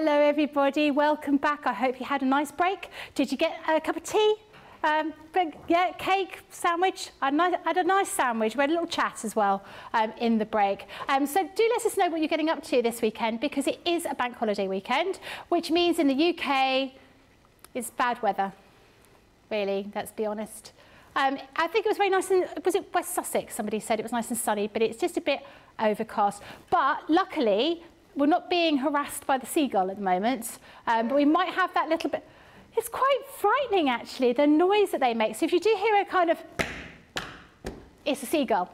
Hello, everybody. Welcome back. I hope you had a nice break. Did you get a cup of tea? Um, yeah, cake, sandwich. I had a nice sandwich. We had a little chat as well um, in the break. Um, so do let us know what you're getting up to this weekend because it is a bank holiday weekend, which means in the UK it's bad weather. Really, let's be honest. Um, I think it was very nice. And, was it West Sussex? Somebody said it was nice and sunny, but it's just a bit overcast. But luckily, we're not being harassed by the seagull at the moment. Um, but we might have that little bit. It's quite frightening, actually, the noise that they make. So if you do hear a kind of, it's a seagull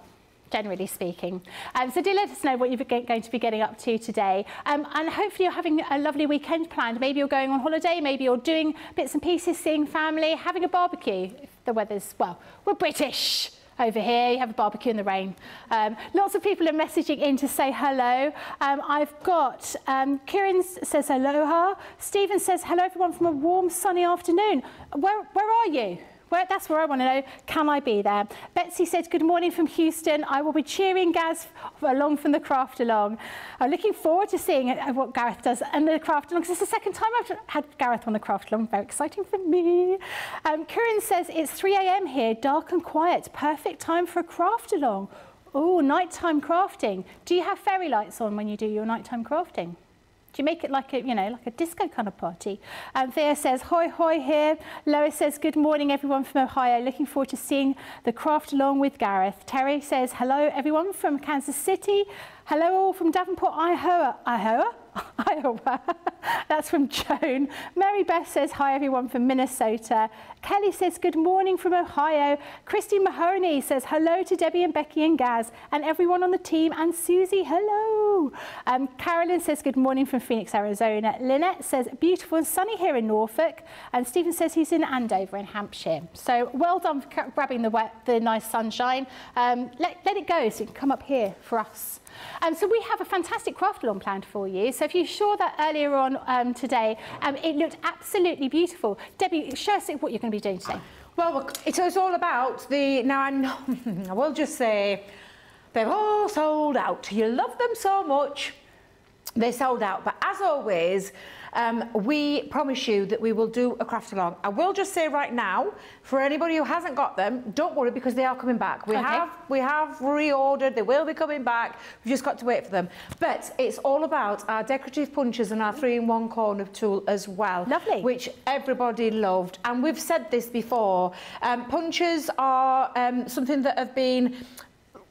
generally speaking. Um, so do let us know what you're going to be getting up to today. Um, and hopefully you're having a lovely weekend planned. Maybe you're going on holiday, maybe you're doing bits and pieces, seeing family, having a barbecue if the weather's, well, we're British over here. You have a barbecue in the rain. Um, lots of people are messaging in to say hello. Um, I've got um, Kieran says aloha. Stephen says hello everyone from a warm sunny afternoon. Where, where are you? That's where I want to know, can I be there? Betsy said, good morning from Houston. I will be cheering Gaz along from the craft along. I'm looking forward to seeing what Gareth does and the craft along, because it's the second time I've had Gareth on the craft along. Very exciting for me. Um, Kieran says, it's 3 a.m. here, dark and quiet. Perfect time for a craft along. Oh, nighttime crafting. Do you have fairy lights on when you do your nighttime crafting? Do you make it like a, you know, like a disco kind of party? And um, Thea says, hoi hoi here. Lois says, good morning everyone from Ohio. Looking forward to seeing the craft along with Gareth. Terry says, hello everyone from Kansas City. Hello all from Davenport, Iowa. Iowa? Iowa. That's from Joan. Mary Beth says, hi everyone from Minnesota. Kelly says, good morning from Ohio. Christy Mahoney says, hello to Debby and Becky and Gaz and everyone on the team. And Susie, hello. Um, Carolyn says, good morning from Phoenix, Arizona. Lynette says, beautiful and sunny here in Norfolk. And Stephen says he's in Andover in Hampshire. So well done for grabbing the, wet, the nice sunshine. Um, let, let it go so you can come up here for us. Um, so we have a fantastic craft along planned for you. So if you saw that earlier on um, today, um, it looked absolutely beautiful. Debby, show us what you're going to be doing today. Well, it's all about the, now I know, I will just say, they've all sold out. You love them so much, they sold out. But as always, um, we promise you that we will do a craft along. I will just say right now, for anybody who hasn't got them, don't worry because they are coming back. We okay. have we have reordered. They will be coming back. We've just got to wait for them. But it's all about our decorative punches and our three-in-one corner tool as well. Lovely. Which everybody loved. And we've said this before. Um, punches are um, something that have been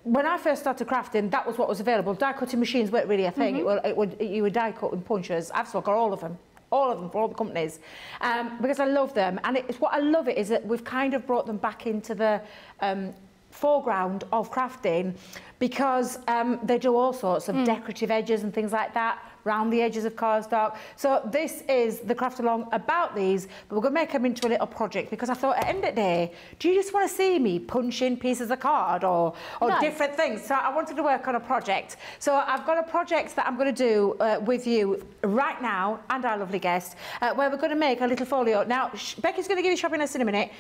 when I first started crafting, that was what was available. Die cutting machines weren't really a thing. Mm -hmm. it, would, it would, you were die cutting punchers. I've still got all of them. All of them for all the companies. Um, because I love them. And it's, what I love it is that we've kind of brought them back into the um, foreground of crafting because um, they do all sorts of mm. decorative edges and things like that round the edges of cardstock. So this is the craft along about these, but we're going to make them into a little project because I thought at the end of the day, do you just want to see me punching pieces of card or, or no. different things? So I wanted to work on a project. So I've got a project that I'm going to do uh, with you right now and our lovely guest, uh, where we're going to make a little folio. Now, Becky's going to give you shopping list in a minute.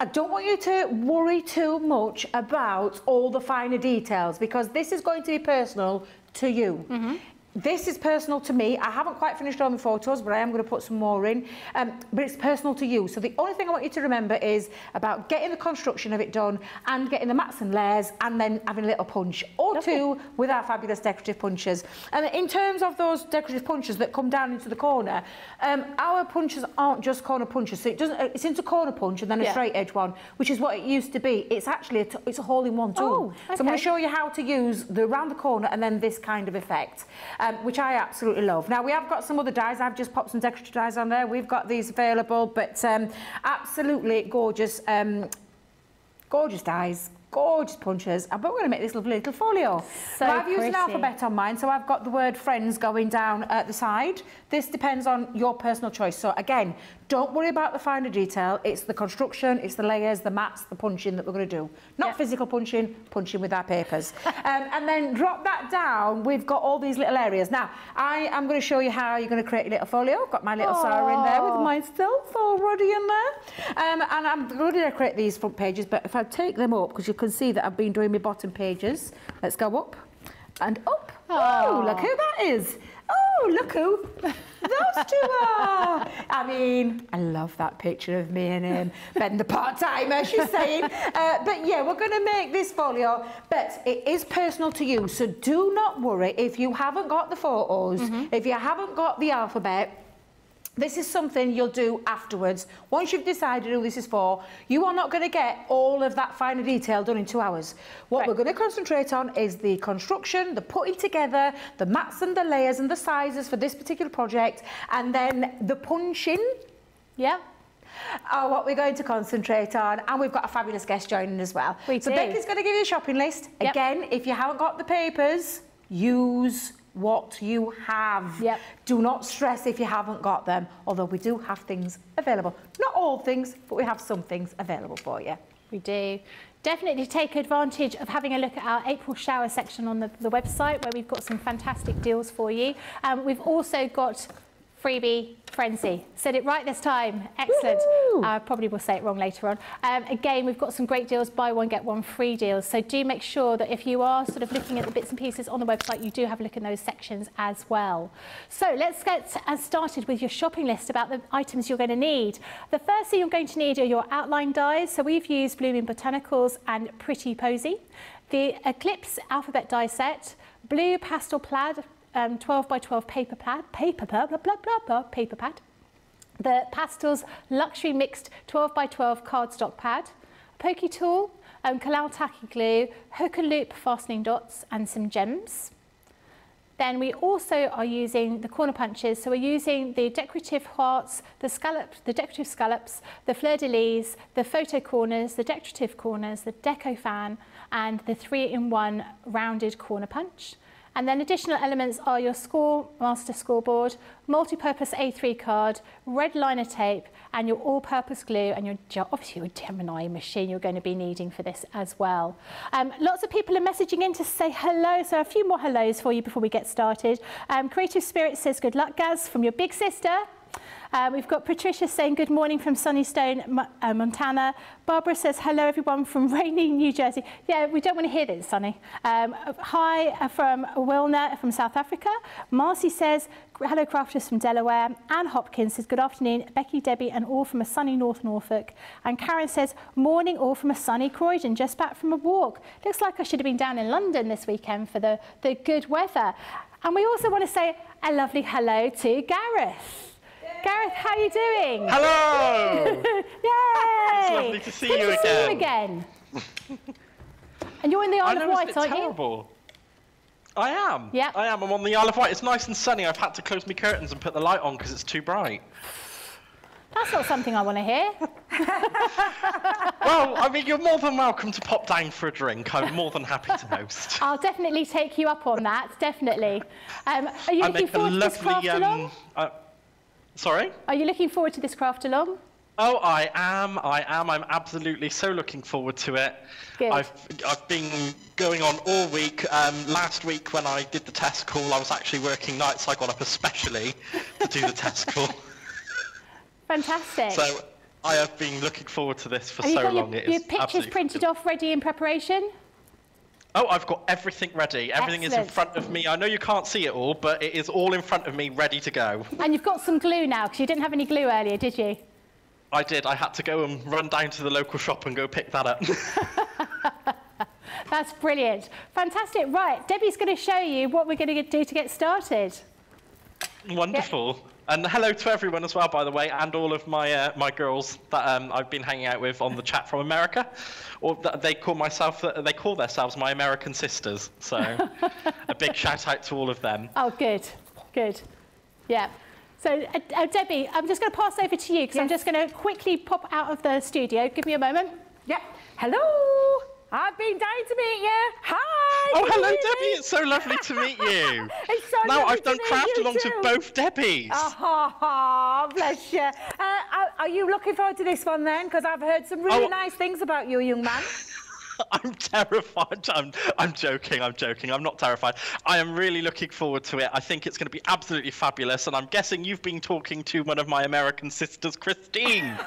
I don't want you to worry too much about all the finer details because this is going to be personal to you. Mm -hmm. This is personal to me. I haven't quite finished all my photos, but I am going to put some more in. Um, but it's personal to you. So the only thing I want you to remember is about getting the construction of it done and getting the mats and layers and then having a little punch or Lovely. two with our fabulous decorative punches. And in terms of those decorative punches that come down into the corner, um, our punches aren't just corner punches. So it doesn't, it's into corner punch and then a yeah. straight edge one, which is what it used to be. It's actually, a it's a hole-in-one tool. Oh, okay. So I'm going to show you how to use the round the corner and then this kind of effect um, which I absolutely love. Now, we have got some other dyes. I've just popped some decorative dyes on there. We've got these available, but um, absolutely gorgeous, um, gorgeous dyes. Gorgeous punches. But we're going to make this lovely little folio. So I've used an alphabet on mine, so I've got the word friends going down at the side. This depends on your personal choice. So again, don't worry about the finer detail. It's the construction, it's the layers, the mats, the punching that we're going to do. Not yep. physical punching, punching with our papers. um, and then drop that down. We've got all these little areas. Now, I am going to show you how you're going to create a little folio. I've got my little Aww. Sara in there with myself already in there. Um, and I'm going to create these front pages, but if I take them up, because you can see that I've been doing my bottom pages. Let's go up and up. Aww. Oh, look who that is. Oh, look who. those two are. I mean, I love that picture of me and him. Ben the part-timer, she's saying. Uh, but yeah, we're going to make this folio, but it is personal to you. So do not worry if you haven't got the photos, mm -hmm. if you haven't got the alphabet, this is something you'll do afterwards. Once you've decided who this is for, you are not going to get all of that finer detail done in two hours. What right. we're going to concentrate on is the construction, the putting together, the mats and the layers and the sizes for this particular project, and then the punching. Yeah. Are what we're going to concentrate on, and we've got a fabulous guest joining as well. We so do. Becky's going to give you a shopping list. Yep. Again, if you haven't got the papers, use what you have. Yep. Do not stress if you haven't got them, although we do have things available. Not all things, but we have some things available for you. We do. Definitely take advantage of having a look at our April shower section on the, the website where we've got some fantastic deals for you. Um, we've also got freebie frenzy. Said it right this time. Excellent. I uh, probably will say it wrong later on. Um, again, we've got some great deals, buy one, get one free deals. So do make sure that if you are sort of looking at the bits and pieces on the website, you do have a look in those sections as well. So let's get started with your shopping list about the items you're going to need. The first thing you're going to need are your outline dies. So we've used Blooming Botanicals and Pretty Posy. The Eclipse alphabet die set, blue pastel plaid um, 12 by 12 paper pad, paper blah, blah, blah, blah, blah, paper pad. The Pastels Luxury Mixed 12 by 12 cardstock pad, pokey tool, um, Collall tacky glue, hook and loop fastening dots and some gems. Then we also are using the corner punches. So we're using the decorative hearts, the scallops, the decorative scallops, the fleur-de-lis, the photo corners, the decorative corners, the deco fan, and the three-in-one rounded corner punch. And then additional elements are your school master scoreboard, multi-purpose A3 card, red liner tape, and your all-purpose glue, and your obviously your Gemini machine you're going to be needing for this as well. Um, lots of people are messaging in to say hello, so a few more hellos for you before we get started. Um, Creative Spirit says, good luck, Gaz, from your big sister. Uh, we've got Patricia saying good morning from Sunnystone, uh, Montana. Barbara says hello everyone from rainy New Jersey. Yeah, we don't want to hear this, Sunny. Um, hi uh, from Wilna from South Africa. Marcy says hello crafters from Delaware. Anne Hopkins says good afternoon. Becky, Debby and all from a sunny North Norfolk. And Karen says morning all from a sunny Croydon, just back from a walk. Looks like I should have been down in London this weekend for the, the good weather. And we also want to say a lovely hello to Gareth. Gareth, how are you doing? Hello! Yay! It's lovely to see Good you to again. See you again. and you're in the Isle I of Wight, aren't terrible. you? I am. Yeah. I am. I'm on the Isle of Wight. It's nice and sunny. I've had to close my curtains and put the light on because it's too bright. That's not something I want to hear. well, I mean, you're more than welcome to pop down for a drink. I'm more than happy to host. I'll definitely take you up on that, definitely. Um, are you I looking forward lovely, to this craft um, along? Uh, Sorry? Are you looking forward to this craft along? Oh, I am. I am. I'm absolutely so looking forward to it. Good. I've I've been going on all week. Um, last week when I did the test call, I was actually working nights. So I got up especially to do the test call. Fantastic. So I have been looking forward to this for so you got long. Your, your pictures printed off, ready in preparation. Oh, I've got everything ready. Everything Excellent. is in front of me. I know you can't see it all, but it is all in front of me, ready to go. And you've got some glue now, because you didn't have any glue earlier, did you? I did. I had to go and run down to the local shop and go pick that up. That's brilliant. Fantastic. Right, Debby's going to show you what we're going to do to get started. Wonderful. And hello to everyone as well, by the way, and all of my uh, my girls that um, I've been hanging out with on the chat from America, or they call myself they call themselves my American sisters. So a big shout out to all of them. Oh, good, good, yeah. So uh, uh, Debby, I'm just going to pass over to you because yes. I'm just going to quickly pop out of the studio. Give me a moment. Yeah. Hello. I've been down to meet you. Hi. Oh, hello, Debby. It's so lovely to meet you. it's so now I've done craft alongs with both Debbies. Oh, bless you. Uh, are you looking forward to this one then? Because I've heard some really oh, nice things about you, young man. I'm terrified. I'm, I'm joking. I'm joking. I'm not terrified. I am really looking forward to it. I think it's going to be absolutely fabulous. And I'm guessing you've been talking to one of my American sisters, Christine.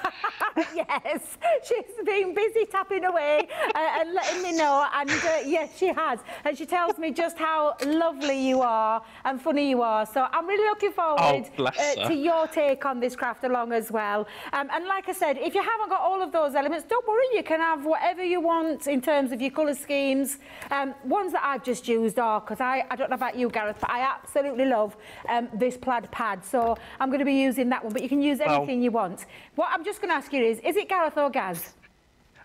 yes, she's been busy tapping away uh, and letting me know. And uh, yes, she has. And she tells me just how lovely you are and funny you are. So I'm really looking forward oh, uh, to your take on this craft along as well. Um, and like I said, if you haven't got all of those elements, don't worry. You can have whatever you want in terms of your colour schemes. Um, ones that I've just used are, because I, I don't know about you, Gareth, but I absolutely love um, this plaid pad. So I'm going to be using that one, but you can use anything well, you want. What I'm just going to ask you is, is it Gareth or Gaz?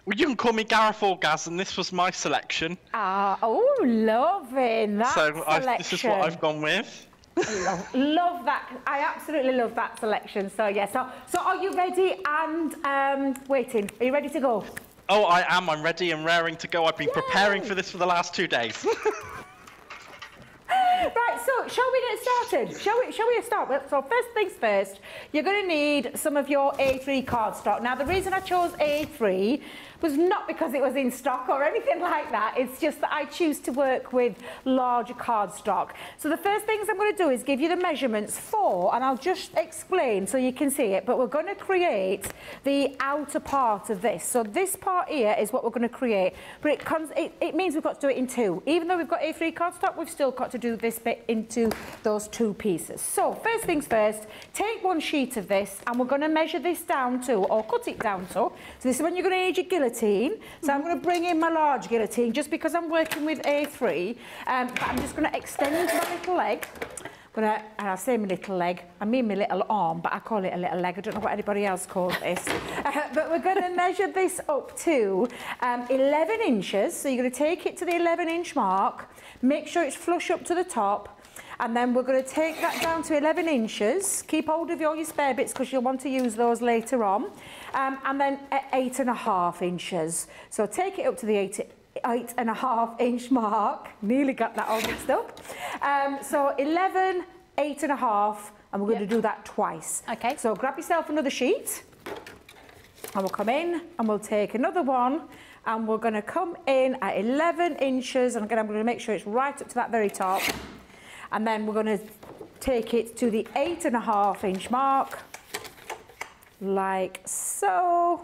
Well, you can call me Gareth or Gaz, and this was my selection. Ah, oh, loving that so selection. So this is what I've gone with. love, love that. I absolutely love that selection. So yeah. So so are you ready and um, waiting? Are you ready to go? Oh, I am. I'm ready and raring to go. I've been Yay! preparing for this for the last two days. right, so shall we get started? Shall we, shall we start? So first things first, you're going to need some of your A3 cardstock. Now, the reason I chose A3 was not because it was in stock or anything like that. It's just that I choose to work with larger cardstock. So the first things I'm going to do is give you the measurements for, and I'll just explain so you can see it, but we're going to create the outer part of this. So this part here is what we're going to create, but it, comes, it, it means we've got to do it in two. Even though we've got A3 cardstock, we've still got to do this bit into those two pieces. So first things first, take one sheet of this and we're going to measure this down to, or cut it down to. So this is when you're going to need your guillotine. So I'm going to bring in my large guillotine just because I'm working with A3. Um, but I'm just going to extend my little leg. Gonna, and I say my little leg, I mean my little arm, but I call it a little leg. I don't know what anybody else calls this. uh, but we're going to measure this up to um, 11 inches. So you're going to take it to the 11 inch mark, make sure it's flush up to the top, and then we're going to take that down to 11 inches. Keep hold of all your spare bits because you'll want to use those later on. Um, and then at eight and a half inches. So take it up to the eight, eight and a half inch mark. Nearly got that all mixed up. Um, so 11, eight and a half, and we're going yep. to do that twice. Okay. So grab yourself another sheet, and we'll come in, and we'll take another one, and we're going to come in at 11 inches, and again, I'm going to make sure it's right up to that very top. And then we're going to take it to the eight and a half inch mark like so.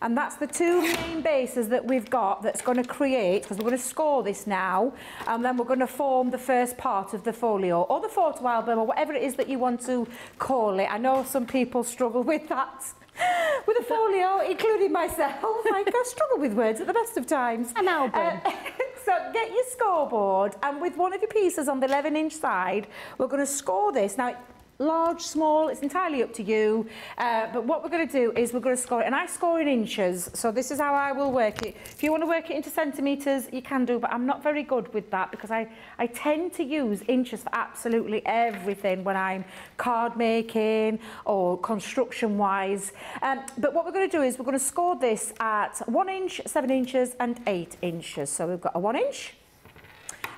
And that's the two main bases that we've got that's going to create because we're going to score this now and then we're going to form the first part of the folio or the photo album or whatever it is that you want to call it. I know some people struggle with that with a folio including myself I struggle with words at the best of times an album uh, So get your scoreboard and with one of your pieces on the 11 inch side, we're going to score this. Now, large, small, it's entirely up to you. Uh, but what we're going to do is we're going to score it, and I score in inches, so this is how I will work it. If you want to work it into centimetres, you can do, but I'm not very good with that because I, I tend to use inches for absolutely everything when I'm card making or construction-wise. Um, but what we're going to do is we're going to score this at one inch, seven inches, and eight inches. So we've got a one inch,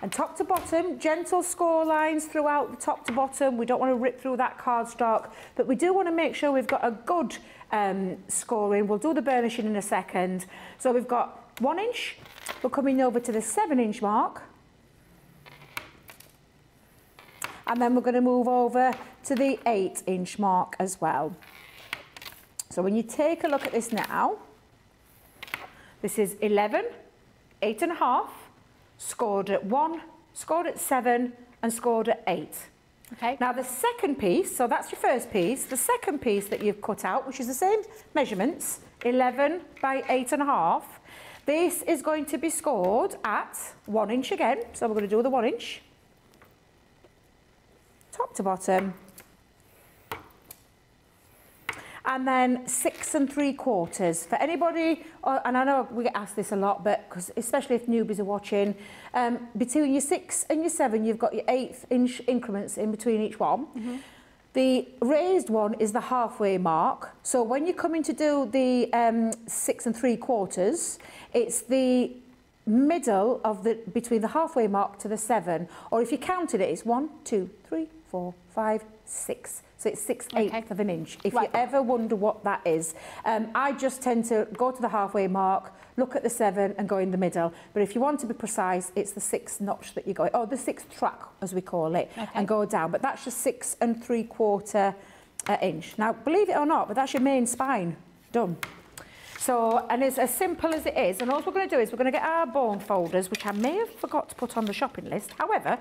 And top to bottom, gentle score lines throughout the top to bottom. We don't want to rip through that cardstock, but we do want to make sure we've got a good um, scoring. We'll do the burnishing in a second. So we've got one inch. We're coming over to the seven inch mark. And then we're going to move over to the eight inch mark as well. So when you take a look at this now, this is 11, eight and a half, scored at one, scored at seven, and scored at eight. Okay. Now the second piece, so that's your first piece, the second piece that you've cut out, which is the same measurements, 11 by eight and a half, this is going to be scored at one inch again. So we're going to do the one inch, top to bottom, and then six and three quarters. For anybody, uh, and I know we get asked this a lot, but because especially if newbies are watching, um, between your six and your seven, you've got your eighth inch increments in between each one. Mm -hmm. The raised one is the halfway mark. So when you're coming to do the um, six and three quarters, it's the middle of the between the halfway mark to the seven. Or if you counted it, it's one, two, three, four, five, six. So it's six eighths okay. of an inch. If right. you ever wonder what that is, um, I just tend to go to the halfway mark, look at the seven and go in the middle. But if you want to be precise, it's the sixth notch that you go, or the sixth track, as we call it, okay. and go down. But that's just six and three quarter an inch. Now, believe it or not, but that's your main spine done. So, and it's as simple as it is. And all we're going to do is we're going to get our bone folders, which I may have forgot to put on the shopping list. However,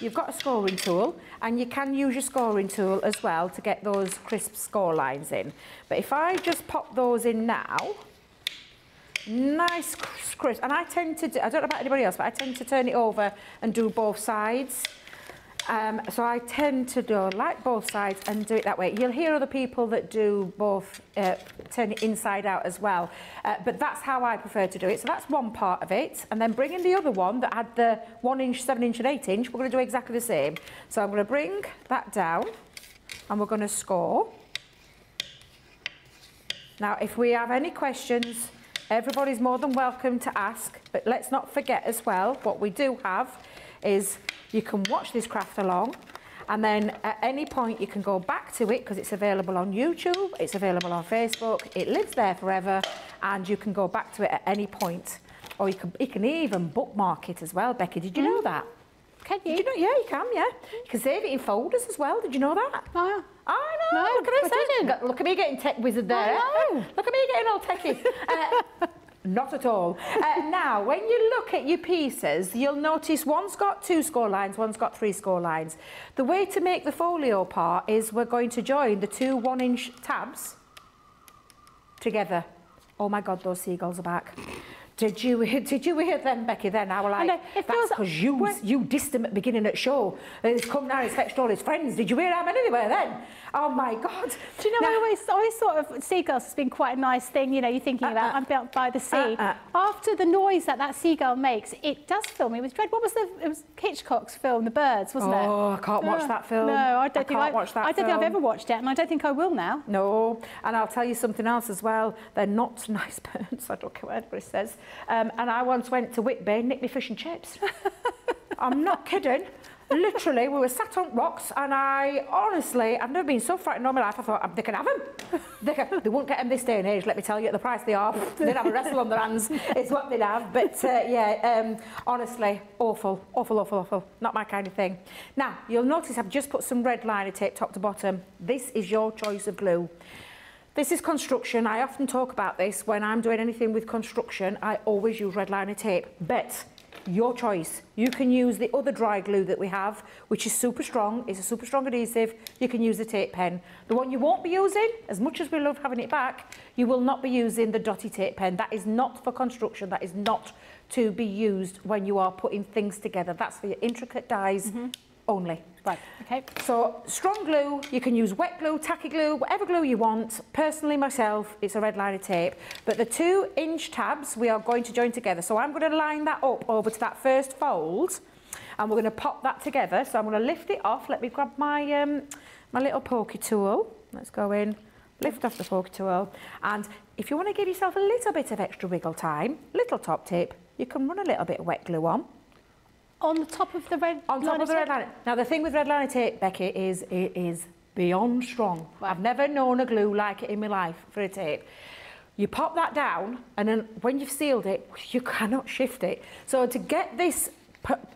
you've got a scoring tool and you can use your scoring tool as well to get those crisp score lines in. But if I just pop those in now, nice crisp, and I tend to, do, I don't know about anybody else, but I tend to turn it over and do both sides. Um, so I tend to do like both sides and do it that way. You'll hear other people that do both, uh, turn it inside out as well. Uh, but that's how I prefer to do it. So that's one part of it. And then bringing the other one that had the one inch, seven inch and eight inch, we're going to do exactly the same. So I'm going to bring that down and we're going to score. Now, if we have any questions, everybody's more than welcome to ask. But let's not forget as well, what we do have is you can watch this craft along and then at any point you can go back to it because it's available on YouTube, it's available on Facebook, it lives there forever and you can go back to it at any point. Or you can, you can even bookmark it as well, Becky. Did you mm. know that? Can you? You know? Yeah, you can, yeah. You can save it in folders as well. Did you know that? Oh, I know. No, look at this. I didn't. Look at me getting tech wizard there. I know. Look at me getting all techy. uh, Not at all. Uh, now, when you look at your pieces, you'll notice one's got two score lines, one's got three score lines. The way to make the folio part is we're going to join the two one-inch tabs together. Oh my God, those seagulls are back. Did you did you hear them, Becky? Then I was like, that's because you you dissed him at the beginning of the show. He's come now, he's fetched all his friends. Did you hear him anywhere then? Oh my God! Do you know? Now, I always always thought of seagulls as being quite a nice thing. You know, you're thinking uh, about I'm built by the sea. Uh, uh. After the noise that that seagull makes, it does fill me with dread. What was the? It was Hitchcock's film, The Birds, wasn't oh, it? Oh, I can't watch that film. No, I don't I think I, watch that. I don't film. think I've ever watched it, and I don't think I will now. No, and I'll tell you something else as well. They're not nice birds. I don't care what anybody says. Um, and I once went to Whitby, and nicked me fish and chips. I'm not kidding. Literally, we were sat on rocks, and I honestly, I've never been so frightened in my life. I thought they can have them. They, can, they won't get them this day and age. Let me tell you, at the price they are, they'd have a wrestle on their hands. It's what they'd have. But uh, yeah, um, honestly, awful, awful, awful, awful. Not my kind of thing. Now, you'll notice I've just put some red liner tape top to bottom. This is your choice of glue. This is construction. I often talk about this when I'm doing anything with construction. I always use red liner tape. But your choice. You can use the other dry glue that we have, which is super strong. It's a super strong adhesive. You can use the tape pen. The one you won't be using, as much as we love having it back, you will not be using the dotty tape pen. That is not for construction. That is not to be used when you are putting things together. That's for your intricate dies mm -hmm. only. Right, okay. So strong glue, you can use wet glue, tacky glue, whatever glue you want. Personally, myself, it's a red liner tape. But the two inch tabs we are going to join together. So I'm going to line that up over to that first fold and we're going to pop that together. So I'm going to lift it off. Let me grab my, um, my little pokey tool. Let's go in, lift off the pokey tool. And if you want to give yourself a little bit of extra wiggle time, little top tip, you can run a little bit of wet glue on. On the top of the red On top of the red liner. Now, the thing with red liner tape, Becky, is it is beyond strong. Right. I've never known a glue like it in my life for a tape. You pop that down, and then when you've sealed it, you cannot shift it. So to get this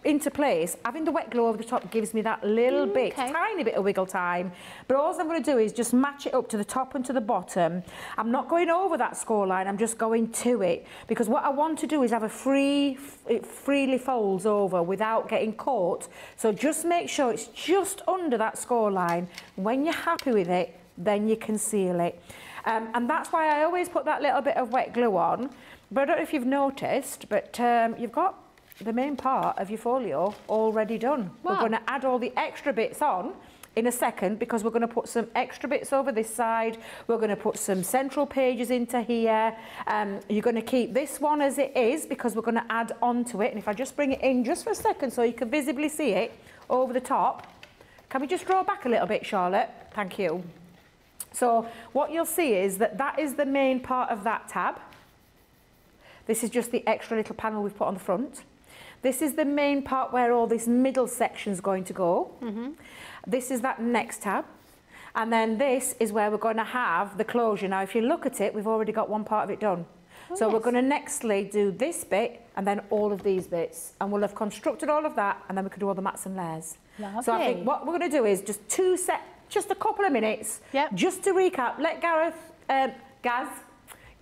into place, having the wet glue over the top gives me that little mm, bit, okay. tiny bit of wiggle time. But all I'm going to do is just match it up to the top and to the bottom. I'm not going over that score line, I'm just going to it. Because what I want to do is have a free, it freely folds over without getting caught. So just make sure it's just under that score line. When you're happy with it, then you can seal it. Um, and that's why I always put that little bit of wet glue on. But I don't know if you've noticed, but um, you've got the main part of your folio already done. Wow. We're going to add all the extra bits on in a second because we're going to put some extra bits over this side. We're going to put some central pages into here. Um, you're going to keep this one as it is because we're going to add onto it. And if I just bring it in just for a second so you can visibly see it over the top. Can we just draw back a little bit, Charlotte? Thank you. So what you'll see is that that is the main part of that tab. This is just the extra little panel we've put on the front. This is the main part where all this middle section is going to go. Mm -hmm. This is that next tab. And then this is where we're going to have the closure. Now, if you look at it, we've already got one part of it done. Oh, so yes. we're going to nextly do this bit and then all of these bits. And we'll have constructed all of that and then we can do all the mats and layers. Lovely. So I think what we're going to do is just two set just a couple of minutes, Yep. just to recap, let Gareth, um, Gaz,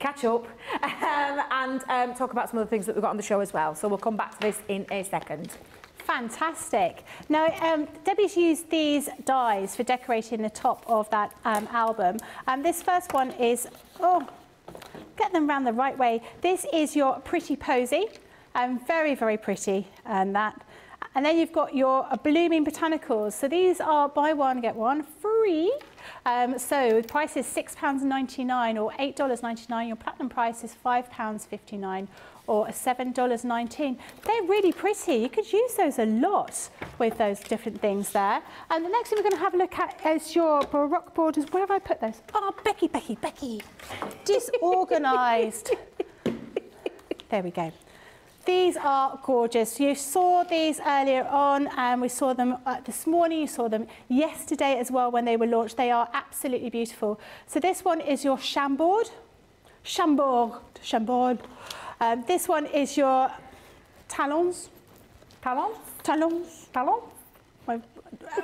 catch up um, and um, talk about some of the things that we've got on the show as well. So we'll come back to this in a second. Fantastic. Now, um, Debby's used these dies for decorating the top of that um, album. And this first one is, oh, get them round the right way. This is your Pretty Posy. Um, very, very pretty, and that. And then you've got your uh, Blooming Botanicals. So these are buy one, get one free. Um, so the price is £6.99 or $8.99. Your platinum price is £5.59 or $7.19. They're really pretty. You could use those a lot with those different things there. And the next thing we're going to have a look at is your Baroque borders. Where have I put those? Oh, Becky, Becky, Becky. Disorganised. there we go. These are gorgeous. You saw these earlier on and we saw them uh, this morning. You saw them yesterday as well when they were launched. They are absolutely beautiful. So this one is your Chambord. Chambord. Chambord. Um, this one is your talons. Talons? Talons. Talons? My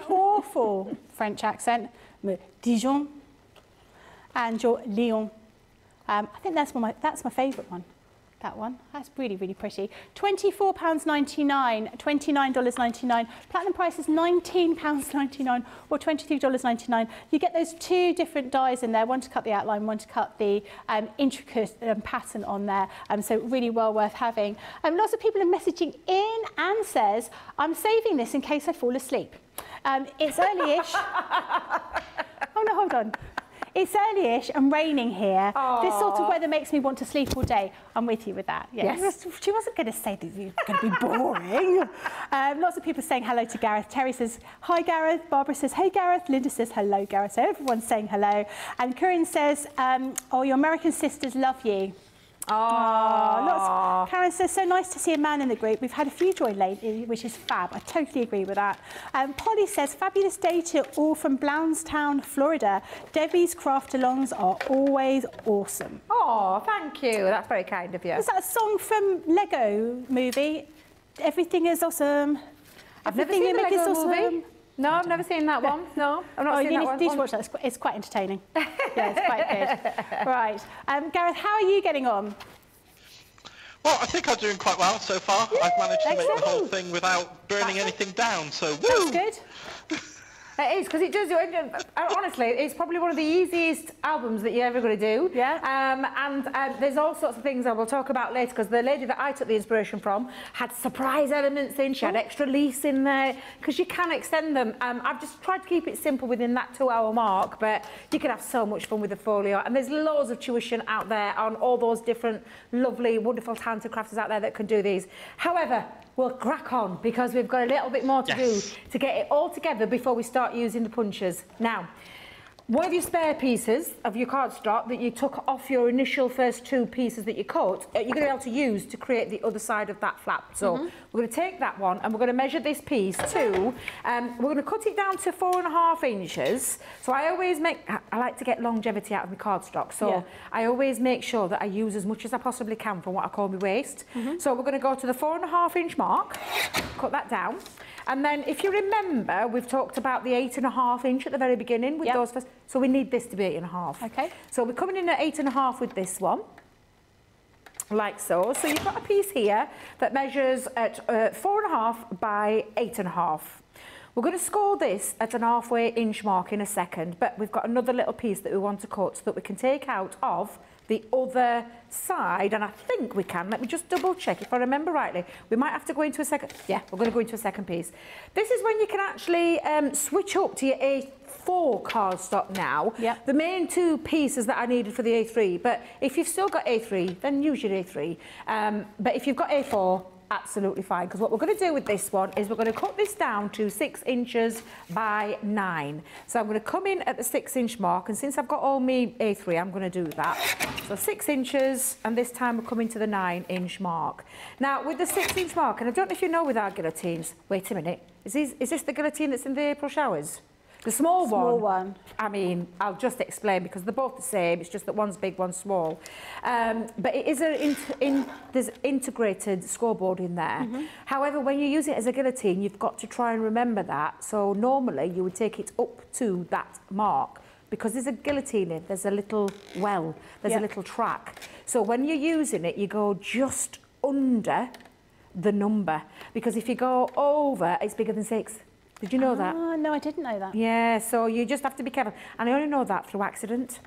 awful French accent. Dijon. And your Lyon. Um, I think that's, my, that's my favourite one. That one. That's really, really pretty. £24.99, $29.99. Platinum price is £19.99 or $23.99. You get those two different dies in there, one to cut the outline, one to cut the um, intricate um, pattern on there. Um, so really well worth having. Um, lots of people are messaging in and says, I'm saving this in case I fall asleep. Um, it's early-ish. oh no, hold on. It's early-ish and raining here. This sort of weather makes me want to sleep all day. I'm with you with that. Yeah. Yes. She wasn't going to say that you're going to be boring. um, lots of people saying hello to Gareth. Terry says, hi, Gareth. Barbara says, hey, Gareth. Linda says, hello, Gareth. So everyone's saying hello. And Corinne says, um, oh, your American sisters love you. Oh, Lots. Karen says, so nice to see a man in the group. We've had a few join lately, which is fab. I totally agree with that. Um, Polly says, fabulous day to all from Blountstown, Florida. Debby's craft alongs are always awesome. oh, thank you. That's very kind of you. Was that a song from Lego movie? Everything is awesome. I've never Everything seen the you make is Lego movie. Awesome. No, I've never seen that one. No, I've not Oh, seen you that need, one. need to watch that. It's quite, it's quite entertaining. yeah, it's quite good. Right. Um, Gareth, how are you getting on? Well, I think I'm doing quite well so far. I've managed to make the whole thing without burning anything down, so That's good. It is because it does. Honestly, it's probably one of the easiest albums that you're ever going to do. Yeah. Um, and uh, there's all sorts of things I will talk about later because the lady that I took the inspiration from had surprise elements in. She had extra leaves in there because you can extend them. Um, I've just tried to keep it simple within that two-hour mark, but you can have so much fun with the folio. And there's loads of tuition out there on all those different lovely, wonderful talented crafters out there that can do these. However, we'll crack on because we've got a little bit more to Yes. do to get it all together before we start using the punches. Now, one of your spare pieces of your cardstock that you took off your initial first two pieces that you cut, uh, you're going to be able to use to create the other side of that flap. So we're going to take that one and we're going to measure this piece too. um, we're going to cut it down to four and a half inches. So I always make, I- like to get longevity out of my cardstock. So Yeah. I always make sure that I use as much as I possibly can from what I call my waste. So we're going to go to the four and a half inch mark, cut that down. And then if you remember, we've talked about the eight and a half inch at the very beginning with Yep. those first. So we need this to be eight and a half. Okay. So we're coming in at eight and a half with this one. Like so. So you've got a piece here that measures at uh, four and a half by eight and a half. We're going to score this at an halfway inch mark in a second, but we've got another little piece that we want to cut so that we can take out of the other side, and I think we can. Let me just double check if I remember rightly. We might have to go into a second. Yeah, we're going to go into a second piece. This is when you can actually um, switch up to your A4 cardstock now. Yep. The main two pieces that I needed for the A3, but if you've still got A3, then use your A3. Um, but if you've got A4, absolutely fine, because what we're going to do with this one is we're going to cut this down to six inches by nine. So I'm going to come in at the six inch mark, and since I've got all my A3, I'm going to do that. So six inches, and this time we're coming to the nine inch mark. Now, with the six inch mark, and I don't know if you know with our guillotines, wait a minute, is this, is this the guillotine that's in the April showers? The small, Small one, one. I mean, I'll just explain because they're both the same. It's just that one's big, one's small. Um, but it is a in, in, there's integrated scoreboard in there. Mm-hmm. However, when you use it as a guillotine, you've got to try and remember that. So normally you would take it up to that mark because there's a guillotine in, there's a little well, there's Yeah. a little track. So when you're using it, you go just under the number because if you go over, it's bigger than six. Did you know that? Oh, no, I didn't know that. Yeah, so you just have to be careful. And I only know that through accident.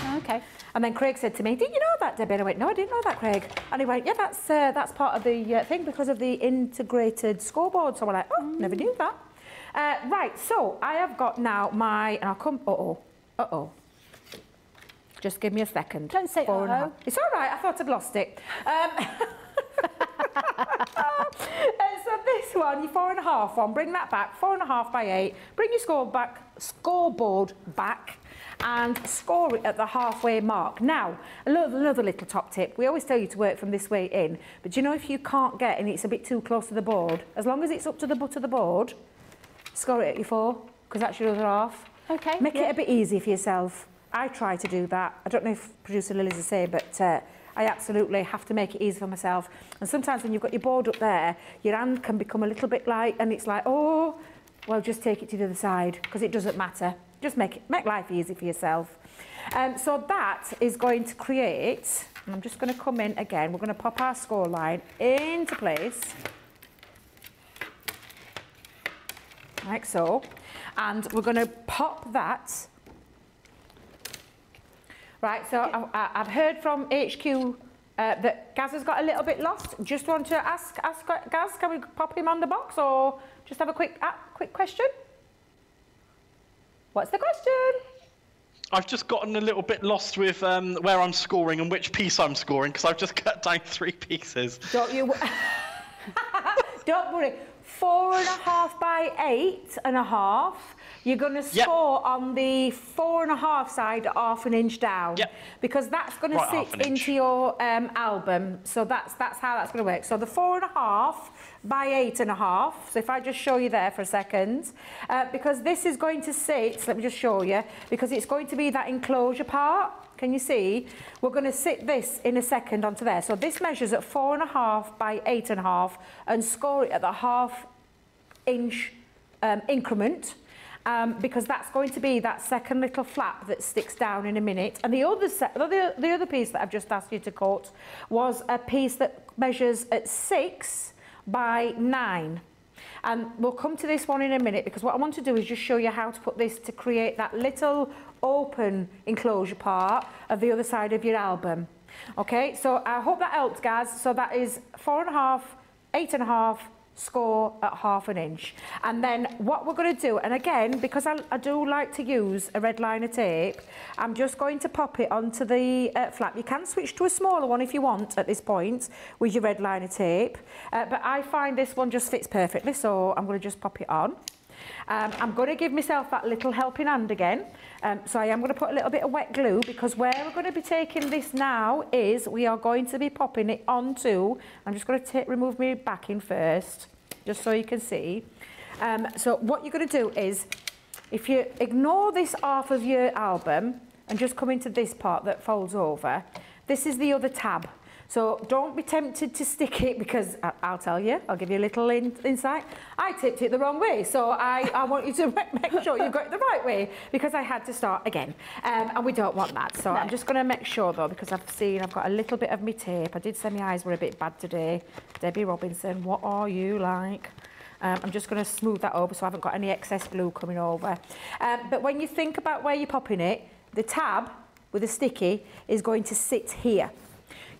Oh, okay. And then Craig said to me, "Did you know that, Debby?" And I went, "No, I didn't know that, Craig." And he went, "Yeah, that's uh, that's part of the uh, thing because of the integrated scoreboard." So we're like, "Oh, never knew that." Uh, right, so I have got now my, and I'll come. Uh oh, uh oh. Just give me a second. Don't say Four uh-oh. It's all right. I thought I'd lost it. Um, and so this one, your four and a half one, bring that back, four and a half by eight. Bring your score back, scoreboard back and score it at the halfway mark. Now, another, another little top tip. We always tell you to work from this way in, but you know if you can't get and it's a bit too close to the board, as long as it's up to the butt of the board, score it at your four, because that's your other half. Okay, Make yeah. it a bit easy for yourself. I try to do that. I don't know if producer Lily's the same, but uh, I absolutely have to make it easy for myself. And sometimes when you've got your board up there, your hand can become a little bit light and it's like, oh, well, just take it to the other side because it doesn't matter. Just make, it, make life easy for yourself. Um, so that is going to create, I'm just going to come in again, we're going to pop our score line into place. Like so. And we're going to pop that Right, so I, I, I've heard from HQ uh, that Gaz has got a little bit lost. Just want to ask, ask Gaz, can we pop him on the box or just have a quick, uh, quick question? What's the question? I've just gotten a little bit lost with um, where I'm scoring and which piece I'm scoring because I've just cut down three pieces. Don't you? Don't worry. Four and a half by eight and a half. You're going to Yep. score on the four and a half side, half an inch down, Yep. because that's going to Right, half sit into your um, album. So that's that's how that's going to work. So the four and a half by eight and a half. So if I just show you there for a second, uh, because this is going to sit. Let me just show you because it's going to be that enclosure part. Can you see? We're going to sit this in a second onto there. So this measures at four and a half by eight and a half and score it at the half inch um, increment um, because that's going to be that second little flap that sticks down in a minute. And the other, the, the other piece that I've just asked you to cut was a piece that measures at six by nine. And we'll come to this one in a minute because what I want to do is just show you how to put this to create that little open enclosure part of the other side of your album. Okay, so I hope that helps, guys. So that is four and a half, eight and a half, score at half an inch. And then what we're going to do, and again, because I, I do like to use a red liner tape, I'm just going to pop it onto the uh, flap. You can switch to a smaller one if you want at this point with your red liner tape. Uh, but I find this one just fits perfectly, so I'm going to just pop it on. Um, I'm going to give myself that little helping hand again. Um, so I am going to put a little bit of wet glue because where we're going to be taking this now is we are going to be popping it onto, I'm just going to remove my backing first, just so you can see. Um, so what you're going to do is, if you ignore this half of your album and just come into this part that folds over, this is the other tab. So don't be tempted to stick it because I- I'll tell you, I'll give you a little in, insight. I tipped it the wrong way, so I, I want you to make sure you got it the right way because I had to start again. Um, and we don't want that. So I'm just going to make sure though, because I've seen I've got a little bit of my tape. I did say my eyes were a bit bad today. Debby Robinson, what are you like? Um, I'm just going to smooth that over so I haven't got any excess glue coming over. Um, but when you think about where you're popping it, the tab with the sticky is going to sit here.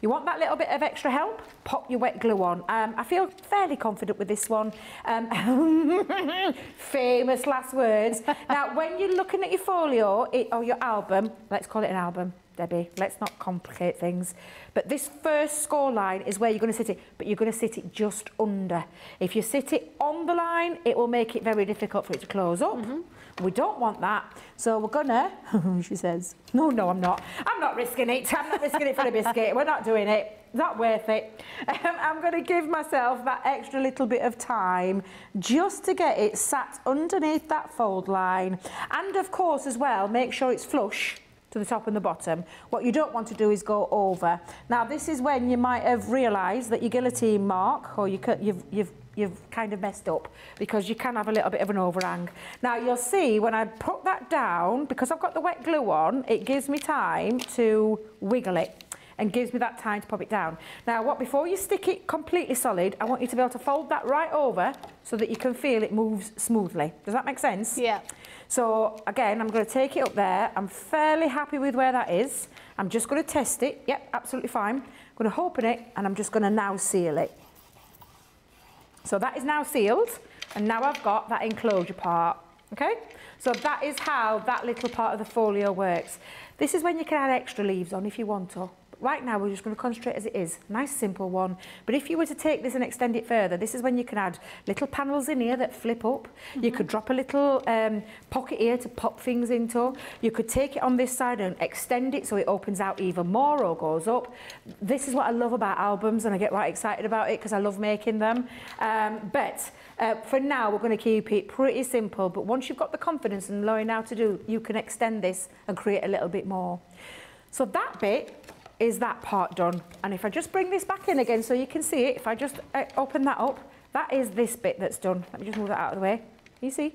You want that little bit of extra help? Pop your wet glue on. Um, I feel fairly confident with this one. Um, famous last words. now, when you're looking at your folio it, or your album, let's call it an album, Debby. Let's not complicate things. But this first score line is where you're going to sit it, but you're going to sit it just under. If you sit it on the line, it will make it very difficult for it to close up. We don't want that. So we're gonna, she says, no, no, I'm not. I'm not risking it. I'm not risking it for a biscuit. We're not doing it. Not worth it? Um, I'm to give myself that extra little bit of time just to get it sat underneath that fold line. And of course as well, make sure it's flush to the top and the bottom. What you don't want to do is go over. Now this is when you might have realised that your guillotine mark or you you've, you've you've kind of messed up because you can have a little bit of an overhang. Now you'll see when I put that down, because I've got the wet glue on, it gives me time to wiggle it and gives me that time to pop it down. Now what before you stick it completely solid, I want you to be able to fold that right over so that you can feel it moves smoothly. Does that make sense? Yeah. So again, I'm going to take it up there. I'm fairly happy with where that is. I'm just going to test it. Yep, absolutely fine. I'm going to open it and I'm just going to now seal it. So that is now sealed and now I've got that enclosure part. Okay, so that is how that little part of the folio works. This is when you can add extra leaves on if you want to. Right now, we're just going to concentrate as it is. Nice, simple one. But if you were to take this and extend it further, this is when you can add little panels in here that flip up. Mm -hmm. You could drop a little um, pocket here to pop things into. You could take it on this side and extend it so it opens out even more or goes up. This is what I love about albums, and I get right excited about it because I love making them. Um, but uh, for now, we're going to keep it pretty simple. But once you've got the confidence and knowing how to do, you can extend this and create a little bit more. So that bit is that part done. And if I just bring this back in again so you can see it, if I just uh, open that up, that is this bit that's done. Let me just move that out of the way. You see?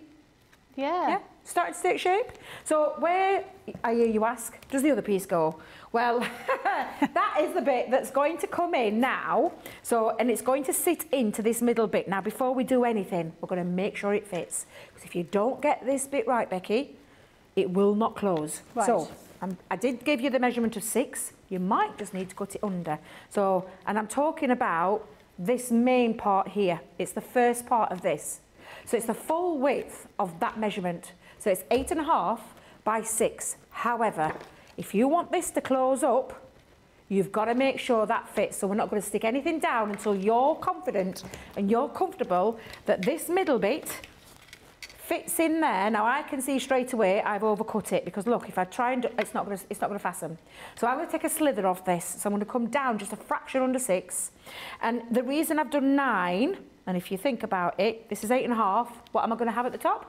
Yeah. Yeah, starting to take shape. So where, I hear you ask, does the other piece go? Well, that is the bit that's going to come in now. So, and it's going to sit into this middle bit. Now, before we do anything, we're going to make sure it fits. Because if you don't get this bit right, Becky, it will not close. Right. So, um, I did give you the measurement of six. You might just need to cut it under. So, and I'm talking about this main part here. It's the first part of this. So it's the full width of that measurement. So it's eight and a half by six. However, if you want this to close up, you've got to make sure that fits. So we're not going to stick anything down until you're confident and you're comfortable that this middle bit fits in there. Now I can see straight away I've overcut it because look, if I try and do, it's not going to it's not going to fasten. So I'm going to take a slither off this. So I'm going to come down just a fraction under six. And the reason I've done nine, and if you think about it, this is eight and a half. What am I going to have at the top?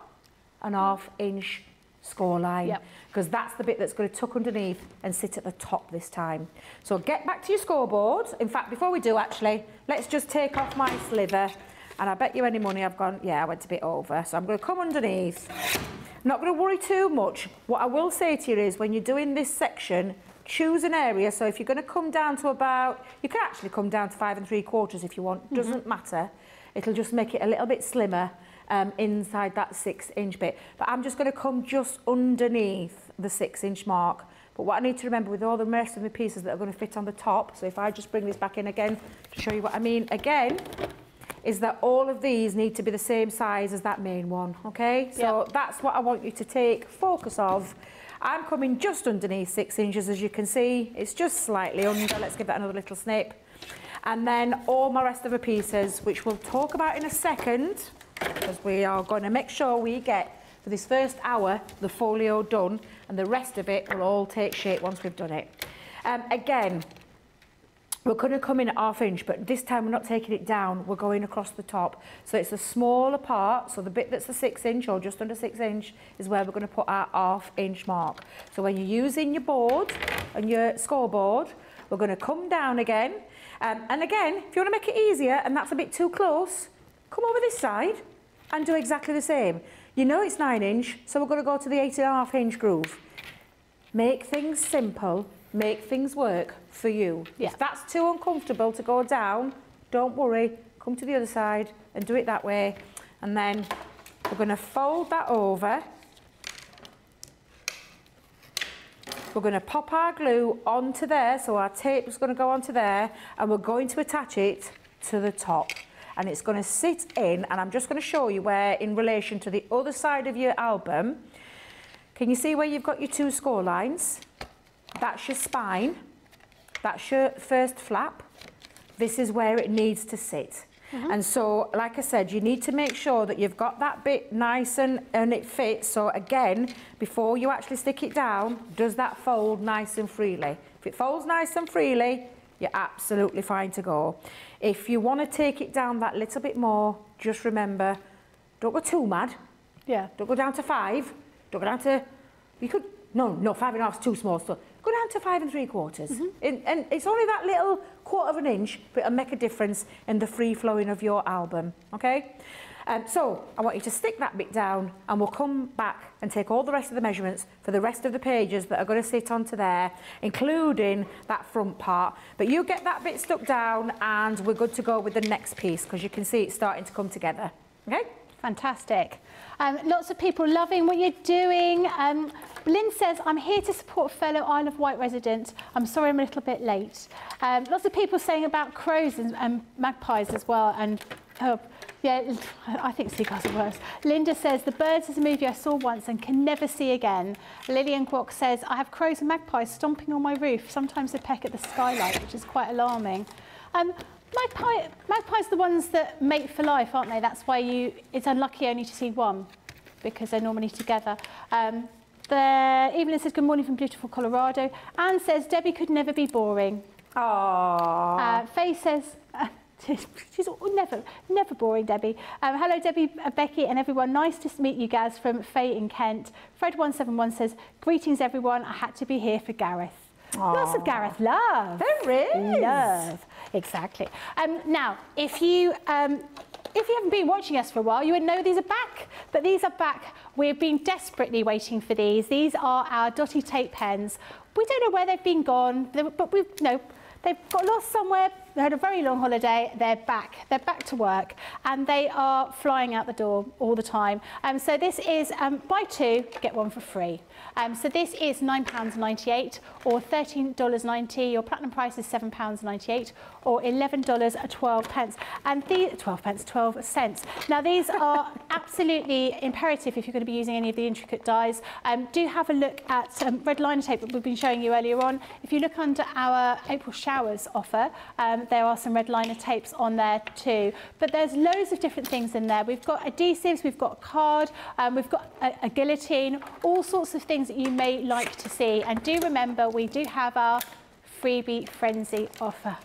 An half inch score line. Yep. Because that's the bit that's going to tuck underneath and sit at the top this time. So get back to your scoreboard. In fact, before we do actually, let's just take off my slither and I bet you any money I've gone, yeah, I went a bit over. So I'm going to come underneath. I'm not going to worry too much. What I will say to you is when you're doing this section, choose an area. So if you're going to come down to about, you can actually come down to five and three quarters if you want. Doesn't mm -hmm. matter. It'll just make it a little bit slimmer um, inside that six inch bit. But I'm just going to come just underneath the six inch mark. But what I need to remember with all the rest of the pieces that are going to fit on the top, so if I just bring this back in again to show you what I mean, again, is that all of these need to be the same size as that main one, okay? So yep. that's what I want you to take focus of. I'm coming just underneath six inches, as you can see. It's just slightly under. Let's give that another little snip. And then all my rest of the pieces, which we'll talk about in a second, because we are going to make sure we get, for this first hour, the folio done, and the rest of it will all take shape once we've done it. Um, again, we're going to come in at half inch, but this time we're not taking it down, we're going across the top. So it's a smaller part, so the bit that's a six inch or just under six inch is where we're going to put our half inch mark. So when you're using your board and your scoreboard, we're going to come down again. Um, and again, if you want to make it easier and that's a bit too close, come over this side and do exactly the same. You know it's nine inch, so we're going to go to the eight and a half inch groove. Make things simple make things work for you. Yeah. If that's too uncomfortable to go down, don't worry, come to the other side and do it that way. And then we're going to fold that over. We're going to pop our glue onto there, so our tape is going to go onto there, and we're going to attach it to the top. And it's going to sit in, and I'm just going to show you where, in relation to the other side of your album, can you see where you've got your two score lines? That's your spine. Your first flap. This is where it needs to sit. Mm -hmm. And so, like I said, you need to make sure that you've got that bit nice and, and it fits. So again, before you actually stick it down, does that fold nice and freely? If it folds nice and freely, you're absolutely fine to go. If you want to take it down that little bit more, just remember, don't go too mad. Yeah. Don't go down to five. Don't go down to, you could, no, no, five and a half is too small. So go down to five and three quarters. Mm-hmm. And, and it's only that little quarter of an inch, but it'll make a difference in the free flowing of your album, okay? Um, so I want you to stick that bit down and we'll come back and take all the rest of the measurements for the rest of the pages that are going to sit onto there, including that front part. But you get that bit stuck down and we're good to go with the next piece because you can see it's starting to come together, okay? Fantastic. Um, lots of people loving what you're doing. Um, Lynn says, I'm here to support fellow Isle of Wight residents. I'm sorry I'm a little bit late. Um, lots of people saying about crows and, and magpies as well. And oh, yeah, I think seagulls are worse. Linda says, the birds is a movie I saw once and can never see again. Lillian Gwok says, I have crows and magpies stomping on my roof. Sometimes they peck at the skylight, which is quite alarming. Um, Magpie, magpies are the ones that mate for life, aren't they? That's why you, it's unlucky only to see one, because they're normally together. Um, the, Evelyn says, good morning from beautiful Colorado. Anne says, Debby could never be boring. Aww. Uh, Faye says, she's, she's never, never boring, Debby. Um, hello, Debby, uh, Becky, and everyone. Nice to meet you guys from Faye in Kent. Fred171 says, greetings, everyone. I had to be here for Gareth. Lots of Gareth love. There is. Love, exactly. Um, now, if you um, if you haven't been watching us for a while, you would know these are back. But these are back. We've been desperately waiting for these. These are our dotty tape pens. We don't know where they've been gone, but we've no. They've got lost somewhere. They had a very long holiday. They're back. They're back to work, and they are flying out the door all the time. Um, so this is um, buy two get one for free. Um, so this is £9.98 or $13.90. Your platinum price is £7.98 or $11.12 pence. And these 12 pence, 12 cents. Now these are absolutely imperative if you're going to be using any of the intricate dies. Um, do have a look at um, red liner tape that we've been showing you earlier on. If you look under our April showers offer, um, there are some red liner tapes on there too. But there's loads of different things in there. We've got adhesives, we've got card, um, we've got a, a guillotine, all sorts of things that you may like to see. And do remember, we do have our freebie frenzy offer.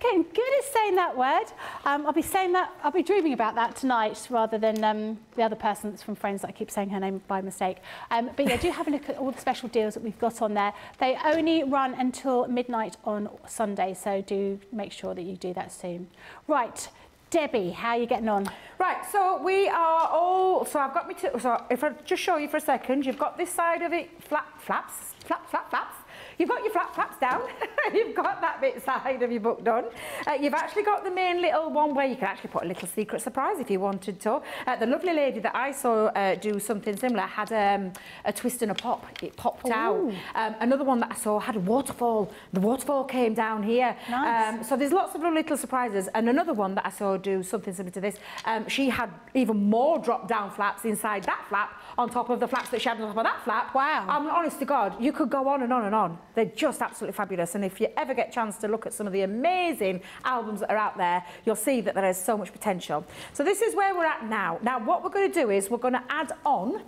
Getting good at saying that word. Um, I'll be saying that, I'll be dreaming about that tonight rather than um, the other person that's from Friends that I keep saying her name by mistake. Um, but yeah, do have a look at all the special deals that we've got on there. They only run until midnight on Sunday, so do make sure that you do that soon. Right, Debby, how are you getting on? Right, so we are all, so I've got me to, so if I just show you for a second, you've got this side of it, flap, flaps, flap, flap, flaps. You've got your flap flaps down. you've got that bit side of your book done. Uh, you've actually got the main little one where you can actually put a little secret surprise if you wanted to. Uh, the lovely lady that I saw uh, do something similar had um, a twist and a pop. It popped Ooh. out. Um, another one that I saw had a waterfall. The waterfall came down here. Nice. Um, so there's lots of little surprises. And another one that I saw do something similar to this, um, she had even more drop down flaps inside that flap on top of the flaps that she had on top of that flap. Wow. I'm honest to God, you could go on and on and on. They're just absolutely fabulous. And if you ever get a chance to look at some of the amazing albums that are out there, you'll see that there is so much potential. So this is where we're at now. Now, what we're going to do is we're going to add on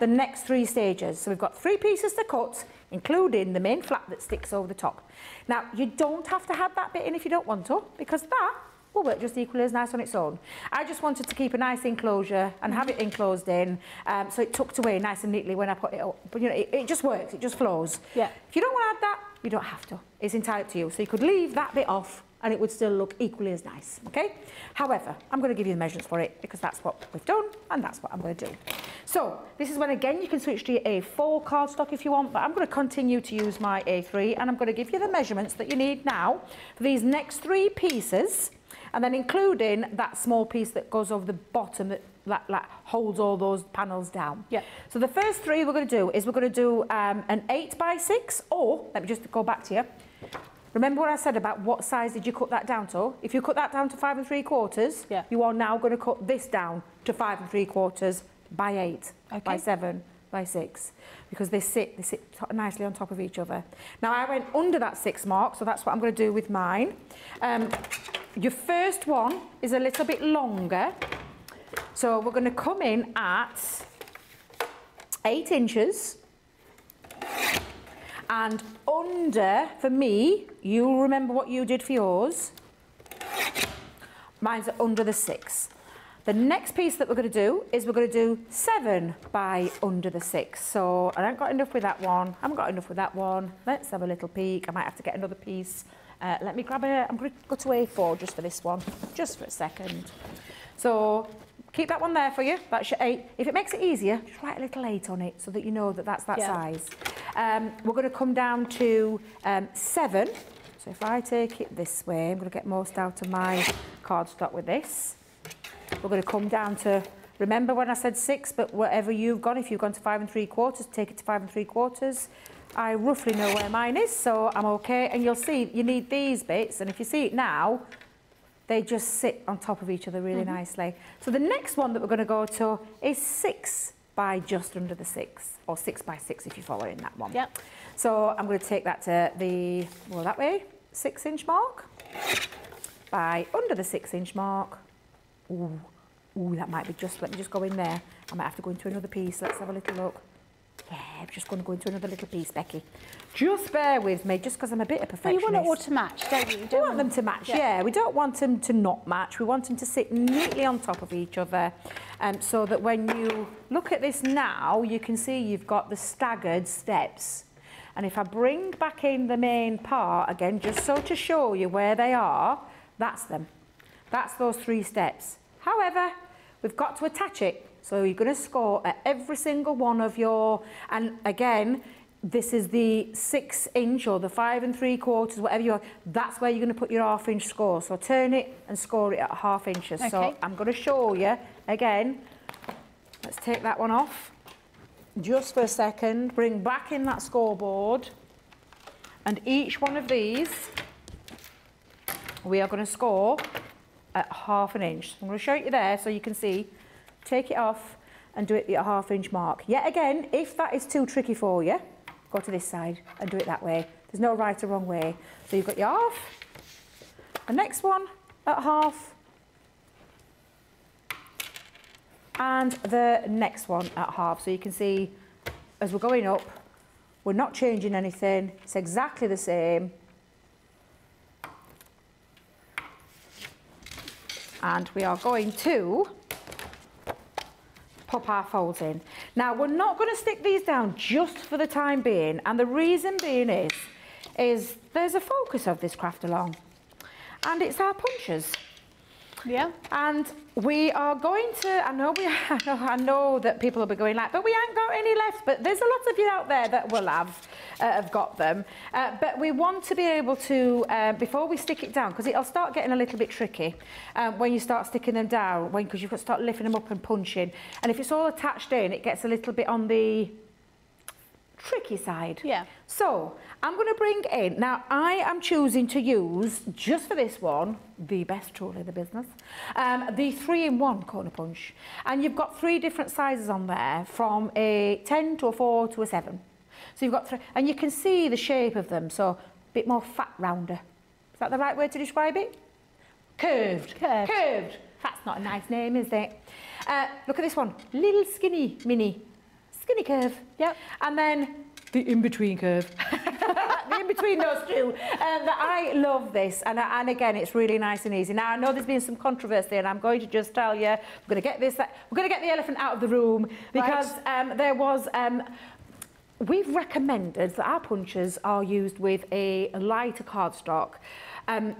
the next three stages. So we've got three pieces to cut, including the main flap that sticks over the top. Now, you don't have to have that bit in if you don't want to, because that will work just equally as nice on its own. I just wanted to keep a nice enclosure and have it enclosed in, um, so it tucked away nice and neatly when I put it up. But you know, it, it just works, it just flows. Yeah. If you don't want to add that, you don't have to. It's entirely up to you. So you could leave that bit off and it would still look equally as nice, okay? However, I'm going to give you the measurements for it because that's what we've done and that's what I'm going to do. So this is when, again, you can switch to your A4 cardstock if you want, but I'm going to continue to use my A3 and I'm going to give you the measurements that you need now for these next three pieces and then including that small piece that goes over the bottom that, that, that holds all those panels down. Yeah. So the first three we're going to do is we're going to do um, an 8 by 6 or, let me just go back to you, Remember what I said about what size did you cut that down to? If you cut that down to five and three quarters, yeah. you are now going to cut this down to five and three quarters by eight, okay. by seven, by six, because they sit, they sit nicely on top of each other. Now I went under that six mark, so that's what I'm going to do with mine. Um, your first one is a little bit longer, so we're going to come in at eight inches And under, for me, you'll remember what you did for yours. Mine's under the six. The next piece that we're going to do is we're going to do seven by under the six. So I haven't got enough with that one. I haven't got enough with that one. Let's have a little peek. I might have to get another piece. Uh, let me grab a, I'm going to go to A4 just for this one, just for a second. So keep that one there for you. That's your eight. If it makes it easier, just write a little eight on it so that you know that that's that Yeah. size. Um, we're going to come down to um, seven. So if I take it this way, I'm going to get most out of my cardstock with this. We're going to come down to, remember when I said six, but whatever you've gone, if you've gone to five and three quarters, take it to five and three quarters. I roughly know where mine is, so I'm okay. And you'll see, you need these bits, and if you see it now, they just sit on top of each other really mm-hmm. nicely. So the next one that we're going to go to is six by just under the six, or six by six if you're following that one. Yep. So I'm going to take that to the, well, that way, six inch mark by under the six inch mark. Ooh, ooh, that might be just, let me just go in there. I might have to go into another piece. Let's have a little look. Yeah, I'm just going to go into another little piece, Becky. Just bear with me, just because I'm a bit of a Well, you perfectionist. want it all to match, don't you? You don't want them to match, Yeah. yeah. We don't want them to not match. We want them to sit neatly on top of each other um, so that when you look at this now, you can see you've got the staggered steps. And if I bring back in the main part again, just so to show you where they are, that's them. That's those three steps. However, we've got to attach it. So you're going to score at every single one of your, and again, this is the six inch or the five and three quarters, whatever you are, that's where you're going to put your half inch score. So turn it and score it at half inches. So I'm going to show you again. Let's take that one off just for a second. Bring back in that scoreboard. And each one of these, we are going to score at half an inch. I'm going to show it you there so you can see. Take it off and do it at half inch mark. Yet again, if that is too tricky for you, go to this side and do it that way. There's no right or wrong way. So you've got your half, the next one at half, and the next one at half. So you can see as we're going up, we're not changing anything. It's exactly the same. And we are going to pop our folds in. Now, we're not going to stick these down just for the time being. And the reason being is, is there's a focus of this craft along. And it's our punches. Yeah. And we are going to, I know, we, I know, that people will be going like, but we ain't got any left. But there's a lot of you out there that will have, uh, have got them. Uh, but we want to be able to, uh, before we stick it down, because it'll start getting a little bit tricky um, when you start sticking them down, because you've got to start lifting them up and punching. And if it's all attached in, it gets a little bit on the tricky side. Yeah. So I'm going to bring in, now I am choosing to use, just for this one, the best tool in the business, um, the three-in-one corner punch. And you've got three different sizes on there, from a 10 to a 4 to a 7. So you've got three, and you can see the shape of them, so a bit more fat rounder. Is that the right way to describe it? Curved. Curved. Curved. That's not a nice name, is it? Uh, look at this one. Little skinny mini. Skinny curve. Yep. And then the in-between curve. the in-between those two. Um, that I love this. And, and again, it's really nice and easy. Now, I know there's been some controversy and I'm going to just tell you, we're going to get this, we're going to get the elephant out of the room because um, there was... Um, We've recommended that our punches are used with a lighter cardstock. Um,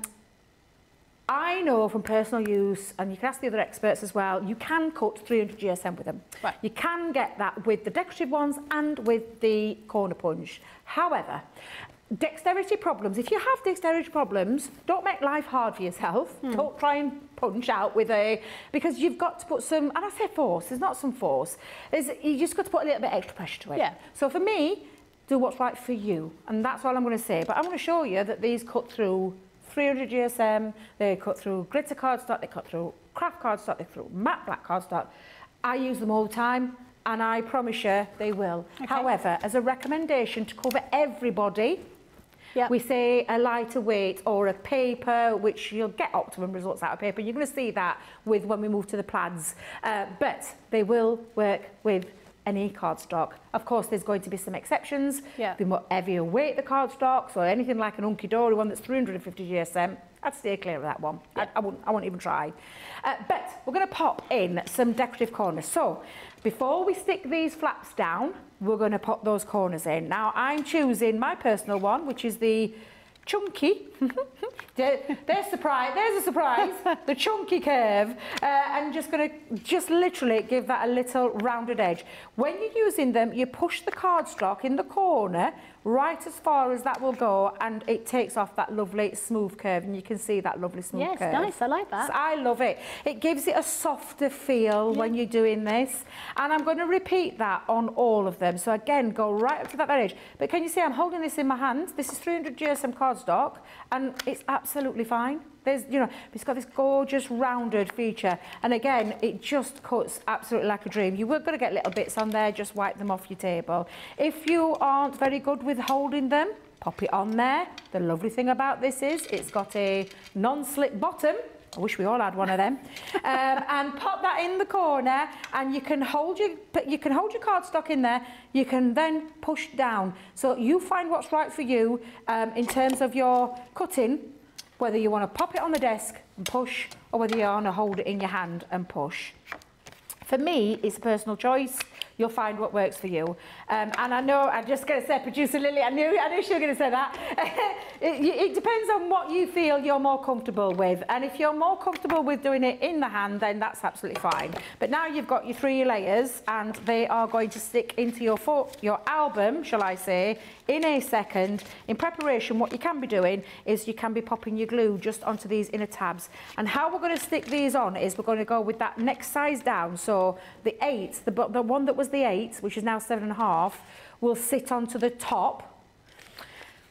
I know from personal use, and you can ask the other experts as well, you can cut 300 GSM with them. Right. You can get that with the decorative ones and with the corner punch. However, dexterity problems, if you have dexterity problems, don't make life hard for yourself. Hmm. Don't try and punch out with a, because you've got to put some, and I say force, there's not some force, there's, you just got to put a little bit extra pressure to it. Yeah. So for me, do what's right for you. And that's all I'm going to say. But I'm going to show you that these cut through 300 GSM, they cut through glitter cardstock, they cut through craft cardstock, they cut through matte black cardstock. I use them all the time and I promise you they will. Okay. However, as a recommendation to cover everybody, Yep. we say a lighter weight or a paper, which you'll get optimum results out of paper. You're going to see that with when we move to the plaids. Uh, but they will work with any cardstock. Of course, there's going to be some exceptions. Yeah. The more heavier weight the card stocks, or anything like an Unky Dory one that's 350 GSM, I'd steer clear of that one. I, I, wouldn't, I wouldn't even try. Uh, but we're going to pop in some decorative corners. So before we stick these flaps down, we're going to pop those corners in. Now I'm choosing my personal one, which is the chunky. There- There's surprise. There's a surprise. the chunky curve, uh, and just going to just literally give that a little rounded edge. When you're using them, you push the cardstock in the corner right as far as that will go, and it takes off that lovely smooth curve, and you can see that lovely smooth Yes, curve. nice. I like that. So I love it. It gives it a softer feel when you're doing this. And I'm going to repeat that on all of them. So again, go right up to that edge. But can you see I'm holding this in my hand? This is 300 GSM cardstock and it's absolutely fine. There's, you know, it's got this gorgeous rounded feature. And again, it just cuts absolutely like a dream. You were going to get little bits on there, just wipe them off your table. If you aren't very good with holding them, pop it on there. The lovely thing about this is it's got a non-slip bottom. I wish we all had one of them. um, and pop that in the corner, and you can hold your you can hold your cardstock in there. You can then push down. So you find what's right for you um, in terms of your cutting, whether you want to pop it on the desk and push or whether you want to hold it in your hand and push. For me, it's a personal choice. You'll find what works for you. Um, and I know, I'm just going to say, producer Lily, I knew, I knew she was going to say that. it, it depends on what you feel you're more comfortable with. And if you're more comfortable with doing it in the hand, then that's absolutely fine. But now you've got your three layers and they are going to stick into your, your album, shall I say, in a second. In preparation, what you can be doing is you can be popping your glue just onto these inner tabs. And how we're going to stick these on is we're going to go with that next size down. So the eight, the, the one that was the eight, which is now seven and a half, will sit onto the top.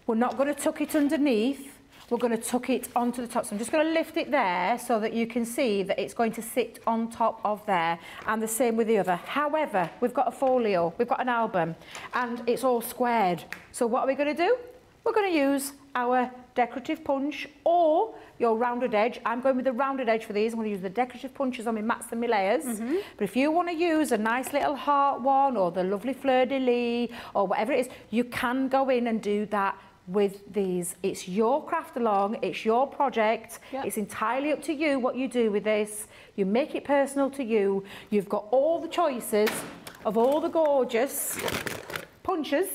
We're not going to tuck it underneath. We're going to tuck it onto the top. So I'm just going to lift it there so that you can see that it's going to sit on top of there. And the same with the other. However, we've got a folio, we've got an album, and it's all squared. So what are we going to do? We're going to use our decorative punch or your rounded edge. I'm going with the rounded edge for these. I'm going to use the decorative punches on my mats and my layers. Mm-hmm. But if you want to use a nice little heart one or the lovely fleur-de-lis or whatever it is, you can go in and do that with these. It's your craft along, it's your project. Yep. It's entirely up to you what you do with this. You make it personal to you. You've got all the choices of all the gorgeous punches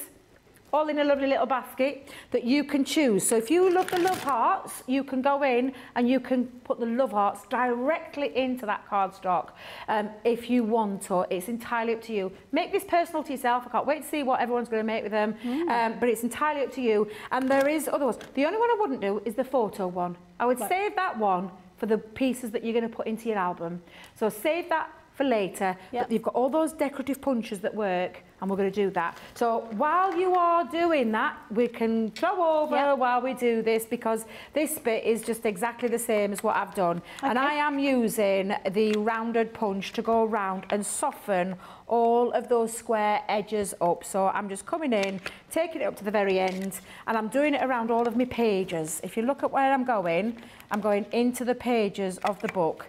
all in a lovely little basket that you can choose. So if you love the love hearts, you can go in and you can put the love hearts directly into that cardstock um, if you want to. It's entirely up to you. Make this personal to yourself. I can't wait to see what everyone's going to make with them. Um, but it's entirely up to you. And there is other ones. The only one I wouldn't do is the photo one. I would Right. save that one for the pieces that you're going to put into your album. So save that for later. Yep. But you've got all those decorative punches that work, and we're going to do that. So while you are doing that, we can go over Yep. while we do this because this bit is just exactly the same as what I've done. And I am using the rounded punch to go around and soften all of those square edges up. So I'm just coming in, taking it up to the very end, and I'm doing it around all of my pages. If you look at where I'm going, I'm going into the pages of the book.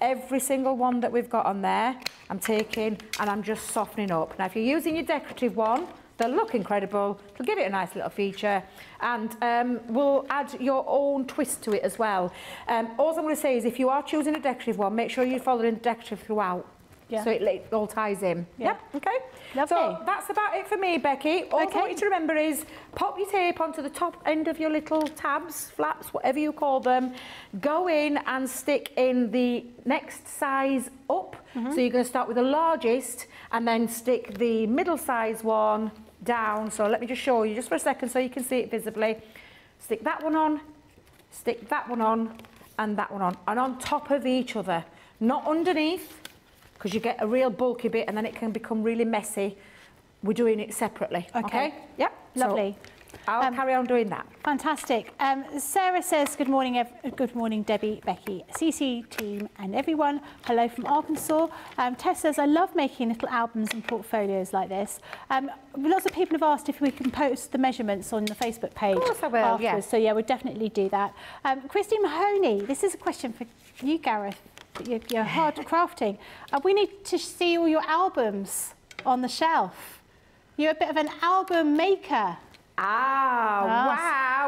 Every single one that we've got on there, I'm taking and I'm just softening up. Now, if you're using your decorative one, they'll look incredible. They'll give it a nice little feature and um, we'll add your own twist to it as well. Um, all I'm going to say is if you are choosing a decorative one, make sure you're following the decorative throughout. Yeah. So it, it all ties in. Yeah. Yep, okay. Lovely. So that's about it for me, Becky. All Okay. I want you to remember is pop your tape onto the top end of your little tabs, flaps, whatever you call them. Go in and stick in the next size up. Mm-hmm. So you're going to start with the largest and then stick the middle size one down. So let me just show you just for a second so you can see it visibly. Stick that one on, stick that one on and that one on. And on top of each other, not underneath, because you get a real bulky bit and then it can become really messy. We're doing it separately. Okay. Okay. Yep. So Lovely. I'll Um, carry on doing that. Fantastic. Um, Sarah says, good morning, ev- good morning, Debby, Becky, CC team and everyone. Hello from Arkansas. Um, Tess says, I love making little albums and portfolios like this. Um, lots of people have asked if we can post the measurements on the Facebook page Of course I will, afterwards. yeah. So yeah, we'll definitely do that. Um, Christine Mahoney, this is a question for you, Gareth. You're, you're hard crafting. Uh, we need to see all your albums on the shelf. You're a bit of an album maker. Ah,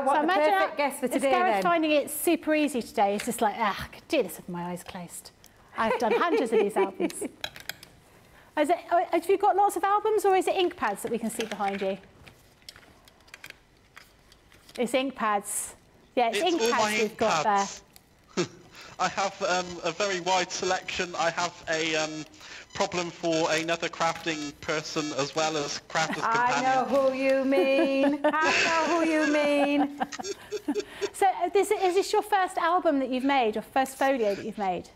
wow. What So a imagine perfect how- guest for is today Gareth then. finding it super easy today? It's just like, ah, I could do this with my eyes closed. I've done hundreds of these albums. Is it, uh, have you got lots of albums or is it ink pads that we can see behind you? It's ink pads. Yeah, it's, It's ink pads my we've got pads. I have um, a very wide selection. I have a um, problem for another crafting person as well as crafter's I know companion. who you mean. I know who you mean. So uh, this, is this your first album that you've made or first folio that you've made?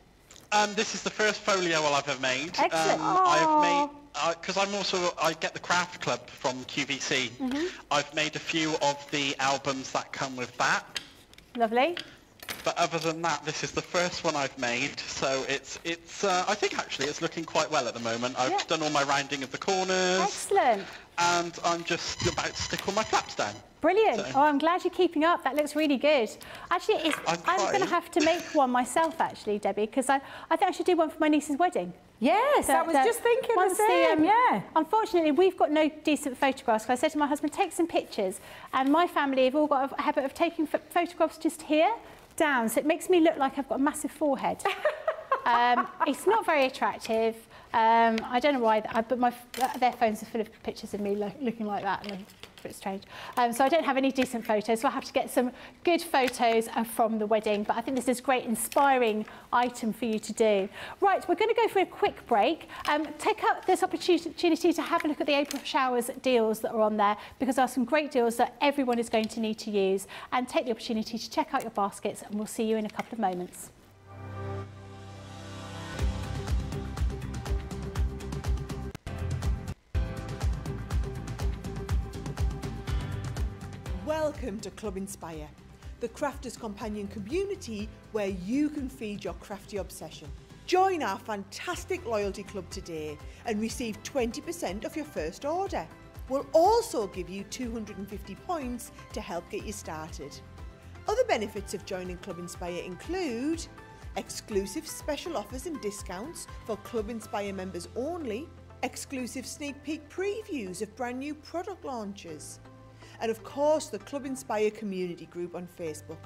Um, this is the first folio I've ever made. Excellent. Um, I've made because I'm also I get the craft club from QVC. Mm-hmm. I've made a few of the albums that come with that. Lovely. But other than that, this is the first one I've made, so it's it's. Uh, I think actually it's looking quite well at the moment. I've Yeah. done all my rounding of the corners, Excellent. and I'm just about to stick all my flaps down. Brilliant. So- Oh, I'm glad you're keeping up. That looks really good. Actually, it's, I'm I'm going to have to make one myself, actually, Debby, because I, I think I should do one for my niece's wedding. Yes, I was that- just thinking once the same, um, yeah. Unfortunately, we've got no decent photographs. So I said to my husband, take some pictures. And my family have all got a habit of taking photographs just here, down. So it makes me look like I've got a massive forehead. um, it's not very attractive. Um, I don't know why, but my, their phones are full of pictures of me lo- looking like that. And a bit strange. Um, so I don't have any decent photos. So I have to get some good photos uh, from the wedding. But I think this is a great, inspiring item for you to do. Right, we're going to go for a quick break. Um, take up this opportunity to have a look at the April Showers deals that are on there because there are some great deals that everyone is going to need to use. And take the opportunity to check out your baskets and we'll see you in a couple of moments. Welcome to Club Inspire, the crafters companion community where you can feed your crafty obsession. Join our fantastic loyalty club today and receive 20% of your first order. We'll also give you 250 points to help get you started. Other benefits of joining Club Inspire include exclusive special offers and discounts for Club Inspire members only, exclusive sneak peek previews of brand new product launches, and of course the Club Inspire community group on Facebook,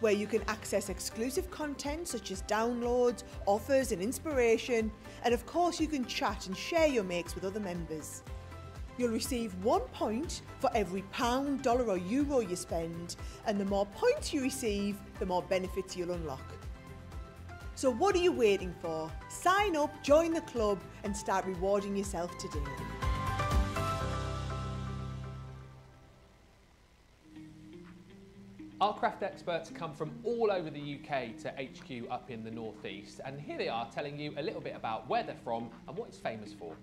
where you can access exclusive content such as downloads, offers, and inspiration, and of course you can chat and share your makes with other members. You'll receive one point for every pound, dollar, or euro you spend, and the more points you receive, the more benefits you'll unlock. So, what are you waiting for? Sign up, join the club, and start rewarding yourself today. Our craft experts come from all over the UK to HQ up in the northeast, and here they are telling you a little bit about where they're from and what it's famous for.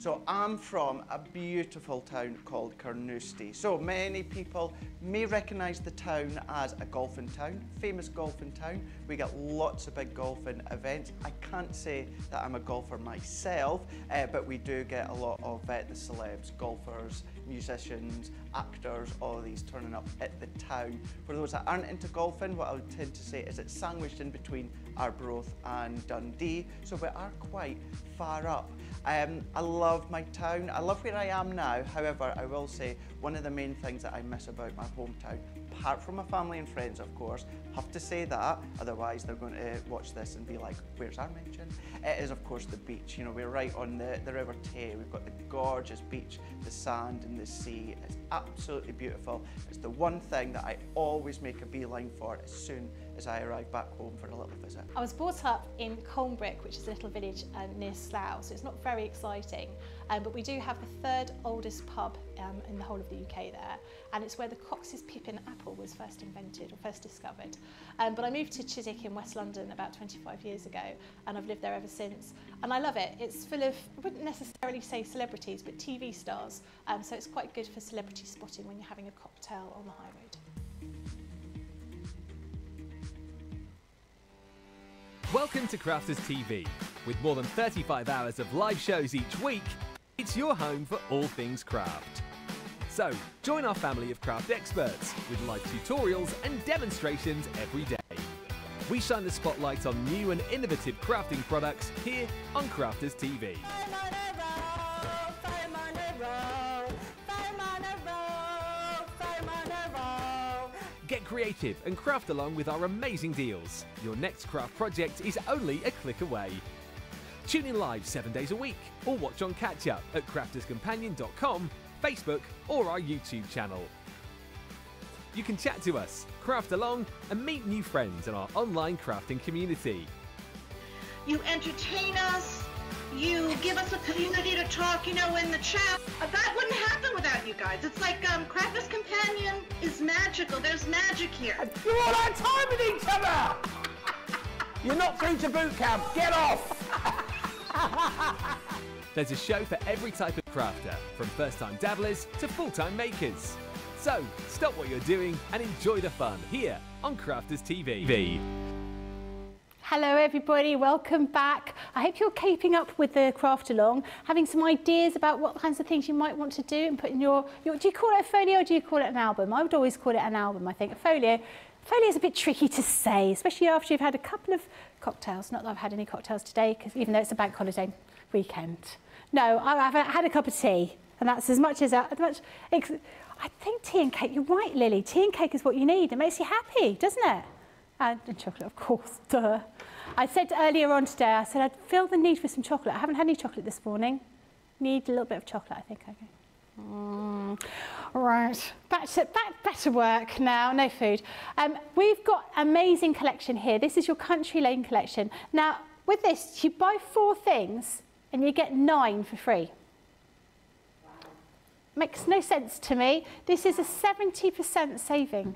So I'm from a beautiful town called Carnoustie. So many people may recognise the town as a golfing town, famous golfing town. We get lots of big golfing events. I can't say that I'm a golfer myself, uh, but we do get a lot of uh, the celebs, golfers, musicians, actors, all of these turning up at the town. For those that aren't into golfing, what I would tend to say is it's sandwiched in between Arbroath and Dundee, so we are quite far up. Um, I love my town. I love where I am now. However, I will say one of the main things that I miss about my hometown, apart from my family and friends, of course, have to say that. Otherwise, they're going to watch this and be like, "Where's our mention?" It is, of course, the beach. You know, we're right on the, the River Tay. We've got the gorgeous beach, the sand and the sea. It's absolutely beautiful. It's the one thing that I always make a beeline for as soon as I arrived back home for a little visit. I was brought up in Colnbrook, which is a little village uh, near Slough, so it's not very exciting. Um, but we do have the third oldest pub um, in the whole of the UK there, and it's where the Cox's Pippin apple was first invented or first discovered. Um, but I moved to Chiswick in West London about 25 years ago, and I've lived there ever since. And I love it. It's full of, I wouldn't necessarily say celebrities, but TV stars. Um, so it's quite good for celebrity spotting when you're having a cocktail on the high Welcome to Crafters TV. With more than 35 hours of live shows each week, it's your home for all things craft. So, join our family of craft experts with live tutorials and demonstrations every day. We shine the spotlight on new and innovative crafting products here on Crafters TV. Get creative and craft along with our amazing deals. Your next craft project is only a click away. Tune in live seven days a week or watch on catch up at crafterscompanion.com, Facebook, or our YouTube channel. You can chat to us, craft along, and meet new friends in our online crafting community. You entertain us. You give us a community to talk, you know, in the chat. That wouldn't happen you guys. It's like um, Crafters Companion is magical. There's magic here. You all had time with each other! You're not through to boot camp. Get off! There's a show for every type of crafter, from first time dabblers to full time makers. So, stop what you're doing and enjoy the fun here on Crafters TV. Hello everybody, welcome back. I hope you're keeping up with the craft along, having some ideas about what kinds of things you might want to do and put in your, your do you call it a folio or do you call it an album? I would always call it an album, I think. A folio, folio is a bit tricky to say, especially after you've had a couple of cocktails. Not that I've had any cocktails today, because even though it's a bank holiday weekend. No, I- I've had a cup of tea, and that's as much as, as much, I think tea and cake, you're right Lily, tea and cake is what you need. It makes you happy, doesn't it? And, chocolate, of course, duh. I said earlier on today, I said I'd feel the need for some chocolate. I haven't had any chocolate this morning. Need a little bit of chocolate, I think. Okay. Mm, right, back to, back, back to work now, no food. Um, we've got amazing collection here. This is your Country Lane collection. Now, with this, you buy four things and you get nine for free. Makes no sense to me. This is a 70% saving.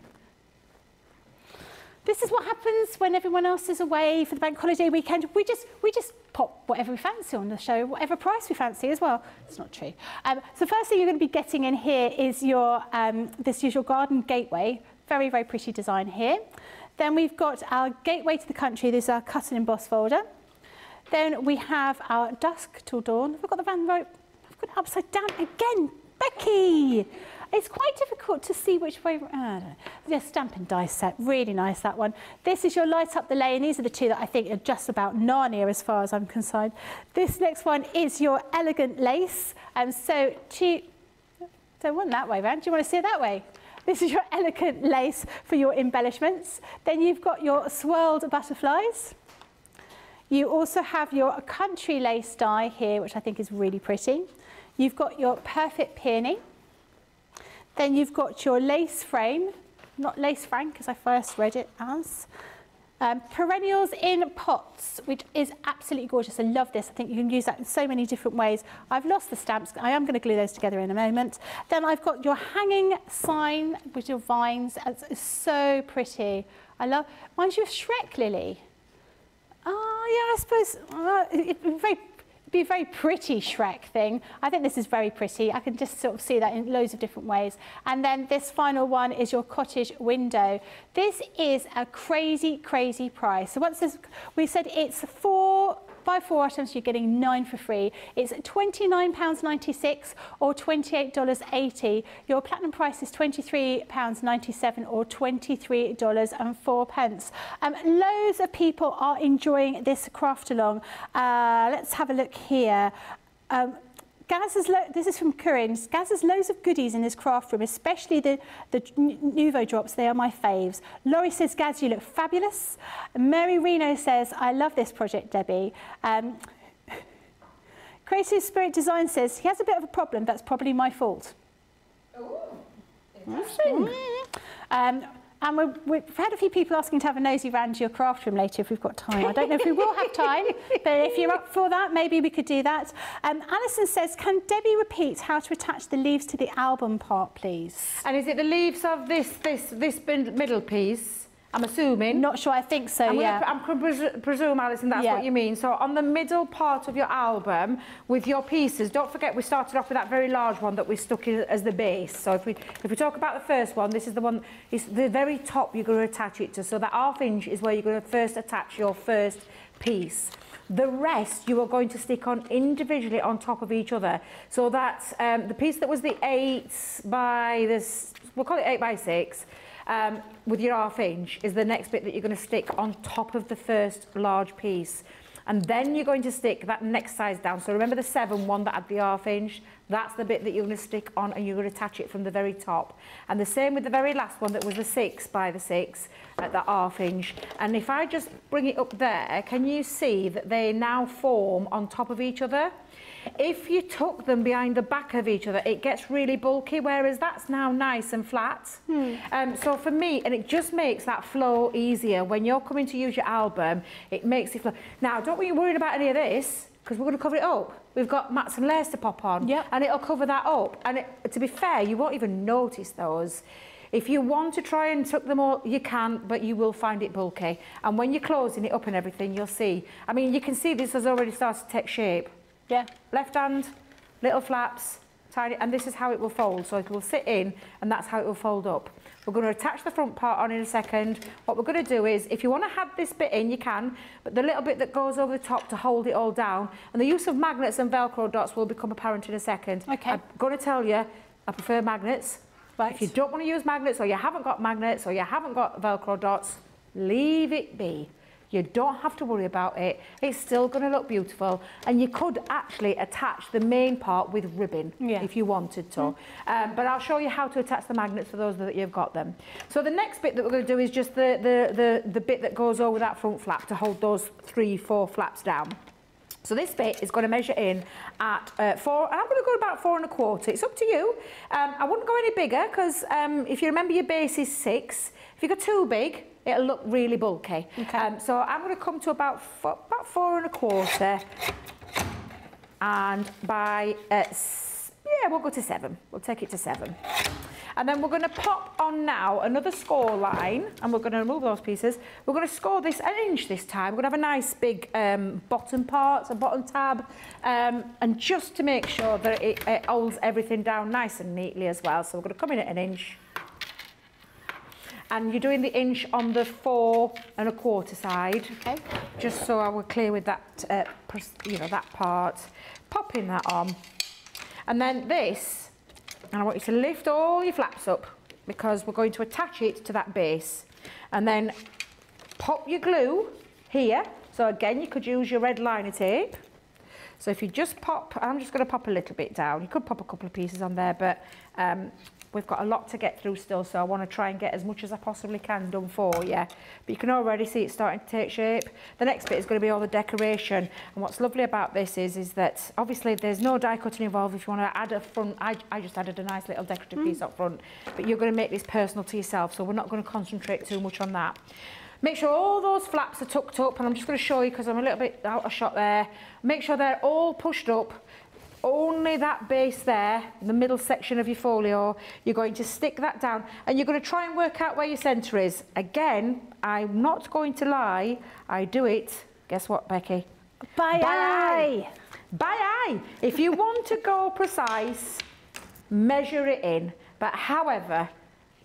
This is what happens when everyone else is away for the bank holiday weekend. We just we just pop whatever we fancy on the show, whatever price we fancy as well. It's not true. Um, so first thing you're going to be getting in here is your um, this is your garden gateway. Very very pretty design here. Then we've got our gateway to the country. This is our cut and emboss folder. Then we have our dusk till dawn. I've got the van rope. I've got it upside down again. Becky! It's quite difficult to see which way. Ah, know. The stamp and die set, really nice that one. This is your light up the lane. These are the two that I think are just about Narnia as far as I'm concerned. This next one is your elegant lace. And so, to, don't want that way round. Do you want to see it that way? This is your elegant lace for your embellishments. Then you've got your swirled butterflies. You also have your country lace die here, which I think is really pretty. You've got your perfect peony. Then you've got your lace frame, not lace frank as I first read it as. Um, perennials in pots, which is absolutely gorgeous. I love this. I think you can use that in so many different ways. I've lost the stamps. I am going to glue those together in a moment. Then I've got your hanging sign with your vines. It's, so pretty. I love. Reminds you of Shrek, Lily. Oh, yeah, I suppose uh, it, it'd very be a very pretty Shrek thing. I think this is very pretty. I can just sort of see that in loads of different ways. And then this final one is your cottage window. This is a crazy, crazy price. So once this, we said it's four buy four items, you're getting nine for free. It's £29.96 or $28.80. Your platinum price is £23.97 or $23.04. Um, loads of people are enjoying this craft along. Uh, let's have a look here. Um, Gaz has this is from Corinne. Gaz has loads of goodies in his craft room, especially the, the N- Nuvo drops. They are my faves. Laurie says, Gaz, you look fabulous. Mary Reno says, I love this project, Debby. Um, Creative Spirit Design says, he has a bit of a problem. That's probably my fault. Mm. Um, and we're, we've had a few people asking to have a nosy round your craft room later if we've got time. I don't know if we will have time, but if you're up for that, maybe we could do that. Um, Alison says, can Debby repeat how to attach the leaves to the album part, please? And is it the leaves of this this this middle piece? I'm assuming. Not sure, I think so, I'm yeah. Gonna, I'm going to presume, Alison, that's Yeah. what you mean. So on the middle part of your album, with your pieces, don't forget we started off with that very large one that we stuck in as the base. So if we if we talk about the first one, this is the one, it's the very top you're going to attach it to. So that half inch is where you're going to first attach your first piece. The rest you are going to stick on individually on top of each other. So that's um, the piece that was the eight by this, we'll call it eight by six, um, with your half inch is the next bit that you're going to stick on top of the first large piece. And then you're going to stick that next size down. So remember the seven one that had the half inch? That's the bit that you're going to stick on and you're going to attach it from the very top. And the same with the very last one that was the six by the six at the half inch. And if I just bring it up there, can you see that they now form on top of each other? If you tuck them behind the back of each other, it gets really bulky, whereas that's now nice and flat. Hmm. Um, so for me, and it just makes that flow easier. When you're coming to use your album, it makes it flow. Now, don't be worried about any of this, because we're going to cover it up. We've got mats and layers to pop on, Yep. and it'll cover that up. And it, to be fair, you won't even notice those. If you want to try and tuck them all, you can, but you will find it bulky. And when you're closing it up and everything, you'll see. I mean, you can see this has already started to take shape. Yeah. Left hand, little flaps, tiny, and this is how it will fold. So it will sit in, and that's how it will fold up. We're going to attach the front part on in a second. What we're going to do is, if you want to have this bit in, you can, but the little bit that goes over the top to hold it all down, and the use of magnets and Velcro dots will become apparent in a second. Okay. I'm going to tell you, I prefer magnets. Right. If you don't want to use magnets, or you haven't got magnets, or you haven't got Velcro dots, leave it be. You don't have to worry about it. It's still going to look beautiful. And you could actually attach the main part with ribbon Yeah. if you wanted to. Um, but I'll show you how to attach the magnets for those that you've got them. So the next bit that we're going to do is just the, the, the, the bit that goes over that front flap to hold those three, four flaps down. So this bit is going to measure in at uh, four, and I'm going to go about four and a quarter. It's up to you. Um, I wouldn't go any bigger because um, if you remember your base is six. If you go too big, it'll look really bulky. Okay. Um, so I'm going to come to about four, about four and a quarter, and by uh, yeah, we'll go to seven. We'll take it to seven. And then we're going to pop on now another score line, and we're going to remove those pieces. We're going to score this an inch this time. We're going to have a nice big um, bottom part, a bottom tab, um, and just to make sure that it, it holds everything down nice and neatly as well. So we're going to come in at an inch. And you're doing the inch on the four and a quarter side. Okay. Just so I we're clear with that, uh, you know, that part. Popping that on. And then this, and I want you to lift all your flaps up because we're going to attach it to that base. And then pop your glue here. So again, you could use your red liner tape. So if you just pop, I'm just going to pop a little bit down. You could pop a couple of pieces on there, but um, we've got a lot to get through still, so I want to try and get as much as I possibly can done for you. But you can already see it starting to take shape. The next bit is going to be all the decoration. And what's lovely about this is, is that obviously there's no die cutting involved. If you want to add a front, I, I just added a nice little decorative mm. piece up front, but you're going to make this personal to yourself, so we're not going to concentrate too much on that. Make sure all those flaps are tucked up, and I'm just going to show you because I'm a little bit out of shot there. Make sure they're all pushed up. Only that base there, in the middle section of your folio, you're going to stick that down, and you're going to try and work out where your centre is. Again, I'm not going to lie, I do it. Guess what, Becky? By By eye. By eye. If you want to go precise, measure it in. But however,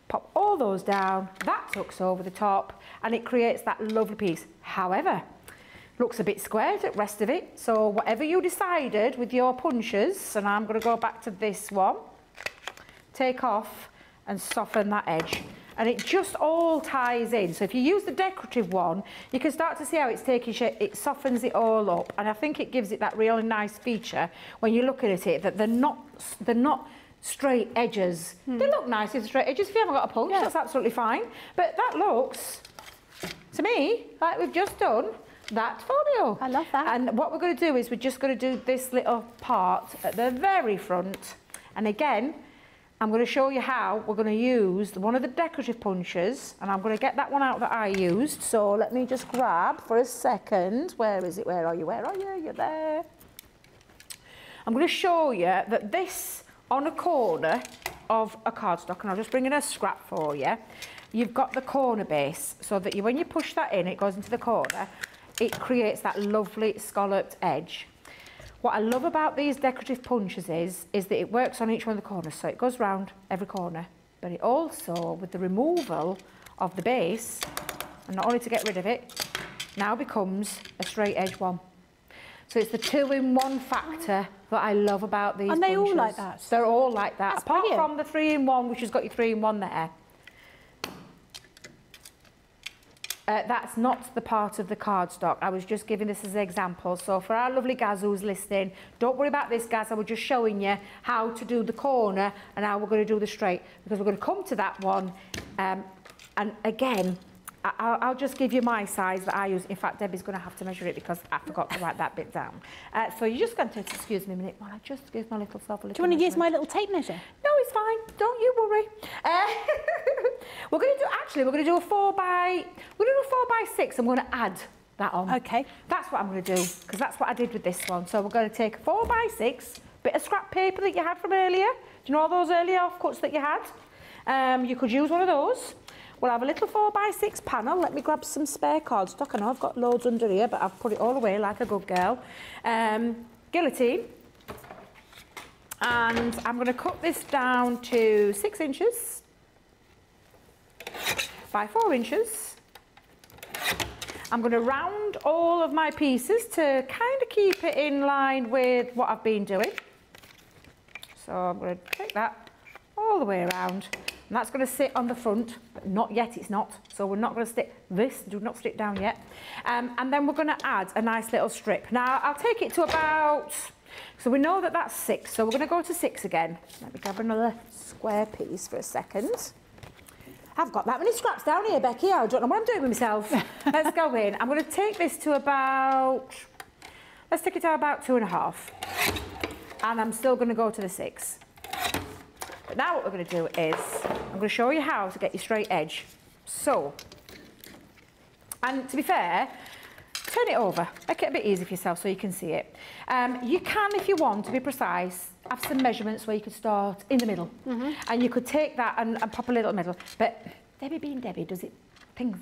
pop all those down, that tucks over the top, and it creates that lovely piece. However, looks a bit squared at rest of it. So whatever you decided with your punches, and I'm going to go back to this one, take off and soften that edge. And it just all ties in. So if you use the decorative one, you can start to see how it's taking shape. It softens it all up. And I think it gives it that really nice feature when you're looking at it, that they're not, they're not straight edges. Hmm. They look nice with straight edges. If you haven't got a punch, that's absolutely fine. But that looks, to me, like we've just done that folio. I love that. And what we're going to do is we're just going to do this little part at the very front. And again, I'm going to show you how we're going to use one of the decorative punches. And I'm going to get that one out that I used. So let me just grab for a second. Where is it? Where are you? Where are you? You're there. I'm going to show you that this on a corner of a cardstock, and I'll just bring in a scrap for you. You've got the corner base, so that you, when you push that in, it goes into the corner. It creates that lovely scalloped edge. What I love about these decorative punches is, is that it works on each one of the corners, so it goes round every corner. But it also, with the removal of the base, and not only to get rid of it, now becomes a straight edge one. So it's the two-in-one factor that I love about these And they all like that. They're all like that, That's apart brilliant. from the three-in-one, which has got your three-in-one there. Uh, that's not the part of the cardstock. I was just giving this as an example. So for our lovely Gaz who's listening, don't worry about this, Gaz. I was just showing you how to do the corner and how we're going to do the straight because we're going to come to that one. Um, and again, I'll, I'll just give you my size that I use. In fact, Debby's going to have to measure it because I forgot to write that bit down. Uh, so you're just going to excuse me a minute while I just give my little self a little Do you want to use my little tape measure? No, it's fine. Don't you worry. Uh, we're going to do, actually, we're going to do a four by, we're going to do a four by six. I'm going to add that on. Okay. That's what I'm going to do, because that's what I did with this one. So we're going to take a four by six, bit of scrap paper that you had from earlier. Do you know all those earlier offcuts that you had? Um, you could use one of those. We'll have a little four by six panel. Let me grab some spare cardstock. I know I've got loads under here, but I've put it all away like a good girl. Um, guillotine. And I'm going to cut this down to six inches by four inches. I'm going to round all of my pieces to kind of keep it in line with what I've been doing. So I'm going to take that all the way around. And that's going to sit on the front, but not yet, it's not. So we're not going to stick this, do not stick down yet. Um, and then we're going to add a nice little strip. Now, I'll take it to about, so we know that that's six, so we're going to go to six again. Let me grab another square piece for a second. I've got that many scraps down here, Becky. I don't know what I'm doing with myself. Let's go in. I'm going to take this to about, let's take it to about two and a half. And I'm still going to go to the six. But now what we're going to do is, I'm going to show you how to get your straight edge. So, and to be fair, turn it over. Make it a bit easy for yourself so you can see it. Um, you can, if you want, to be precise, have some measurements where you could start in the middle. And you could take that and, and pop a little middle. But Debby being Debby, does it things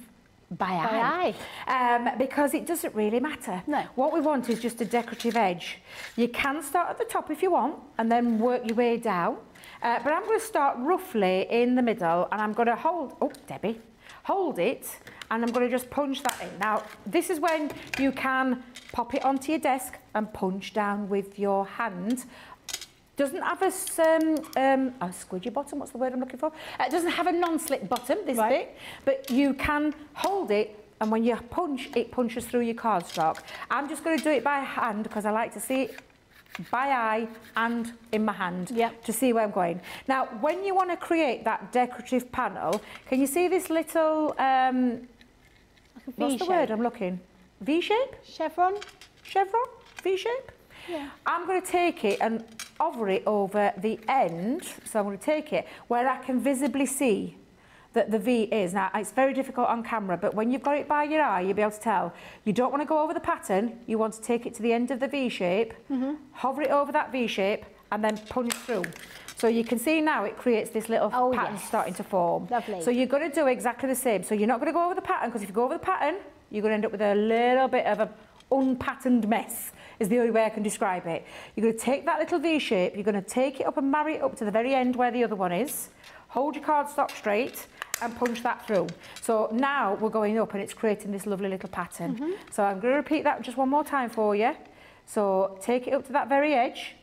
by eye? Um, because it doesn't really matter. No. What we want is just a decorative edge. You can start at the top if you want and then work your way down. Uh, but I'm going to start roughly in the middle and I'm going to hold, oh, Debby, hold it and I'm going to just punch that in. Now, this is when you can pop it onto your desk and punch down with your hand. Doesn't have a, um, um, a squidgy bottom, what's the word I'm looking for? Uh, It doesn't have a non-slip bottom, this Right. bit, but you can hold it and when you punch, it punches through your cardstock. I'm just going to do it by hand because I like to see it by eye and in my hand Yep. to see where I'm going. Now, when you want to create that decorative panel, can you see this little, um, what's the word I'm looking? V-shape? Chevron? Chevron? V-shape? Yeah. I'm going to take it and hover it over the end. So I'm going to take it where I can visibly see that the V is. Now, it's very difficult on camera, but when you've got it by your eye, you'll be able to tell. You don't want to go over the pattern. You want to take it to the end of the V shape, Mm-hmm. hover it over that V shape, and then punch through. So you can see now it creates this little Oh, pattern yes. starting to form. Lovely. So you're going to do exactly the same. So you're not going to go over the pattern, because if you go over the pattern, you're going to end up with a little bit of a unpatterned mess is the only way I can describe it. You're going to take that little V shape, you're going to take it up and marry it up to the very end where the other one is, hold your cardstock straight and punch that through. So now we're going up and it's creating this lovely little pattern. So I'm going to repeat that just one more time for you. So take it up to that very edge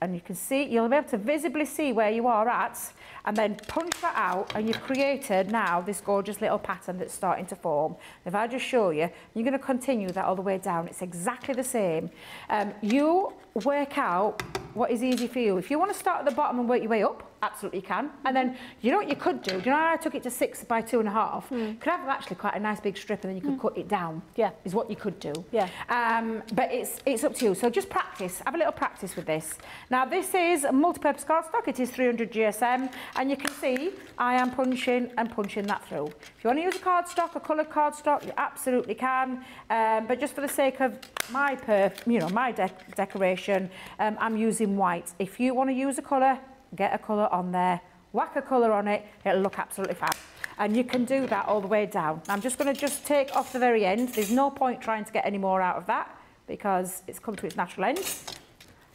and you can see, you'll be able to visibly see where you are at and then punch that out and you've created now this gorgeous little pattern that's starting to form. If I just show you, you're going to continue that all the way down. It's exactly the same. Um, you work out what is easy for you. If you want to start at the bottom and work your way up, absolutely can. And then, you know what you could do? Do you know how I took it to six by two and a half? You could have actually quite a nice big strip and then you could cut it down. Yeah. Is what you could do. Yeah. Um, but it's, it's up to you. So just practice. Have a little practice with this. Now, this is a multi-purpose cardstock. It is 300 GSM. And you can see I am punching and punching that through. If you want to use a cardstock, a coloured cardstock, you absolutely can. Um, but just for the sake of my, perf, you know, my de decoration, um, I'm using white. If you want to use a colour, get a colour on there. Whack a colour on it. It'll look absolutely fab. And you can do that all the way down. I'm just going to just take off the very end. There's no point trying to get any more out of that because it's come to its natural end.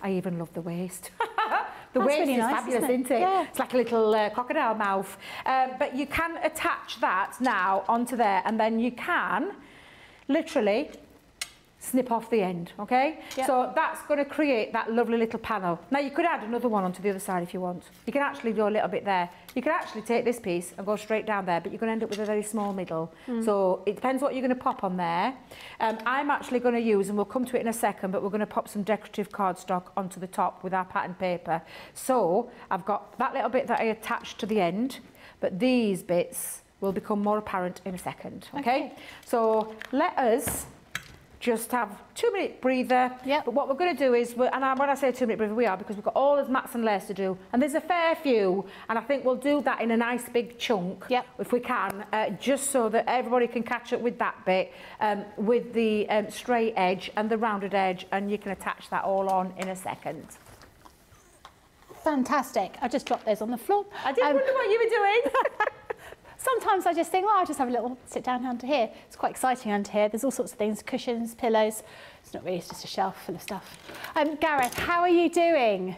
I even love the waste. the That's waste really is nice, fabulous, isn't it? isn't it? Yeah. It's like a little uh, crocodile mouth. Um, but you can attach that now onto there and then you can literally snip off the end, okay? Yep. So that's going to create that lovely little panel. Now you could add another one onto the other side if you want. You can actually do a little bit there. You could actually take this piece and go straight down there, but you're going to end up with a very small middle. So it depends what you're going to pop on there. Um, I'm actually going to use, and we'll come to it in a second, but we're going to pop some decorative cardstock onto the top with our pattern paper. So I've got that little bit that I attached to the end, but these bits will become more apparent in a second, okay? Okay. So let us just have two minute breather. Yep. But what we're going to do is, we're, and when I say two minute breather, we are because we've got all those mats and layers to do, and there's a fair few, and I think we'll do that in a nice big chunk, Yep. if we can, uh, just so that everybody can catch up with that bit, um, with the um, straight edge and the rounded edge, and you can attach that all on in a second. Fantastic. I just dropped those on the floor. I did Um, wonder what you were doing. Sometimes I just think, oh, I'll just have a little sit down under here. It's quite exciting under here. There's all sorts of things, cushions, pillows. It's not really, it's just a shelf full of stuff. Um, Gareth, how are you doing?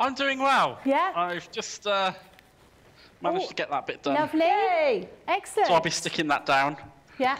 I'm doing well. Yeah? I've just uh, managed Oh, to get that bit done. Lovely. Yay! Excellent. So I'll be sticking that down. Yeah.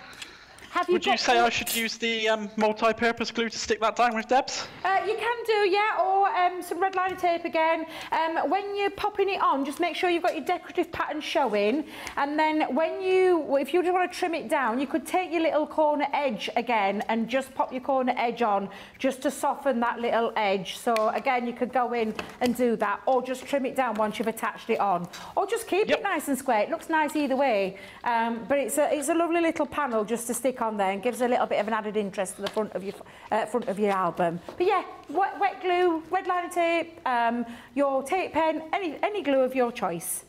Have you Would you say I should use the um, multi-purpose glue to stick that down with, Debs? Uh, you can do, yeah, or um, some red liner tape again. Um, when you're popping it on, just make sure you've got your decorative pattern showing. And then when you, if you just want to trim it down, you could take your little corner edge again and just pop your corner edge on just to soften that little edge. So again, you could go in and do that, or just trim it down once you've attached it on. Or just keep Yep. it nice and square. It looks nice either way. Um, but it's a, it's a lovely little panel just to stick on there and gives a little bit of an added interest to the front of your uh, front of your album. But yeah, wet, wet glue, red liner tape, um, your tape pen, any any glue of your choice.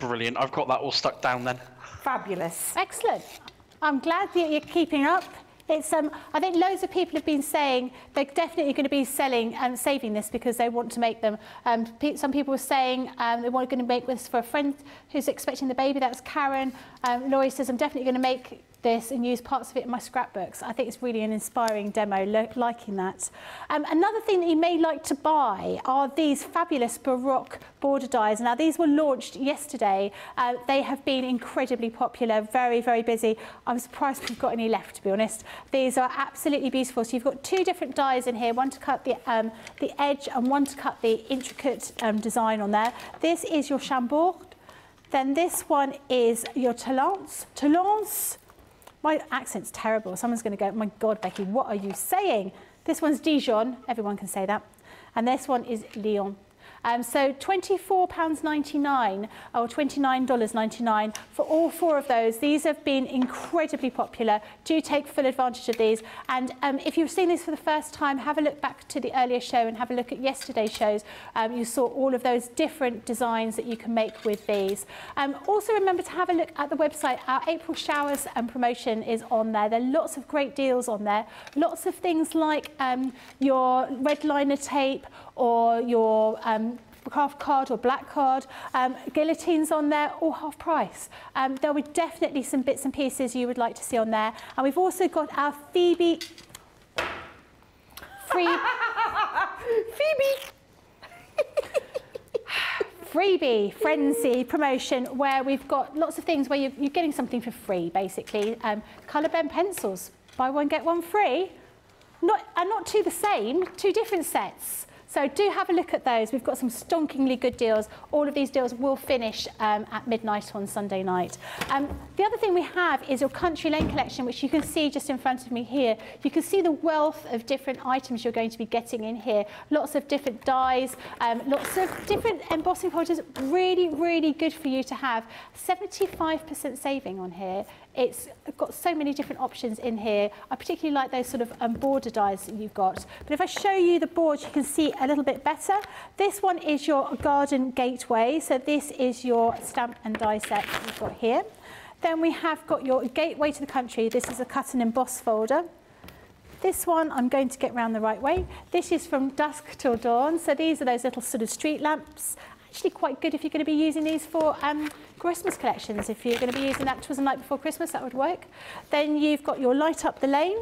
Brilliant. I've got that all stuck down then. Fabulous. Excellent. I'm glad that you're keeping up. It's, um, I think loads of people have been saying they're definitely going to be selling and saving this because they want to make them. Um, pe- some people were saying um, they were going to make this for a friend who's expecting the baby. That's Karen. Um, Laurie says, I'm definitely going to make this and use parts of it in my scrapbooks. I think it's really an inspiring demo, liking that. Um, another thing that you may like to buy are these fabulous Baroque border dies. Now, these were launched yesterday. Uh, they have been incredibly popular, very, very busy. I'm surprised we've got any left, to be honest. These are absolutely beautiful. So you've got two different dies in here, one to cut the, um, the edge and one to cut the intricate um, design on there. This is your Chambord. Then this one is your Talence. Talence. My accent's terrible. Someone's going to go, my God, Becky, what are you saying? This one's Dijon. Everyone can say that. And this one is Lyon. Um, so £24.99 or $29.99 for all four of those. These have been incredibly popular. Do take full advantage of these. And um, if you've seen this for the first time, have a look back to the earlier show and have a look at yesterday's shows. Um, you saw all of those different designs that you can make with these. Um, also remember to have a look at the website. Our April showers and promotion is on there. There are lots of great deals on there. Lots of things like um, your red liner tape or your um, craft card or black card. Um, guillotines on there, all half price. Um, there were definitely some bits and pieces you would like to see on there. And we've also got our Phoebe free Phoebe freebie frenzy promotion where we've got lots of things where you're, you're getting something for free basically um, color pen pencils buy one get one free not and not two the same two different sets so do have a look at those. We've got some stonkingly good deals. All of these deals will finish um, at midnight on Sunday night. Um, the other thing we have is your Country Lane collection, which you can see just in front of me here. You can see the wealth of different items you're going to be getting in here. Lots of different dies, um, lots of different embossing folders. Really, really good for you to have. 75% saving on here. It's got so many different options in here. I particularly like those sort of um, border dies that you've got. But if I show you the board, you can see a little bit better. This one is your garden gateway. So this is your stamp and die set that you've got here. Then we have got your gateway to the country. This is a cut and emboss folder. This one I'm going to get round the right way. This is from dusk till dawn. So these are those little sort of street lamps. Actually quite good if you're going to be using these for um, Christmas collections. If you're going to be using that twas the night before Christmas, that would work. Then you've got your light up the lane.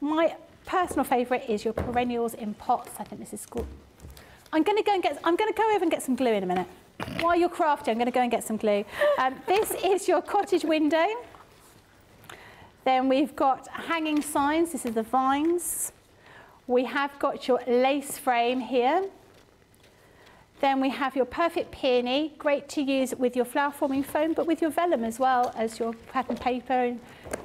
My personal favourite is your perennials in pots. I think this is cool. I'm going to go and get. I'm going to go over and get some glue in a minute. While you're crafting, I'm going to go and get some glue. Um, this is your cottage window. Then we've got hanging signs. This is the vines. We have got your lace frame here. Then we have your perfect peony, great to use with your flower forming foam, but with your vellum as well as your pattern paper. And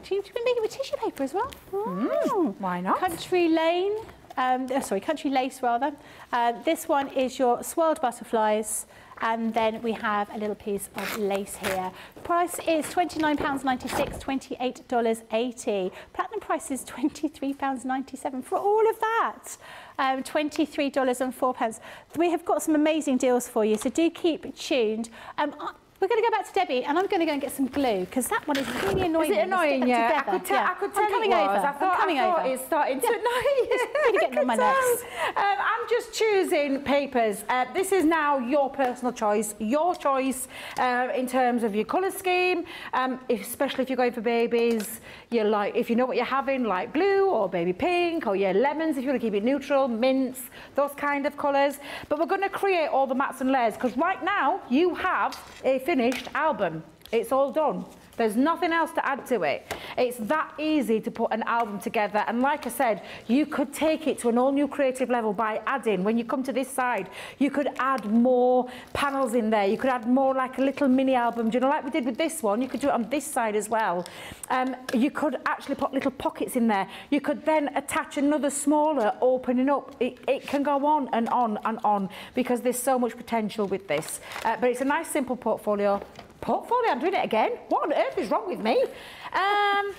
you, you make it with tissue paper as well? Oh. why not? Country Lane, um, oh, sorry, Country Lace rather. Uh, this one is your swirled butterflies. And then we have a little piece of lace here. Price is £29.96, $28.80. Platinum price is £23.97 for all of that. Um, $23.04. We have got some amazing deals for you, so do keep tuned. Um, we're going to go back to Debby, and I'm going to go and get some glue because that one is really annoying. Is it me. Let's get annoying? Yeah, I could, tell. I could tell I'm coming over. I thought, I'm coming I thought over. it's starting to. Yeah. No, It's really getting on my nerves. Um, I'm just choosing papers. Uh, this is now your personal choice, your choice uh, in terms of your colour scheme. Um, if, especially if you're going for babies, you like if you know what you're having, like blue or baby pink or yeah, lemons. If you want to keep it neutral, mints, those kind of colours. But we're going to create all the mats and layers because right now you have a finished album. It's all done. There's nothing else to add to it. It's that easy to put an album together. And like I said, you could take it to an all new creative level by adding, when you come to this side, you could add more panels in there. You could add more like a little mini album. Do you know, like we did with this one, you could do it on this side as well. Um, you could actually put little pockets in there. You could then attach another smaller opening up. It, it can go on and on and on because there's so much potential with this. Uh, but it's a nice simple portfolio portfolio. I'm doing it again. What on earth is wrong with me? Um,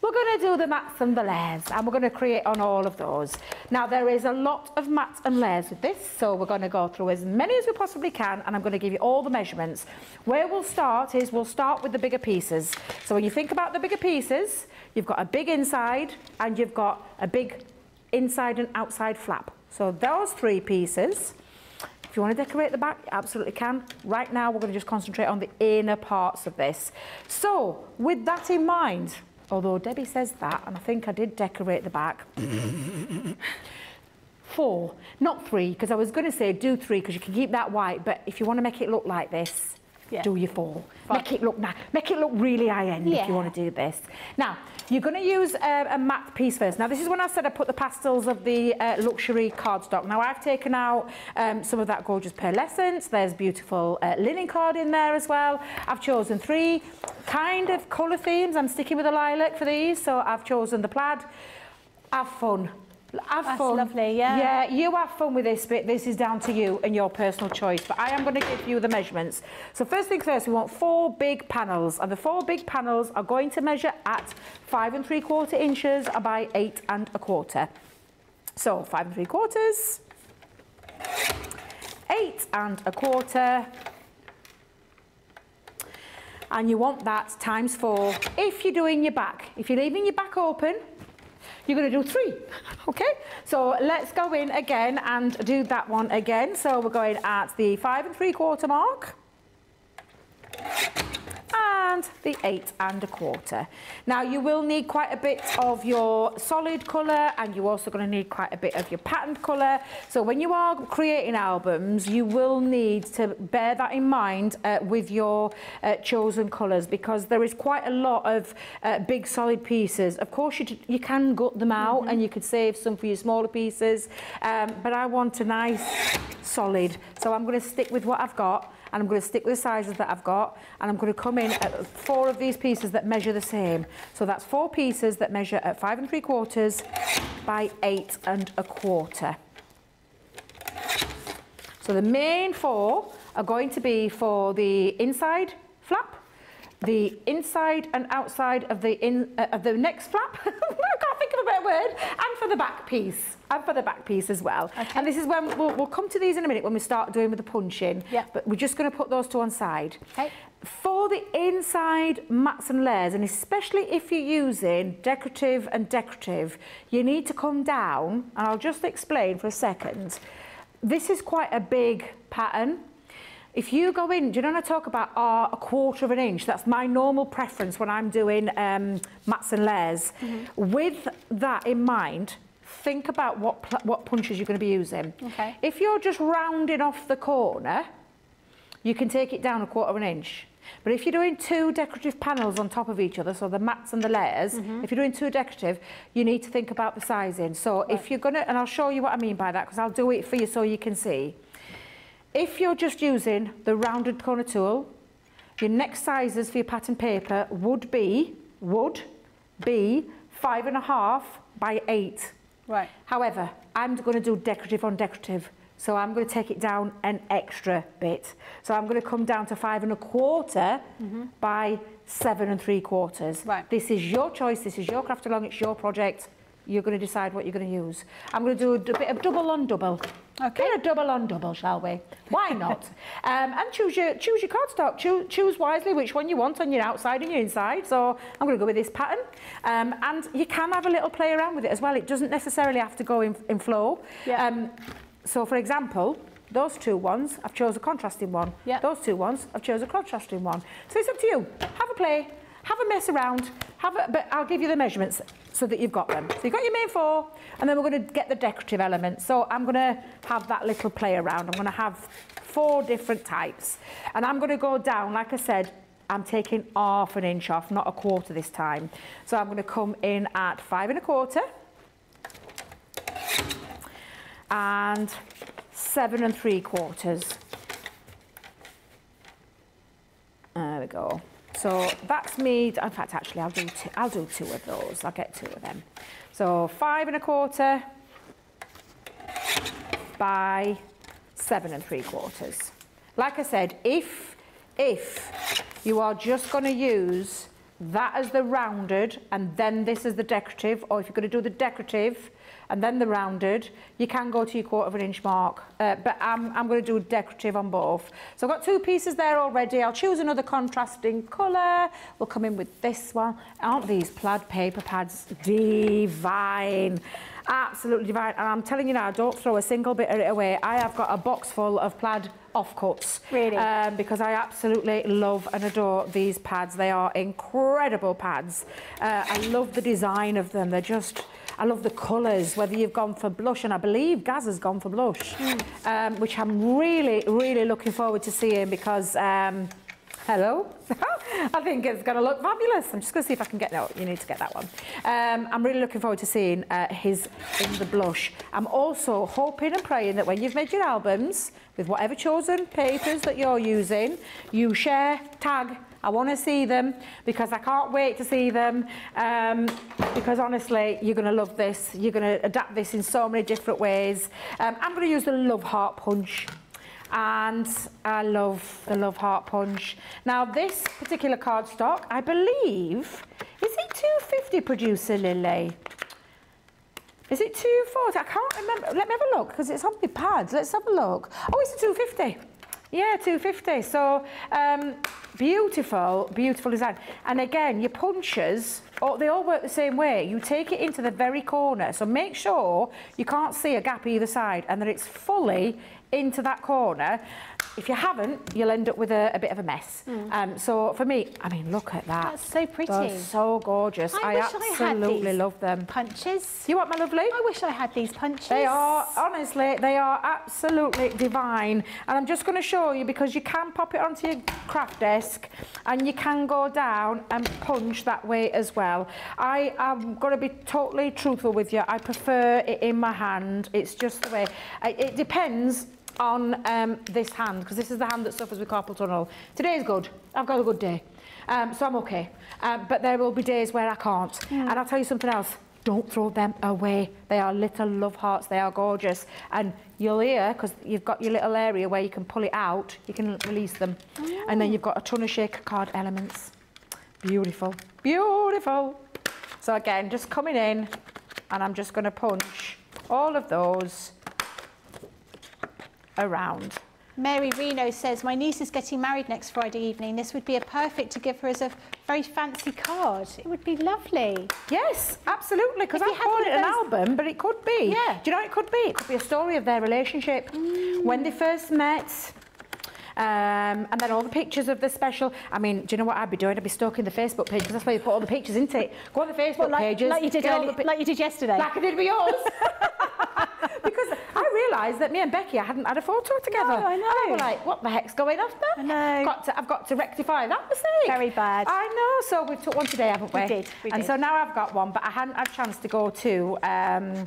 we're going to do the mats and the layers and we're going to create on all of those. Now there is a lot of mats and layers with this so we're going to go through as many as we possibly can and I'm going to give you all the measurements. Where we'll start is we'll start with the bigger pieces. So when you think about the bigger pieces you've got a big inside and you've got a big inside and outside flap. So those three pieces if you want to decorate the back, you absolutely can. Right now, we're going to just concentrate on the inner parts of this. So, with that in mind, although Debby says that, and I think I did decorate the back, four, not three, because I was going to say do three, because you can keep that white, but if you want to make it look like this, Yeah. do your four. Make it look nice. Make it look really high-end if you want to do this. Now, You're going to use a, a matte piece first. Now, this is when I said I put the pastels of the uh, luxury cardstock. Now, I've taken out um, some of that gorgeous pearlescence. There's beautiful uh, linen card in there as well. I've chosen three kind of colour themes. I'm sticking with the lilac for these, so I've chosen the plaid. Have fun. Have That's fun. lovely, yeah. Yeah, you have fun with this bit. This is down to you and your personal choice. But I am going to give you the measurements. So first things first, we want four big panels. And the four big panels are going to measure at five and three quarter inches by eight and a quarter. So five and three quarters, eight and a quarter, and you want that times four if you're doing your back. If you're leaving your back open, you're going to do three, okay? So let's go in again and do that one again. So we're going at the five and three quarter mark and the eight and a quarter. Now you will need quite a bit of your solid colour and you're also going to need quite a bit of your patterned colour. So when you are creating albums, you will need to bear that in mind uh, with your uh, chosen colours because there is quite a lot of uh, big solid pieces. Of course, you, you can gut them out and you could save some for your smaller pieces, um, but I want a nice solid. So I'm going to stick with what I've got and I'm going to stick with the sizes that I've got and I'm going to come in at four of these pieces that measure the same. So that's four pieces that measure at five and three quarters by eight and a quarter. So the main four are going to be for the inside flap, the inside and outside of the in uh, of the next flap. I can't think of a better word. And for the back piece. And for the back piece as well. And this is when we'll, we'll come to these in a minute when we start doing with the punching. Yeah. But we're just going to put those to one side. Okay. For the inside mats and layers, and especially if you're using decorative and decorative, you need to come down, and I'll just explain for a second. This is quite a big pattern. If you go in, do you know when I talk about uh, a quarter of an inch? That's my normal preference when I'm doing um, mats and layers. With that in mind, think about what, pl- what punches you're going to be using. Okay. If you're just rounding off the corner, you can take it down a quarter of an inch. But if you're doing two decorative panels on top of each other, so the mats and the layers, mm-hmm. if you're doing two decorative, you need to think about the sizing. So if you're going to, and I'll show you what I mean by that, because I'll do it for you so you can see. If you're just using the rounded corner tool, your next sizes for your pattern paper would be, would be five and a half by eight. Right. However, I'm going to do decorative on decorative. So I'm going to take it down an extra bit. So I'm going to come down to five and a quarter mm-hmm. by seven and three quarters. Right. This is your choice. This is your craft along. It's your project. You're going to decide what you're going to use. I'm going to do a bit of double on double. Okay. Bit of double on double, shall we? Why not? um, and choose your choose your cardstock. Choose, choose wisely which one you want on your outside and your inside. So I'm going to go with this pattern. Um, and you can have a little play around with it as well. It doesn't necessarily have to go in, in flow. Yeah. Um, so for example, those two ones, I've chose a contrasting one. Yeah. Those two ones, I've chose a contrasting one. So it's up to you. Have a play, have a mess around, have a, but I'll give you the measurements so that you've got them. So you've got your main four, and then we're going to get the decorative elements. So I'm going to have that little play around. I'm going to have four different types. And I'm going to go down, like I said, I'm taking half an inch off, not a quarter this time. So I'm going to come in at five and a quarter and seven and three quarters. There we go. So that's me. In fact, actually, I'll do two, I'll do two of those. I'll get two of them. So five and a quarter by seven and three quarters. Like I said, if if you are just going to use that as the rounded and then this as the decorative, or if you're going to do the decorative and then the rounded, you can go to your quarter of an inch mark. Uh, but I'm, I'm going to do decorative on both. So I've got two pieces there already. I'll choose another contrasting colour. We'll come in with this one. Aren't these plaid paper pads divine? Absolutely divine. And I'm telling you now, don't throw a single bit of it away. I have got a box full of plaid offcuts. Really? Um, because I absolutely love and adore these pads. They are incredible pads. Uh, I love the design of them. They're just, I love the colours, whether you've gone for blush, and I believe Gaz has gone for blush, um, which I'm really, really looking forward to seeing because, um, hello, I think it's going to look fabulous. I'm just going to see if I can get, no, you need to get that one. Um, I'm really looking forward to seeing uh, his in the blush. I'm also hoping and praying that when you've made your albums, with whatever chosen papers that you're using, you share, tag, I want to see them because I can't wait to see them um, because honestly, you're going to love this. You're going to adapt this in so many different ways. Um, I'm going to use the Love Heart Punch and I love the Love Heart Punch. Now, this particular cardstock, I believe, is it 250 producer Lily? Is it 240? I can't remember. Let me have a look because it's on my pads. Let's have a look. Oh, it's a 250. Yeah, 250. So um, beautiful, beautiful design. And again, your punches, oh, they all work the same way. You take it into the very corner. So make sure you can't see a gap either side and that it's fully into that corner. If you haven't, you'll end up with a, a bit of a mess. Um, so for me, I mean, look at that. That's so pretty. They're so gorgeous. I I, I absolutely these. love them. Punches. You want my lovely? I wish I had these punches. They are, honestly, they are absolutely divine. And I'm just going to show you because you can pop it onto your craft desk and you can go down and punch that way as well. I am going to be totally truthful with you. I prefer it in my hand. It's just the way. I- It depends on um, this hand because this is the hand that suffers with carpal tunnel. Today is good. I've got a good day. Um, so I'm okay. Um, but there will be days where I can't. And I'll tell you something else. Don't throw them away. They are little love hearts. They are gorgeous. And you'll hear, because you've got your little area where you can pull it out, you can release them. And then you've got a ton of shaker card elements. Beautiful. Beautiful. So again, just coming in, and I'm just going to punch all of those around. Mary Reno says, my niece is getting married next Friday evening. This would be a perfect to give her as a very fancy card. It would be lovely. Yes, absolutely, because calling one it an those- album, but it could be. Yeah. Do you know what it could be? It could be a story of their relationship. When they first met, um, and then all the pictures of the special. I mean, do you know what I'd be doing? I'd be stalking the Facebook page because that's where you put all the pictures, isn't it? Go on the Facebook Well, like, pages. like you did early- like you did yesterday. like I did with yours. because I realised that me and Becky I hadn't had a photo together. No, I And I know. was like, what the heck's going on there? I know. Got to, I've got to rectify that mistake. Very bad. I know. So we took one today, haven't we? We did, we and did. so now I've got one, but I hadn't had a chance to go to. Um,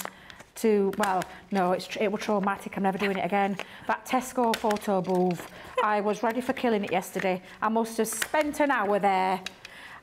to well, no, it's it was traumatic. I'm never doing it again. That Tesco photo booth. I was ready for killing it yesterday. I must have spent an hour there.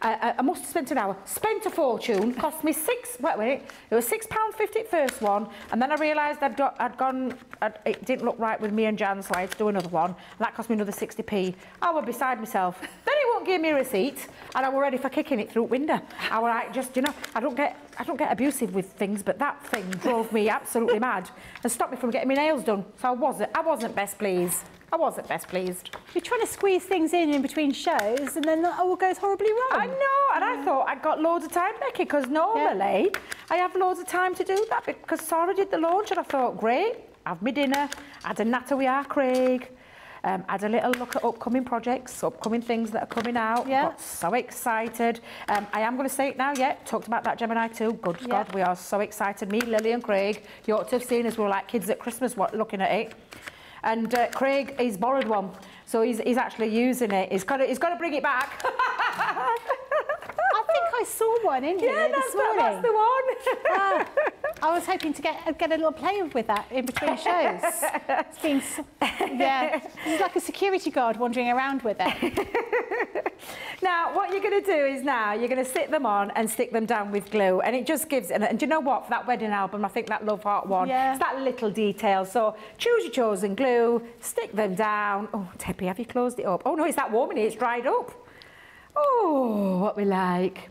I, I- must have spent an hour, spent a fortune, cost me six, wait, wait, it was six pound fifty first one, and then I realised I'd, do, I'd gone, I'd, it didn't look right with me and Jan, so I had to do another one, and that cost me another 60p. I was beside myself. Then he won't give me a receipt, and I was ready for kicking it through the window. I was like, just, you know, I don't get, I don't get abusive with things, but that thing drove me absolutely mad and stopped me from getting my nails done. So I wasn't, I wasn't best pleased. I wasn't best pleased. You're trying to squeeze things in in between shows and then it all goes horribly wrong. I know, and I thought I'd got loads of time, Becky, because normally I have loads of time to do that because Sara did the launch and I thought, great, have me dinner, had a natter with our Craig, um, had a little look at upcoming projects, upcoming things that are coming out. Yeah. Got so excited. Um, I am going to say it now, yeah, talked about that Gemini too. Good Yeah. God, we are so excited. Me, Lily and Craig, you ought to have seen us, we were like kids at Christmas what, looking at it. And uh, Craig, he's borrowed one. So he's, he's actually using it. He's got to, he's got to bring it back. I think I saw one in here Yeah, this that's, the- that's the one. Ah, I was hoping to get get a little play with that in between shows. It's been, yeah, it's like a security guard wandering around with it. now, what you're going to do is now you're going to sit them on and stick them down with glue, and it just gives. And, and do you know what? For that wedding album, I think that Love Heart one. Yeah. It's that little detail. So choose your chosen glue, stick them down. Oh, Teppy, have you closed it up? Oh no, it's that warm in here. It's dried up. Oh, what we like.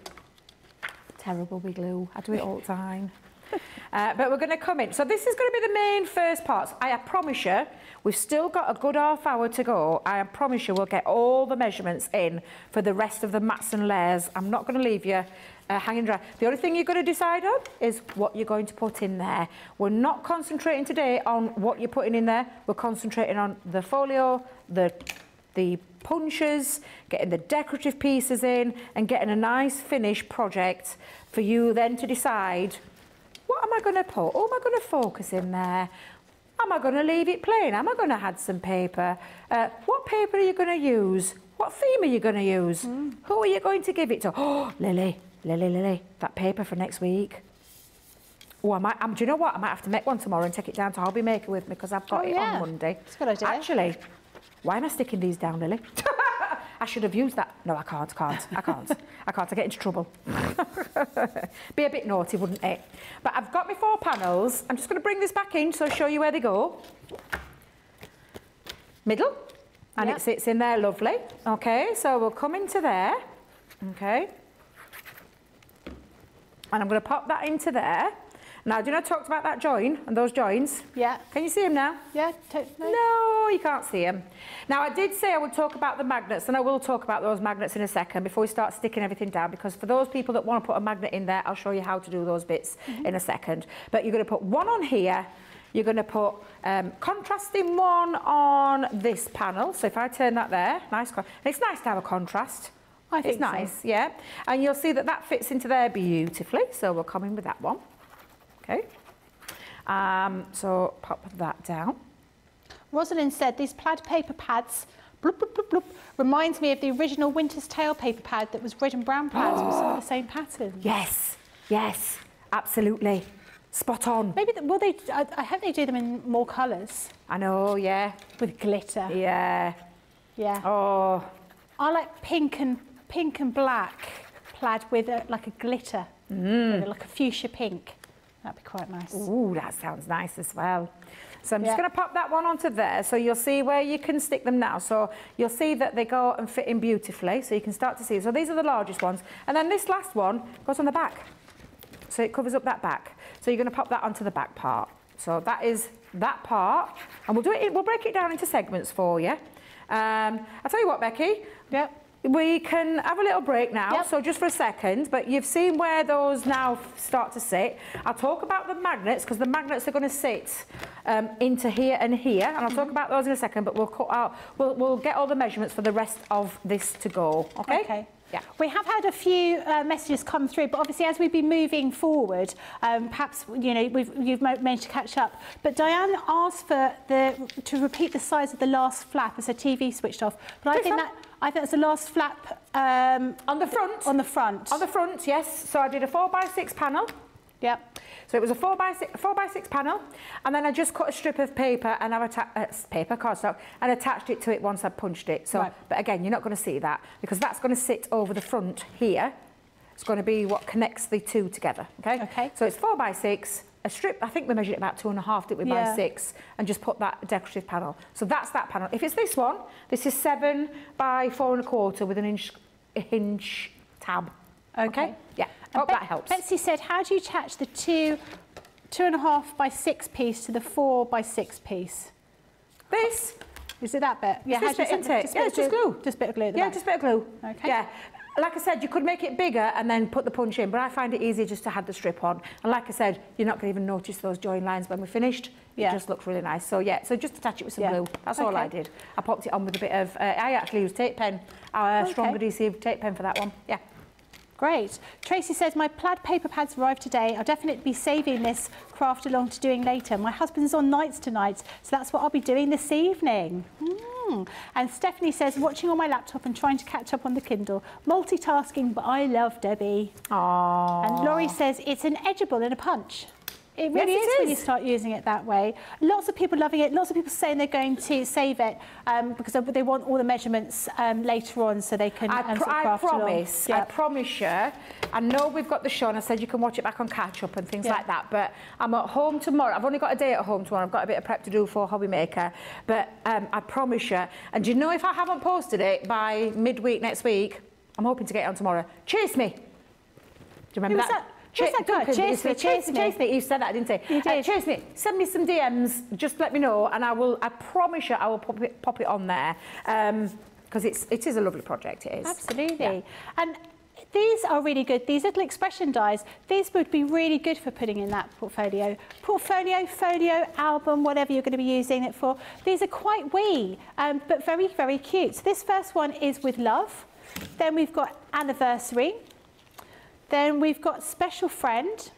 Terrible with glue. I do it all the time. Uh, but we're going to come in. So this is going to be the main first parts. I promise you, we've still got a good half hour to go. I promise you we'll get all the measurements in for the rest of the mats and layers. I'm not going to leave you uh, hanging dry. The only thing you're going to decide on is what you're going to put in there. We're not concentrating today on what you're putting in there. We're concentrating on the folio, the the punches, getting the decorative pieces in and getting a nice finished project for you then to decide what am I going to put? What am I going to focus in there? Am I going to leave it plain? Am I going to add some paper? Uh, what paper are you going to use? What theme are you going to use? Who are you going to give it to? Oh, Lily, Lily, Lily, that paper for next week. Oh, I might, um, do you know what? I might have to make one tomorrow and take it down to Hobby Maker with me because I've got Oh, it yeah. on Monday. It's a good idea. Actually, why am I sticking these down, Lily? I should have used that. No, I can't, can't. I can't. I can't. I get into trouble. Be a bit naughty, wouldn't it? But I've got my four panels. I'm just going to bring this back in so I'll show you where they go. Middle. And Yep. it sits in there lovely. Okay, so we'll come into there. Okay. And I'm going to pop that into there. Now, do you know I talked about that join and those joins? Yeah, Can you see them now? yeah, no. No, you can't see them. Now, I did say I would talk about the magnets, and I will talk about those magnets in a second before we start sticking everything down, because for those people that want to put a magnet in there, I'll show you how to do those bits in a second. But you're going to put one on here, you're going to put um, contrasting one on this panel. So if I turn that there, nice. It's nice to have a contrast. I it's think so. nice, yeah. And you'll see that that fits into there beautifully. So we'll come in with that one. Okay. Um, so pop that down. Rosalind said these plaid paper pads bloop, bloop, bloop, bloop, reminds me of the original Winter's Tale paper pad that was red and brown pads with some of the same pattern. Yes, yes, absolutely. Spot on. Maybe, the, will they, I, I hope they do them in more colours I know, yeah, with glitter. yeah. Yeah. Oh, I like pink and pink and black plaid with a, like a glitter, Mm. with a, like a fuchsia pink. That'd be quite nice. ooh, that sounds nice as well. So I'm just going to pop that one onto there. So you'll see where you can stick them now. So you'll see that they go and fit in beautifully. So you can start to see. So these are the largest ones. And then this last one goes on the back. So it covers up that back. So you're going to pop that onto the back part. So that is that part. And we'll do it, we'll break it down into segments for you. Um, I'll tell you what, Becky. Yep. We can have a little break now, Yep. so just for a second, but you've seen where those now start to sit. I'll talk about the magnets, because the magnets are going to sit um, into here and here, and I'll talk about those in a second, but we'll cut out, we'll, we'll get all the measurements for the rest of this to go, okay? Okay. Yeah. We have had a few uh, messages come through, but obviously as we've been moving forward, um, perhaps you know we've, you've managed to catch up. But Diane asked for the to repeat the size of the last flap as her TV switched off. But I think that I think it's the last flap um, On the front? on the front. On the front, yes. So I did a four by six panel. yep. So it was a four by six, four by six panel, and then I just cut a strip of paper and I've uh, paper cardstock and attached it to it once I'd punched it. So, Right. but again, you're not going to see that because that's going to sit over the front here. It's going to be what connects the two together. Okay. Okay. So it's four by six. A strip, I think we measured it about two and a half, didn't we, by six, and just put that decorative panel. So that's that panel. If it's this one, this is seven by four and a quarter with an inch a hinge tab. Okay. Yeah. And Hope Be- that helps. Betsy said, how do you attach the two, two and a half by six piece to the four by six piece? This Is it that bit? Yeah, how just do bit, you isn't it? Yeah, it's of just glue. Just a bit of glue Yeah, back. just a bit of glue. Okay. Yeah. Like I said, you could make it bigger and then put the punch in, but I find it easier just to have the strip on. And like I said, you're not going to even notice those join lines when we're finished. Yeah. It just looks really nice. So yeah, so just attach it with some Yeah. glue. That's all I did. I popped it on with a bit of, uh, I actually used tape pen, our Okay. strong adhesive tape pen for that one. Yeah. Great. Tracy says, my plaid paper pads arrived today. I'll definitely be saving this craft along to doing later. My husband's on nights tonight, so that's what I'll be doing this evening. Hmm. And Stephanie says, watching on my laptop and trying to catch up on the Kindle. Multitasking, but I love Debby. Aww. And Laurie says, it's an edible in a punch. It really Yes, it is when you start using it that way. Lots of people loving it. Lots of people saying they're going to save it um, because they want all the measurements um, later on so they can I, um, pr- sort of I promise, I promise you. I know we've got the show and I said you can watch it back on catch up and things Yeah. like that, but I'm at home tomorrow. I've only got a day at home tomorrow. I've got a bit of prep to do for Hobby Maker, but um, I promise you. And do you know if I haven't posted it by midweek next week, I'm hoping to get it on tomorrow. Chase me. Do you remember that? That Chase me, chase me. chase me. He said that, didn't he? He Uh, chase me. Send me some DMs. Just let me know, and I will. I promise you, I will pop it, pop it on there because it's it is a lovely project. It is. Absolutely. Yeah. And these are really good. These little expression dies, these would be really good for putting in that portfolio. Portfolio, folio, album, whatever you're going to be using it for. These are quite wee, um, but very, very cute. So this first one is with love. Then we've got anniversary. Then we've got special friend.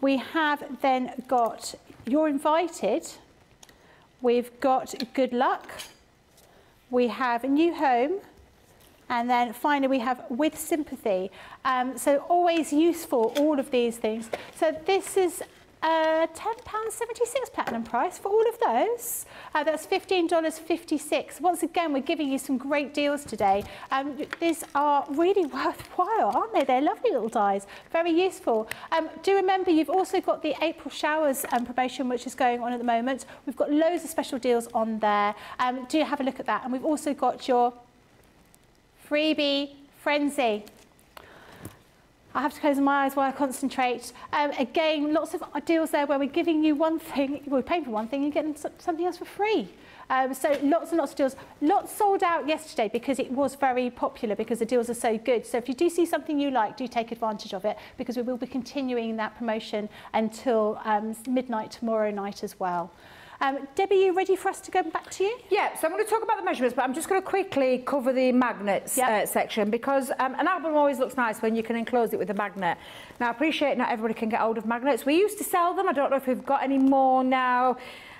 We have then got you're invited. We've got good luck. We have new home. And then finally, we have with sympathy. Um, so always useful, all of these things. So this is uh, £10.76 platinum price for all of those. Uh, that's $15.56. Once again, we're giving you some great deals today. Um, these are really worthwhile, aren't they? They're lovely little dies, very useful. Um, do remember, you've also got the April Showers um, promotion, which is going on at the moment. We've got loads of special deals on there. Um, do have a look at that. And we've also got your freebie frenzy. I have to close my eyes while I concentrate. Um, again, lots of deals there where we're giving you one thing, we're paying for one thing, and getting something else for free. Um, so lots and lots of deals. Lots sold out yesterday because it was very popular because the deals are so good. So if you do see something you like, do take advantage of it because we will be continuing that promotion until um, midnight tomorrow night as well. Um, Debby, you ready for us to go back to you? Yeah, so I'm going to talk about the measurements, but I'm just going to quickly cover the magnets Yep. uh, section because um, an album always looks nice when you can enclose it with a magnet. Now, I appreciate not everybody can get hold of magnets. We used to sell them. I don't know if we've got any more now.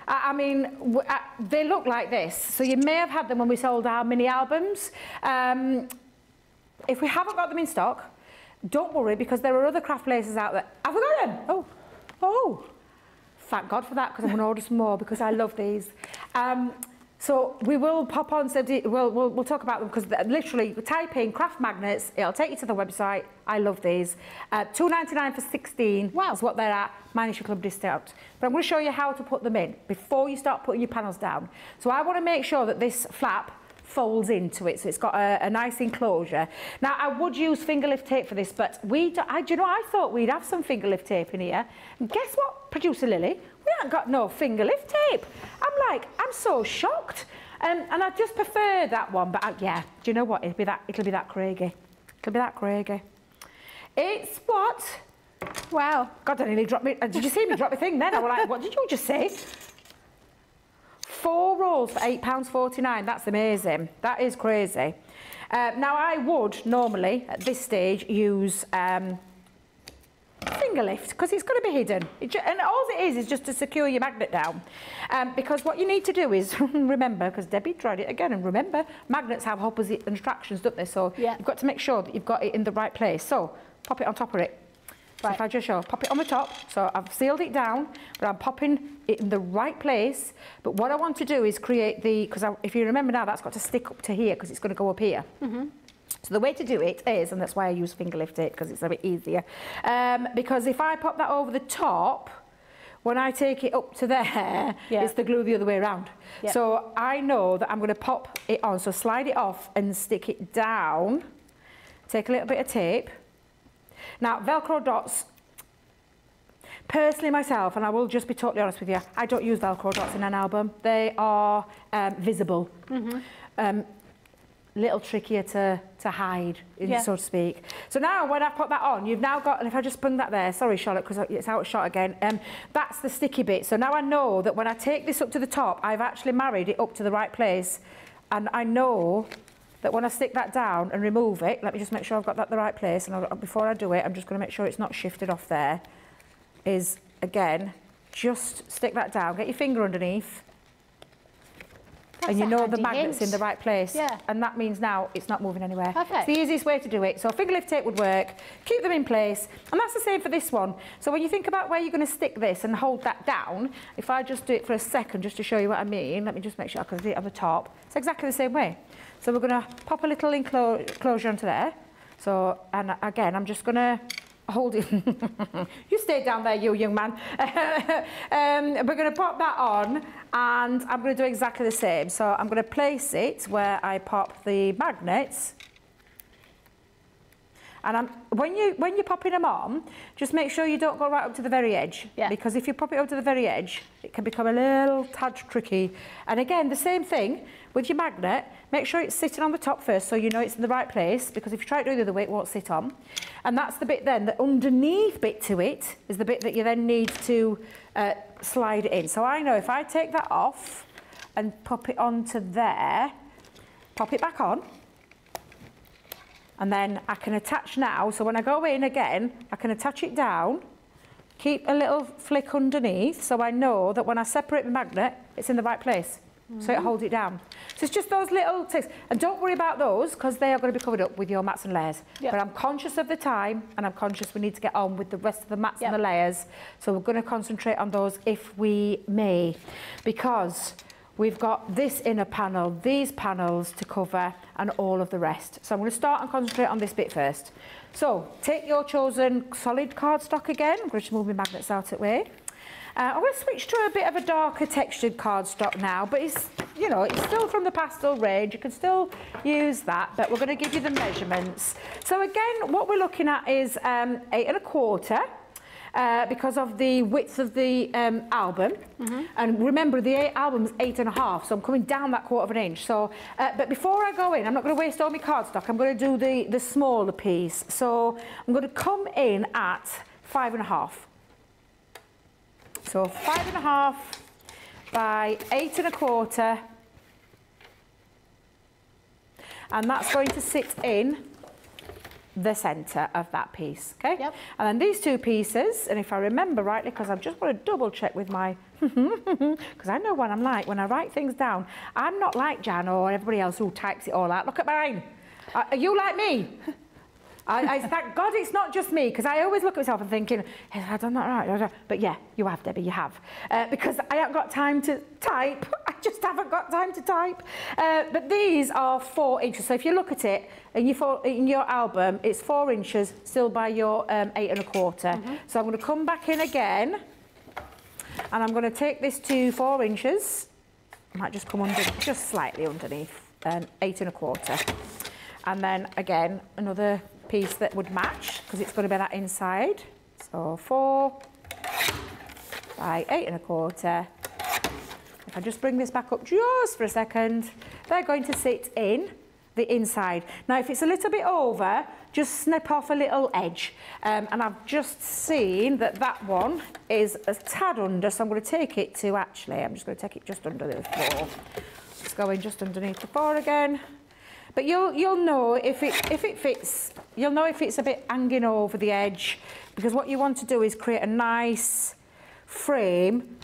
I mean, uh, they look like this. So you may have had them when we sold our mini albums. Um, if we haven't got them in stock, don't worry because there are other craft places out there. Have we got them? Oh, oh. Thank God for that because I'm going to order some more because I love these. Um, so we will pop on, so we'll, we'll, we'll talk about them because literally type in craft magnets, it'll take you to the website. I love these. Uh, two ninety nine for 16 wow. is what they're at, minus your club discount. But I'm going to show you how to put them in before you start putting your panels down. So I want to make sure that this flap folds into it, so it's got a, a nice enclosure. Now, I would use finger lift tape for this, but we, do, I, do you know, I thought we'd have some finger lift tape in here. Guess what, producer Lily? We haven't got no finger lift tape. I'm like, I'm so shocked. Um, and I just prefer that one, but uh, yeah, do you know what? It'll be that, it'll be that Craigie. It'll be that Craigie. It's what? Wow. God, I nearly dropped me. uh, Did you see me drop my thing then? I was like, what did you just say? Four rolls for £8.49. That's amazing. That is crazy. Uh, now, I would normally, at this stage, use um, finger lift because it's going to be hidden. It and all it is is just to secure your magnet down. Um, because what you need to do is, remember, because Debby tried it again, and remember, magnets have opposite attractions, don't they? So Yeah. you've got to make sure that you've got it in the right place. So pop it on top of it. So Right. if I just show, pop it on the top. So I've sealed it down, but I'm popping it in the right place. But what I want to do is create the, because if you remember now, that's got to stick up to here because it's going to go up here. So the way to do it is, and that's why I use finger lift it because it's a bit easier. Um, because if I pop that over the top, when I take it up to there, Yeah. it's the glue the other way around. Yeah. So I know that I'm going to pop it on. So slide it off and stick it down. Take a little bit of tape. Now, Velcro dots, personally myself, and I will just be totally honest with you, I don't use Velcro dots in an album. They are um, visible. Um, little trickier to, to hide, Yeah. so to speak. So now when I put that on, you've now got, and if I just bring that there, sorry Charlotte, because it's out of shot again, um, that's the sticky bit. So now I know that when I take this up to the top, I've actually married it up to the right place. And I know that when I stick that down and remove it, let me just make sure I've got that the right place. And I'll, before I do it, I'm just going to make sure it's not shifted off there. Is, again, just stick that down, get your finger underneath, That's and you know the magnet's in the right place. Yeah. And that means now it's not moving anywhere. Perfect. It's the easiest way to do it. So a finger lift tape would work. Keep them in place. And that's the same for this one. So when you think about where you're going to stick this and hold that down, if I just do it for a second just to show you what I mean, let me just make sure I can do it on the top. It's exactly the same way. So we're going to pop a little enclosure onto there. So, and again, I'm just going to hold it. you stay down there, you young man. um, we're going to pop that on and I'm going to do exactly the same. So I'm going to place it where I pop the magnets. And I'm, when, you, when you're popping them on, just make sure you don't go right up to the very edge. Yeah. Because if you pop it up to the very edge, it can become a little tad tricky. And again, the same thing with your magnet. Make sure it's sitting on the top first so you know it's in the right place. Because if you try to do it the other way, it won't sit on. And that's the bit then, the underneath bit to it is the bit that you then need to uh, slide it in. So I know if I take that off and pop it onto there, pop it back on, and then I can attach now. So when I go in again, I can attach it down, keep a little flick underneath so I know that when I separate the magnet, it's in the right place. So it mm. holds it down. So it's just those little ticks. And don't worry about those because they are going to be covered up with your mats and layers. Yep. But I'm conscious of the time and I'm conscious we need to get on with the rest of the mats Yep. and the layers. So we're going to concentrate on those if we may. Because we've got this inner panel, these panels to cover and all of the rest. So I'm going to start and concentrate on this bit first. So take your chosen solid cardstock again. I'm going to move my magnets out of the way. Uh, I'm going to switch to a bit of a darker textured cardstock now, but it's, you know, it's still from the pastel range. You can still use that, but we're going to give you the measurements. So again, what we're looking at is um, eight and a quarter. Uh, because of the width of the um, album. And remember, the eight album's eight and a half, so I'm coming down that quarter of an inch. So, uh, but before I go in, I'm not going to waste all my cardstock. I'm going to do the, the smaller piece. So I'm going to come in at five and a half. So five and a half by eight and a quarter. And that's going to sit in the centre of that piece, okay? Yep. And then these two pieces, and if I remember rightly, because I've just got to double check with my, because I know what I'm like, when I write things down, I'm not like Jan or everybody else who types it all out. Look at mine. Uh, Are you like me? I, I thank God it's not just me, because I always look at myself and thinking, have I done that right? But yeah, you have, Debby, you have. Uh, because I haven't got time to type. I just haven't got time to type. Uh, but these are four inches. So if you look at it, in your, four, in your album, it's four inches still by your um, eight and a quarter. So I'm going to come back in again, and I'm going to take this to four inches. I might just come under, just slightly underneath, um, eight and a quarter. And then again, another piece that would match because it's going to be that inside. So four by eight and a quarter. If I just bring this back up just for a second, they're going to sit in the inside. Now, if it's a little bit over, just snip off a little edge. Um, and I've just seen that that one is a tad under, so I'm going to take it to actually, I'm just going to take it just under the four. It's going just underneath the four again. But you'll you'll know if it if it fits. You'll know if it's a bit hanging over the edge, because what you want to do is create a nice frame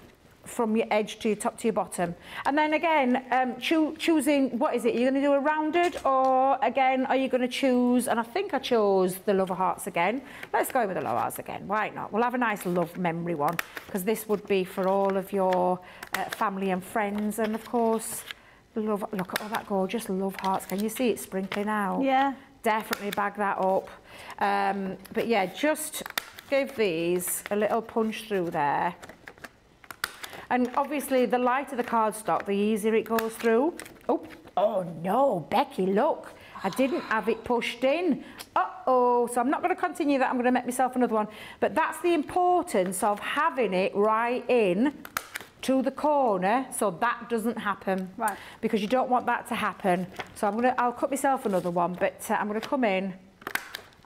from your edge to your top to your bottom. And then again, um, choo choosing, what is it? You're going to do a rounded or again, are you going to choose, and I think I chose the Love of Hearts again. Let's go with the Love Hearts again. Why not? We'll have a nice love memory one because this would be for all of your uh, family and friends. And of course, love, look at all that gorgeous Love Hearts. Can you see it sprinkling out? Yeah. Definitely bag that up. Um, but yeah, just give these a little punch through there. And obviously, the lighter the cardstock, the easier it goes through. Oh, oh no, Becky, look. I didn't have it pushed in. Uh-oh, so I'm not going to continue that. I'm going to make myself another one. But that's the importance of having it right in to the corner so that doesn't happen. Right. Because you don't want that to happen. So I'm going to, I'll cut myself another one, but uh, I'm going to come in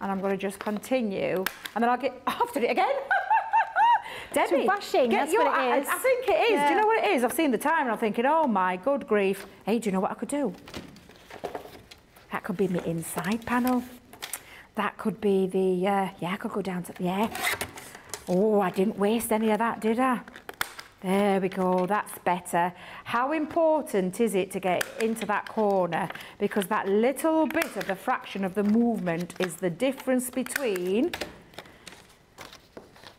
and I'm going to just continue. And then I'll get after it again. Debby, rushing, get that's your- what it I- I, think it is. Do you know what it is? I've seen the time and I'm thinking, oh my good grief. Hey, do you know what I could do? That could be my inside panel. That could be the, uh, yeah, I could go down to, yeah. Oh, I didn't waste any of that, did I? There we go, that's better. How important is it to get into that corner? Because that little bit of the fraction of the movement is the difference between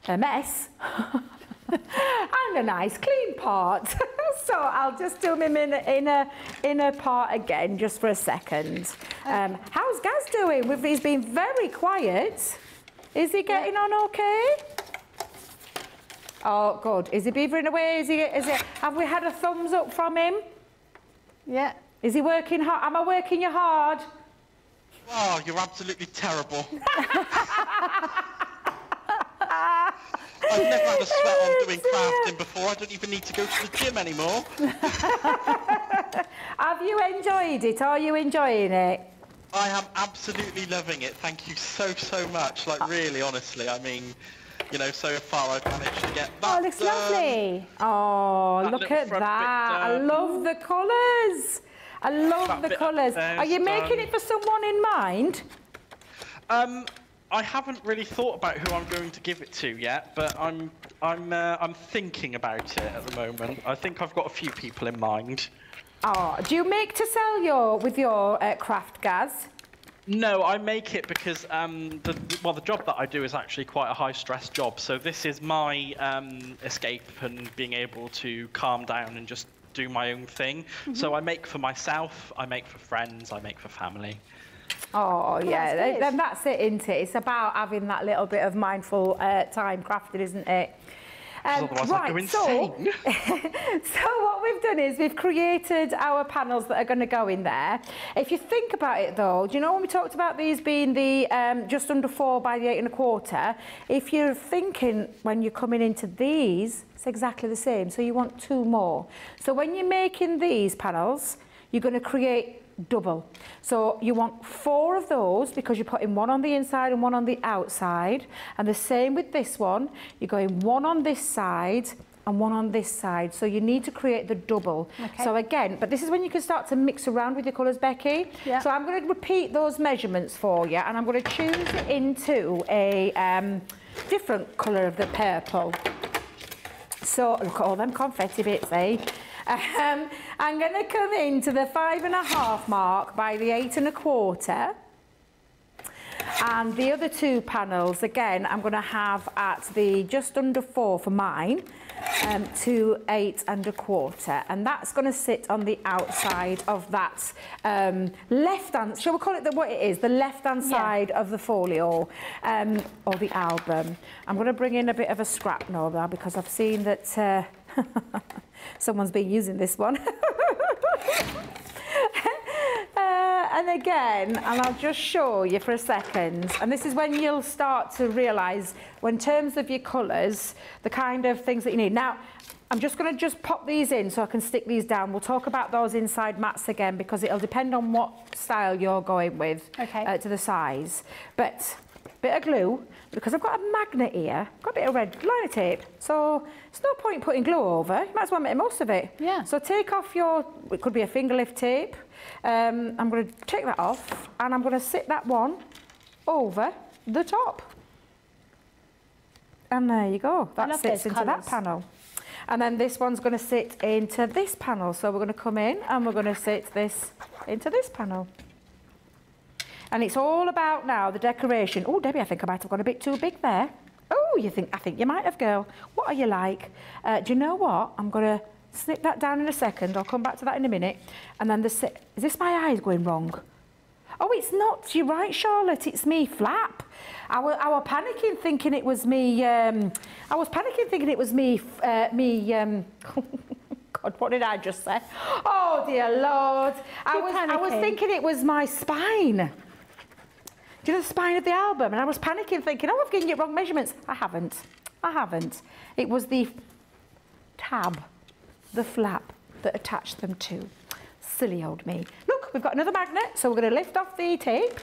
a mess and a nice clean part. so I'll just do my inner, inner, inner part again just for a second. Um, how's Gaz doing? He's been very quiet. Is he getting on okay? Oh, good. Is he beavering away? Is he, is it, have we had a thumbs up from him? Yeah. Is he working hard? Am I working you hard? Oh, you're absolutely terrible. I've never had a sweat on doing crafting before. I don't even need to go to the gym anymore. Have you enjoyed it? Are you enjoying it? I am absolutely loving it. Thank you so, so much. Like, uh, really, honestly. I mean, you know, so far I've managed to get that Oh, it looks done. lovely. Oh, That look at that. I love the colours. I love That the colours. Are you making done. it for someone in mind? Um, I haven't really thought about who I'm going to give it to yet, but I'm I'm uh, I'm thinking about it at the moment. I think I've got a few people in mind. Oh, do you make to sell your with your uh, craft, Gaz? No, I make it because um, the well, the job that I do is actually quite a high stress job. So this is my um, escape and being able to calm down and just do my own thing. So I make for myself, I make for friends, I make for family. Oh, yeah, that's then- then that's it, isn't it? It's about having that little bit of mindful uh, time crafted, isn't it? Um, I'd so, so what we've done is we've created our panels that are going to go in there. If you think about it though, do you know when we talked about these being the um, just under four by the eight and a quarter? If you're thinking when you're coming into these, it's exactly the same. So you want two more. So when you're making these panels, you're going to create double. So you want four of those because you're putting one on the inside and one on the outside. And the same with this one. You're going one on this side and one on this side. So you need to create the double. Okay. So again, but this is when you can start to mix around with your colours, Becky. Yeah. So I'm going to repeat those measurements for you and I'm going to choose it into a um, different colour of the purple. So look at all them confetti bits, eh? Um, I'm going to come into the five and a half mark by the eight and a quarter. And the other two panels, again, I'm going to have at the just under four for mine, um, to eight and a quarter. And that's going to sit on the outside of that um, left hand, shall we call it the, what it is, the left hand Yeah. side of the folio um, or the album. I'm going to bring in a bit of a scrap now there because I've seen that uh, someone's been using this one. Uh, and again, and I'll just show you for a second, and this is when you'll start to realise, when terms of your colours, the kind of things that you need. Now, I'm just going to just pop these in so I can stick these down. We'll talk about those inside mats again because it'll depend on what style you're going with Okay. uh, to the size. But bit of glue, because I've got a magnet here, got a bit of red liner tape. So it's no point putting glue over. You might as well make most of it. Yeah. So take off your, it could be a finger lift tape. Um, I'm going to take that off and I'm going to sit that one over the top. And there you go. That sits into that panel. And then this one's going to sit into this panel. So we're going to come in and we're going to sit this into this panel. And it's all about now the decoration. Oh, Debby, I think I might have gone a bit too big there. Oh, you think? I think you might have, girl. What are you like? Uh, do you know what? I'm going to snip that down in a second. I'll come back to that in a minute. And then the... Is this my eyes going wrong? Oh, it's not. You're right, Charlotte. It's me, Flap. I was, I was panicking thinking it was me... Um, I was panicking thinking it was me... Uh, me... Um, God, what did I just say? Oh, dear Lord. I was, I was thinking it was my spine. Do you know the spine of the album? And I was panicking thinking, oh, I've given you wrong measurements. I haven't. I haven't. It was the tab, the flap that attached them to. Silly old me. Look, we've got another magnet, so we're going to lift off the tape.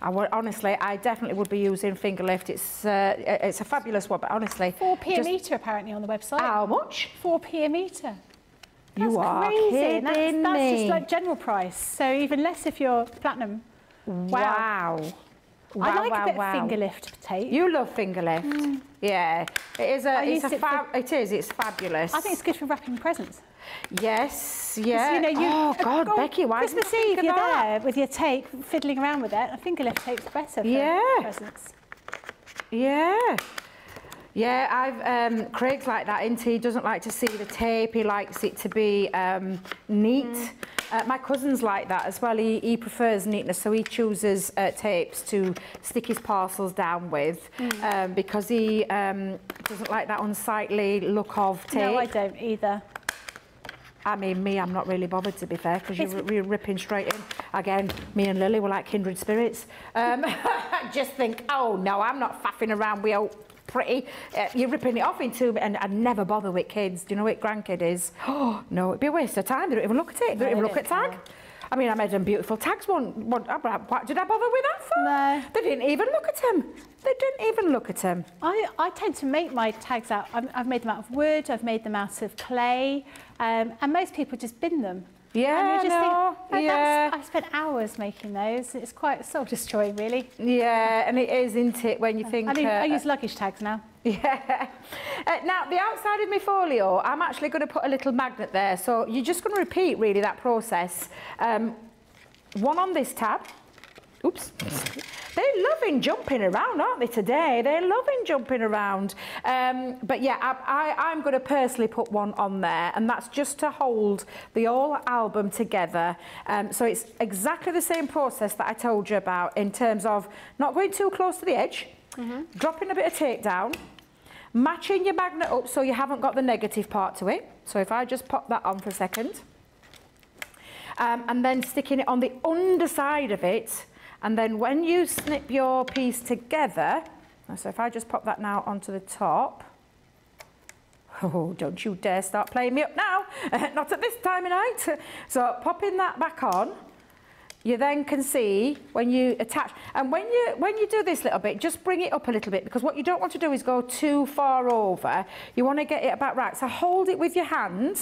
I would, honestly, I definitely would be using finger lift. It's uh, it's a fabulous one, but honestly, 4p a metre apparently on the website. How much? 4p a metre. You are crazy. kidding that's, that's me. just like general price. So even less if you're platinum. Wow. Wow, I like wow, a bit wow. of finger lift tape. You love finger lift. Mm. Yeah, it is a. I It's a it for- it is. It's fabulous. I think it's good for wrapping presents. Yes, Yeah. You know, you, oh God, Becky, why Christmas Eve, you're that? there with your tape, fiddling around with it. A finger lift tape's better for Yeah. presents. Yeah. Yeah, I've um, Craig's like that, isn't he? He doesn't like to see the tape. He likes it to be um, neat. Mm. Uh, my cousin's like that as well. He, he prefers neatness, so he chooses uh, tapes to stick his parcels down with Mm. um, because he um, doesn't like that unsightly look of tape. No, I don't either. I mean, me, I'm not really bothered to be fair, because you're, you're ripping straight in. Again, me and Lily were like kindred spirits. Um, just think, oh no, I'm not faffing around with pretty. Uh, you're ripping it off into, and I never bother with kids. Do you know what grandkid is? Oh no, it'd be a waste of time. They don't even look at it. They don't even look at tag. I mean, I made them beautiful tags. One, one I- I- what did I bother with that for? No. They didn't even look at them. They didn't even look at them. I, I tend to make my tags out. I've, I've made them out of wood, I've made them out of clay, um, and most people just bin them. Yeah, and you just no, think, "Oh, yeah. I spent hours making those. It's quite soul destroying, really. Yeah, and it is, isn't it, when you think... I mean, I uh, use luggage tags now. Yeah. Uh, now, the outside of my folio, I'm actually going to put a little magnet there. So you're just going to repeat, really, that process. Um, one on this tab. Oops. They're loving jumping around, aren't they, today? They're loving jumping around. Um, but yeah, I, I, I'm going to personally put one on there, and that's just to hold the whole album together. Um, so it's exactly the same process that I told you about in terms of not going too close to the edge, dropping a bit of tape down, matching your magnet up so you haven't got the negative part to it. So if I just pop that on for a second, um, and then sticking it on the underside of it, and then when you snip your piece together, so if I just pop that now onto the top, Oh, don't you dare start playing me up now. Not at this time of night. So popping that back on, you then can see when you attach, and when you when you do this little bit, just bring it up a little bit because what you don't want to do is go too far over. You want to get it about right. So hold it with your hand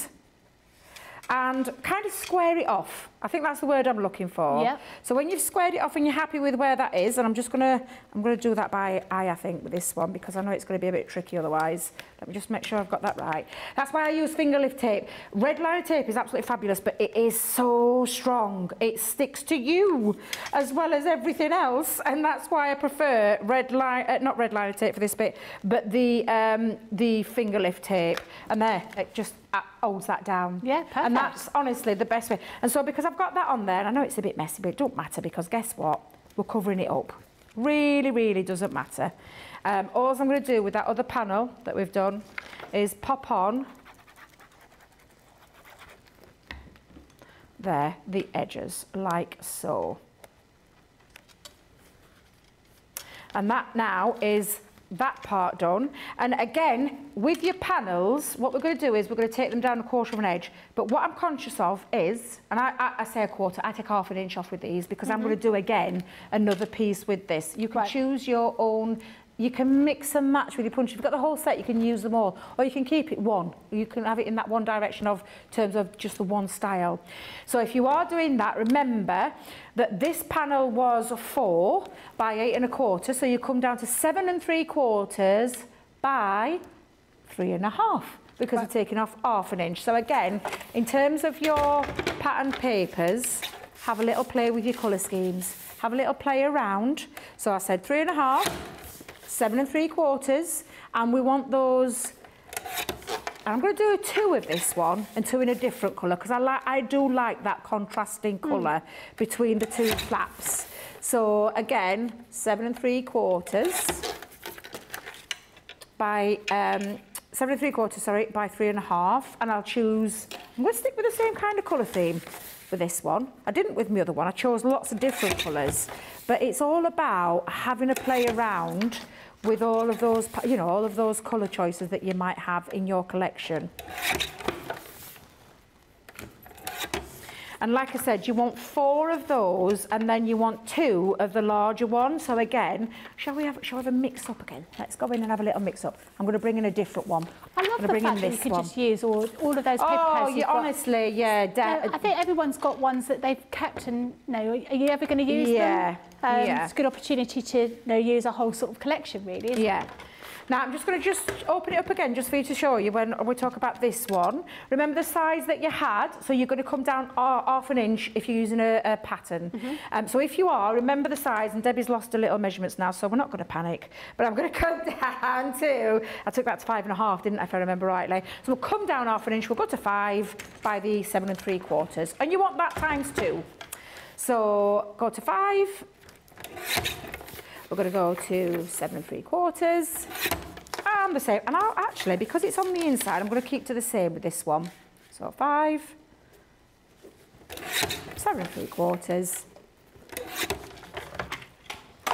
and kind of square it off. I think that's the word I'm looking for. Yep. So when you've squared it off and you're happy with where that is, and I'm just gonna I'm gonna do that by eye, I think, with this one because I know it's gonna be a bit tricky otherwise. Let me just make sure I've got that right. That's why I use finger lift tape. Red liner tape is absolutely fabulous, but it is so strong. It sticks to you as well as everything else, and that's why I prefer red line, uh, not red liner tape for this bit, but the um, the finger lift tape. And there, it just uh, holds that down. Yeah, perfect. And that's honestly the best way. And so because I've got that on there, and I know it's a bit messy, but it don't matter because guess what? We're covering it up. Really, really doesn't matter. Um, all I'm going to do with that other panel that we've done is pop on there the edges like so. And that now is that part done. And again, with your panels, what we're going to do is we're going to take them down a quarter of an edge. But what I'm conscious of is, and I, I, I say a quarter, I take half an inch off with these because I'm going to mm-hmm. do again another piece with this. You can Right. choose your own you can mix and match with your punch. If you've got the whole set, you can use them all. Or you can keep it one. You can have it in that one direction of terms of just the one style. So if you are doing that, remember that this panel was four by eight and a quarter. So you come down to seven and three quarters by three and a half because we're taking off half an inch. So again, in terms of your pattern papers, have a little play with your colour schemes. Have a little play around. So I said three and a half, seven and three quarters, and we want those. I'm going to do two of this one and two in a different colour because I like I do like that contrasting colour between the two flaps. So again, seven and three quarters by um, seven and three quarters, sorry, by three and a half, and I'll choose. I'm going to stick with the same kind of colour theme for this one. I didn't with my other one. I chose lots of different colours, but it's all about having a play around with all of those, you know, all of those colour choices that you might have in your collection. And like I said, you want four of those and then you want two of the larger ones. So again, shall we have, shall we have a mix up again? Let's go in and have a little mix up. I'm going to bring in a different one. I love the bring in fact that you this could just use all, all of those Oh, yeah, honestly, yeah. No, I think everyone's got ones that they've kept and, you know, are you ever going to use Yeah, them? Um, yeah. It's a good opportunity to you know, use a whole sort of collection, really. Yeah. Now I'm just going to just open it up again just for you to show you when we talk about this one. Remember the size that you had, so you're going to come down half an inch if you're using a, a pattern. Um, so if you are, remember the size, and Debby's lost her little measurements now, so we're not going to panic. But I'm going to come down to, I took that to five and a half, didn't I, if I remember rightly. So we'll come down half an inch, we'll go to five by the seven and three quarters. And you want that times two. So go to five, we're going to go to seven and three quarters. And the same. And I'll actually, because it's on the inside, I'm going to keep to the same with this one. So five, seven and three quarters.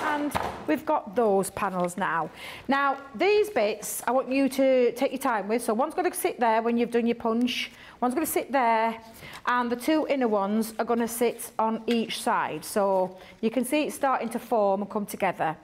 And we've got those panels now. Now, these bits, I want you to take your time with. So one's going to sit there when you've done your punch. One's going to sit there. And the two inner ones are going to sit on each side. So you can see it's starting to form and come together.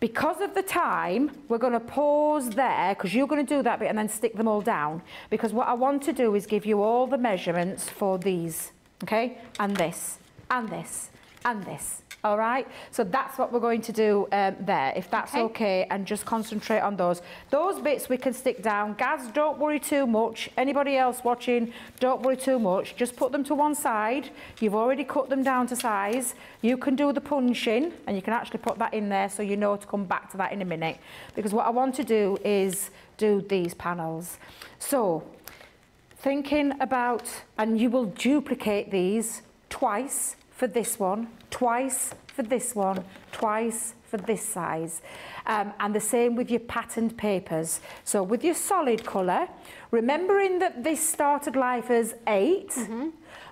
Because of the time, we're going to pause there because you're going to do that bit and then stick them all down. Because what I want to do is give you all the measurements for these, okay? And this, and this, and this. All right, so that's what we're going to do um, there, if that's Okay. okay, and just concentrate on those. Those bits we can stick down. Gaz, don't worry too much. Anybody else watching, don't worry too much. Just put them to one side. You've already cut them down to size. You can do the punching, and you can actually put that in there so you know to come back to that in a minute. Because what I want to do is do these panels. So, thinking about, and you will duplicate these twice for this one, twice for this one, twice for this size. Um, and the same with your patterned papers. So with your solid colour, remembering that this started life as 8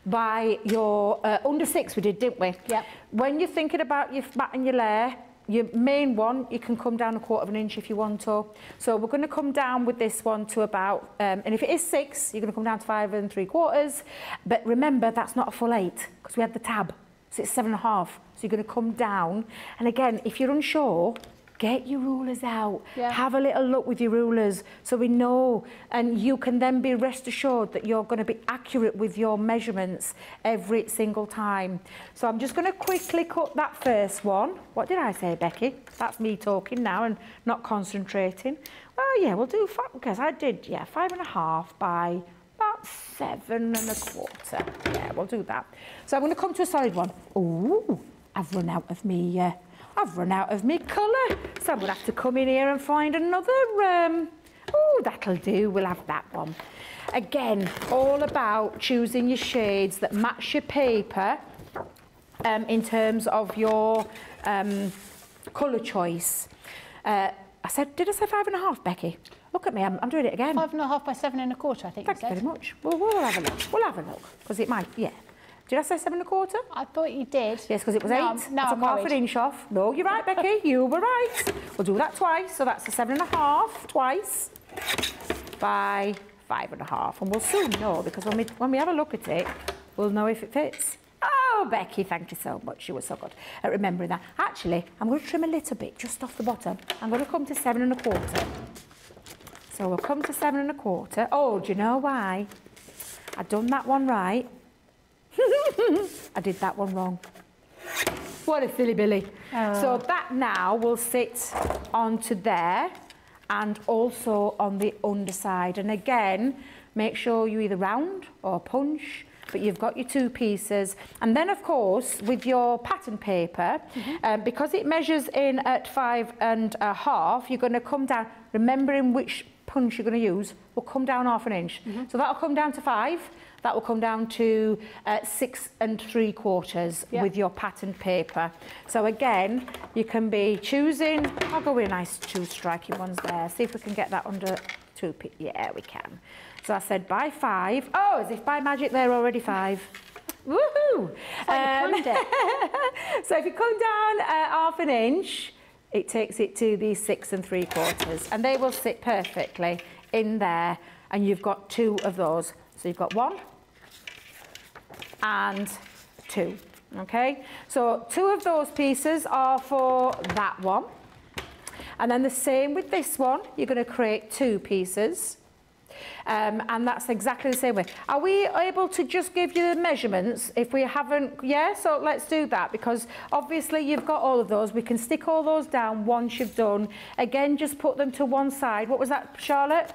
by your uh, under six we did, didn't we? Yep. When you're thinking about your mat and your layer, your main one, you can come down a quarter of an inch if you want to. So we're going to come down with this one to about, um, and if it is six, you're going to come down to five and three quarters. But remember, that's not a full eight because we had the tab. So it's seven and a half. So you're going to come down. And again, if you're unsure, get your rulers out. Yeah. Have a little look with your rulers so we know. And you can then be rest assured that you're going to be accurate with your measurements every single time. So I'm just going to quickly cut that first one. What did I say, Becky? That's me talking now and not concentrating. Well, yeah, we'll do five, because I did, yeah, five and a half by about seven and a quarter. Yeah, we'll do that. So I'm going to come to a solid one. Ooh, I've run out of me, uh, I've run out of me colour. So I'm going to have to come in here and find another, um, oh, that'll do. We'll have that one. Again, all about choosing your shades that match your paper um, in terms of your um, colour choice. Uh, I said, did I say five and a half, Becky? Look at me, I'm, I'm doing it again. Five and a half by seven and a quarter, I think Thank you you very much. Well, we'll have a look. We'll have a look because it might, yeah. Did I say seven and a quarter? I thought you did. Yes, because it was No, eight. No, I took I'm half worried. an inch off. No, you're right, Becky. You were right. We'll do that twice. So that's a seven and a half twice by five and a half. And we'll soon know because when we, when we have a look at it, we'll know if it fits. Oh, Becky, thank you so much. You were so good at remembering that. Actually, I'm going to trim a little bit just off the bottom. I'm going to come to seven and a quarter. So we'll come to seven and a quarter. Oh, do you know why? I've done that one right. I did that one wrong. What a silly Billy. So that now will sit onto there and also on the underside. And again, make sure you either round or punch, but you've got your two pieces. And then, of course, with your pattern paper, um, because it measures in at five and a half, you're going to come down, remembering which punch you're going to use, will come down half an inch. So that'll come down to five. That will come down to uh, six and three quarters with your pattern paper. So again, you can be choosing, I'll go with a nice two striking ones there. See if we can get that under two, yeah, we can. So I said by five. Oh, as if by magic they're already five. Woohoo! like you so if you come down uh, half an inch, it takes it to the six and three quarters, and they will sit perfectly in there. And you've got two of those. So you've got one and two. Okay, so two of those pieces are for that one. And then the same with this one, you're going to create two pieces. Um, and that's exactly the same way. Are we able to just give you the measurements if we haven't? Yeah, so let's do that because obviously you've got all of those. We can stick all those down once you've done. Again, just put them to one side. What was that, Charlotte?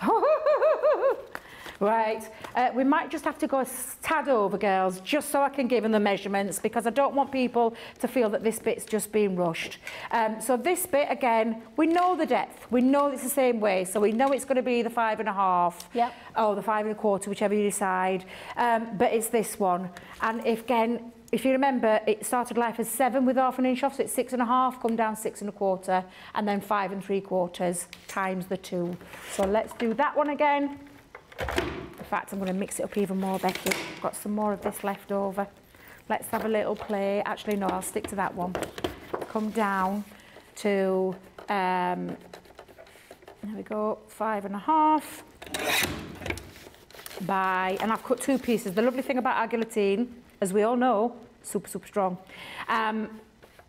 Right, uh, we might just have to go a tad over, girls, just so I can give them the measurements because I don't want people to feel that this bit's just being rushed. Um, so this bit, again, we know the depth. We know it's the same way, so we know it's going to be the five and a half Yep. or the five and a quarter, whichever you decide. Um, but it's this one. And if, again, if you remember, it started life as seven with half an inch off, so it's six and a half, come down six and a quarter, and then five and three quarters times the two. So let's do that one again. In fact, I'm going to mix it up even more, Becky. I've got some more of this left over. Let's have a little play. Actually, no, I'll stick to that one. Come down to, um, there we go, five and a half by, and I've cut two pieces. The lovely thing about our guillotine, as we all know, super, super strong. Um,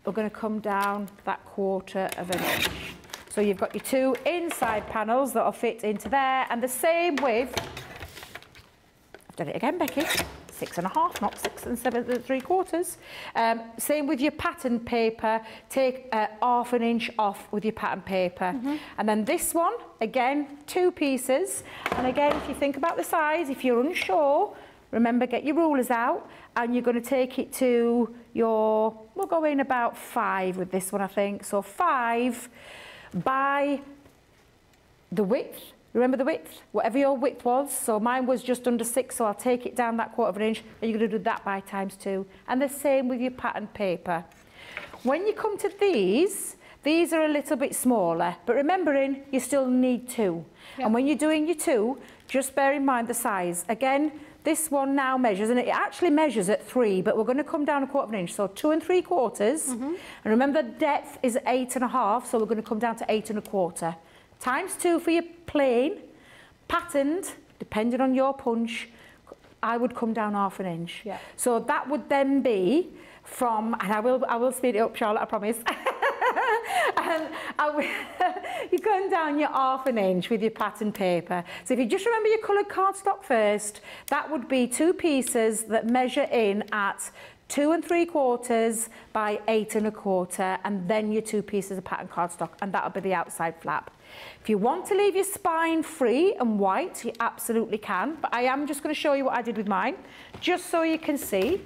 we're going to come down that quarter of an inch. So you've got your two inside panels that'll fit into there, and the same with, I've done it again, Becky, six and a half, not six and seven and three quarters. Um, same with your pattern paper, take uh, half an inch off with your pattern paper. And then this one, again, two pieces. And again, if you think about the size, if you're unsure, remember, get your rulers out, and you're going to take it to your, we'll go in about five with this one, I think. So five by the width. Remember the width? Whatever your width was. So mine was just under six, so I'll take it down that quarter of an inch, and you're going to do that by times two. And the same with your pattern paper. When you come to these, these are a little bit smaller, but remembering you still need two. And when you're doing your two, just bear in mind the size. Again, this one now measures, and it actually measures at three, but we're going to come down a quarter of an inch. So two and three quarters. Mm-hmm. And remember, depth is eight and a half, so we're going to come down to eight and a quarter. Times two for your plain, patterned, depending on your punch, I would come down half an inch. Yeah. So that would then be from, and I will, I will speed it up, Charlotte, I promise. and you're going down your half an inch with your pattern paper. So if you just remember your coloured cardstock first, that would be two pieces that measure in at two and three quarters by eight and a quarter, and then your two pieces of pattern cardstock, and that'll be the outside flap. If you want to leave your spine free and white, you absolutely can, but I am just going to show you what I did with mine, just so you can see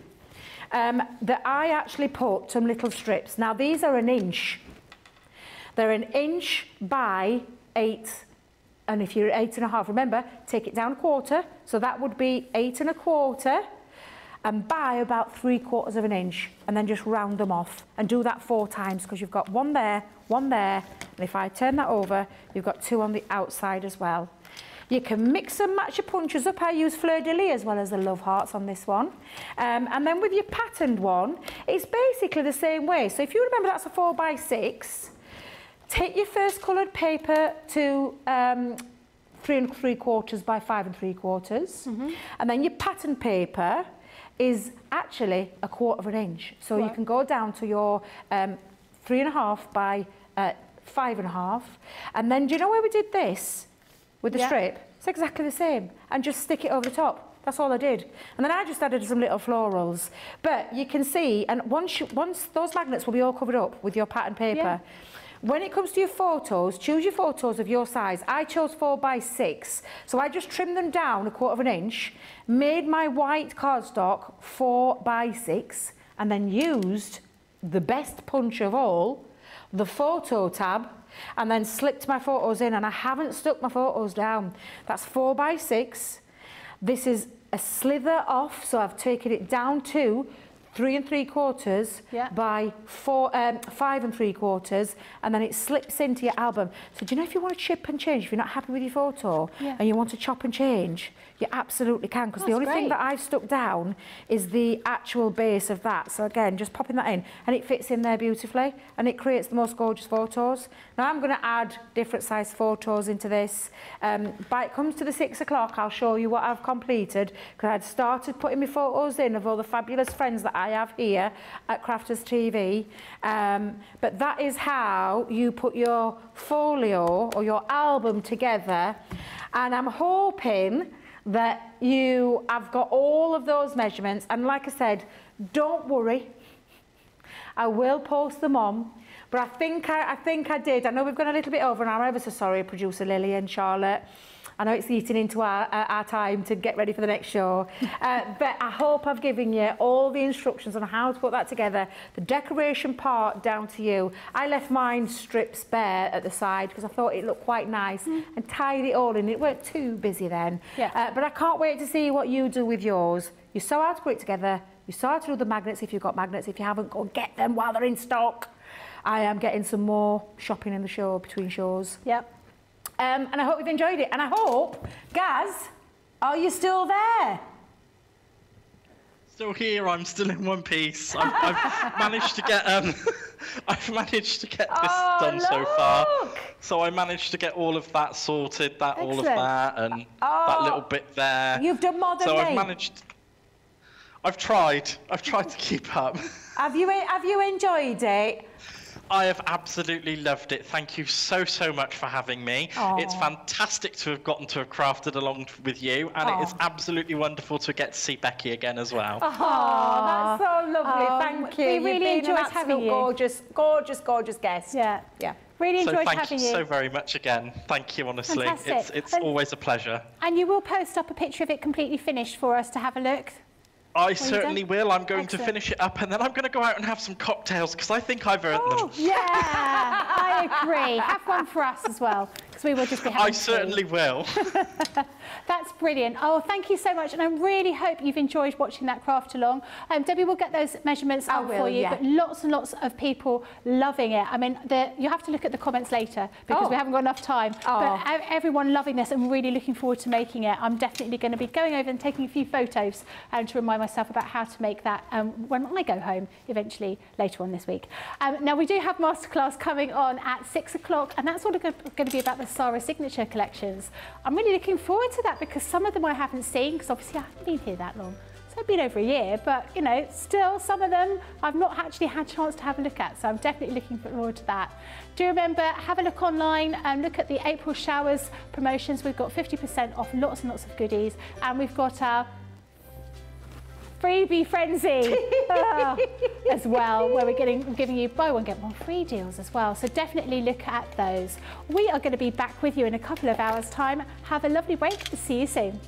um, that I actually put some little strips. Now these are an inch. They're an inch by eight. And if you're eight and a half, remember, take it down a quarter. So that would be eight and a quarter and by about three quarters of an inch and then just round them off and do that four times because you've got one there, one there. And if I turn that over, you've got two on the outside as well. You can mix and match your punches up. I use fleur-de-lis as well as the love hearts on this one. Um, and then with your patterned one, it's basically the same way. So if you remember that's a four by six, take your first coloured paper to um, three and three quarters by five and three quarters. Mm-hmm. And then your pattern paper is actually a quarter of an inch. So you can go down to your um, three and a half by uh, five and a half. And then do you know where we did this with the Yeah. strip? It's exactly the same. And just stick it over the top. That's all I did. And then I just added some little florals. But you can see, and once, you, once those magnets will be all covered up with your pattern paper, when it comes to your photos, choose your photos of your size. I chose four by six, so I just trimmed them down a quarter of an inch, made my white cardstock four by six, and then used the best punch of all, the photo tab, and then slipped my photos in, and I haven't stuck my photos down. That's four by six. This is a slither off, so I've taken it down to three and three quarters Yeah. by four, um, five and three quarters, and then it slips into your album. So do you know if you want to chip and change, if you're not happy with your photo Yeah. and you want to chop and change, you absolutely can, because the only thing that I've stuck down is the actual base of that. So again, just popping that in, and it fits in there beautifully, and it creates the most gorgeous photos. Now I'm going to add different size photos into this. Um, by it comes to the six o'clock, I'll show you what I've completed, because I'd started putting my photos in of all the fabulous friends that I have here at Crafters TV. Um, but that is how you put your folio or your album together. And I'm hoping that you have got all of those measurements. And like I said, don't worry. I will post them on. But I think I, I think I did. I know we've gone a little bit over, and I'm ever so sorry, producer Lily and Charlotte. I know it's eating into our, uh, our time to get ready for the next show. Uh, but I hope I've given you all the instructions on how to put that together. The decoration part down to you. I left mine strips bare at the side because I thought it looked quite nice and tied it all in. It weren't too busy then. Yeah. Uh, but I can't wait to see what you do with yours. You saw how to put it together. You saw how to do the magnets if you've got magnets. If you haven't, go and get them while they're in stock. I am getting some more shopping in the show between shows. Yep. Um, and I hope you've enjoyed it. And I hope, Gaz, are you still there? Still here. I'm still in one piece. I've, I've managed to get um, I've managed to get this Oh, done so far. So I managed to get all of that sorted, that all of that, and that Oh, little bit there. You've done more than so. I've managed. I've tried. I've tried to keep up. Have you, have you enjoyed it? I have absolutely loved it. Thank you so, so much for having me. It's fantastic to have gotten to have crafted along with you, and it is absolutely wonderful to get to see Becky again as well. Oh, that's so lovely. Thank we you. You've really enjoyed having you. Gorgeous, gorgeous, gorgeous guest. Yeah. Yeah. Really so enjoyed thank having you you. so very much again. Thank you, honestly. It's Fantastic. it's And- always a pleasure. And you will post up a picture of it completely finished for us to have a look. I certainly will. I'm going Excellent. to finish it up, and then I'm going to go out and have some cocktails because I think I've earned them. Oh, yeah, I agree. Have one for us as well, because we will just be having I tea. certainly will. That's brilliant. Oh, thank you so much. And I really hope you've enjoyed watching that craft along. Um, Debby will get those measurements I out will, for you, yeah. but lots and lots of people loving it. I mean, the, you have to look at the comments later because Oh. we haven't got enough time. Oh. But everyone loving this and really looking forward to making it. I'm definitely going to be going over and taking a few photos um, to remind myself about how to make that um, when I go home eventually later on this week. Um, now, we do have masterclass coming on at six o'clock, and that's all going to be about the Sara signature collections. I'm really looking forward to that because some of them I haven't seen because obviously I haven't been here that long. So I've been over a year, but you know, still some of them I've not actually had a chance to have a look at. So I'm definitely looking forward to that. Do remember, have a look online and look at the April showers promotions. We've got 50% off lots and lots of goodies, and we've got our freebie frenzy ah, as well, where we're getting giving you buy one get one free deals as well. So definitely look at those. We are going to be back with you in a couple of hours' time. Have a lovely break. See you soon.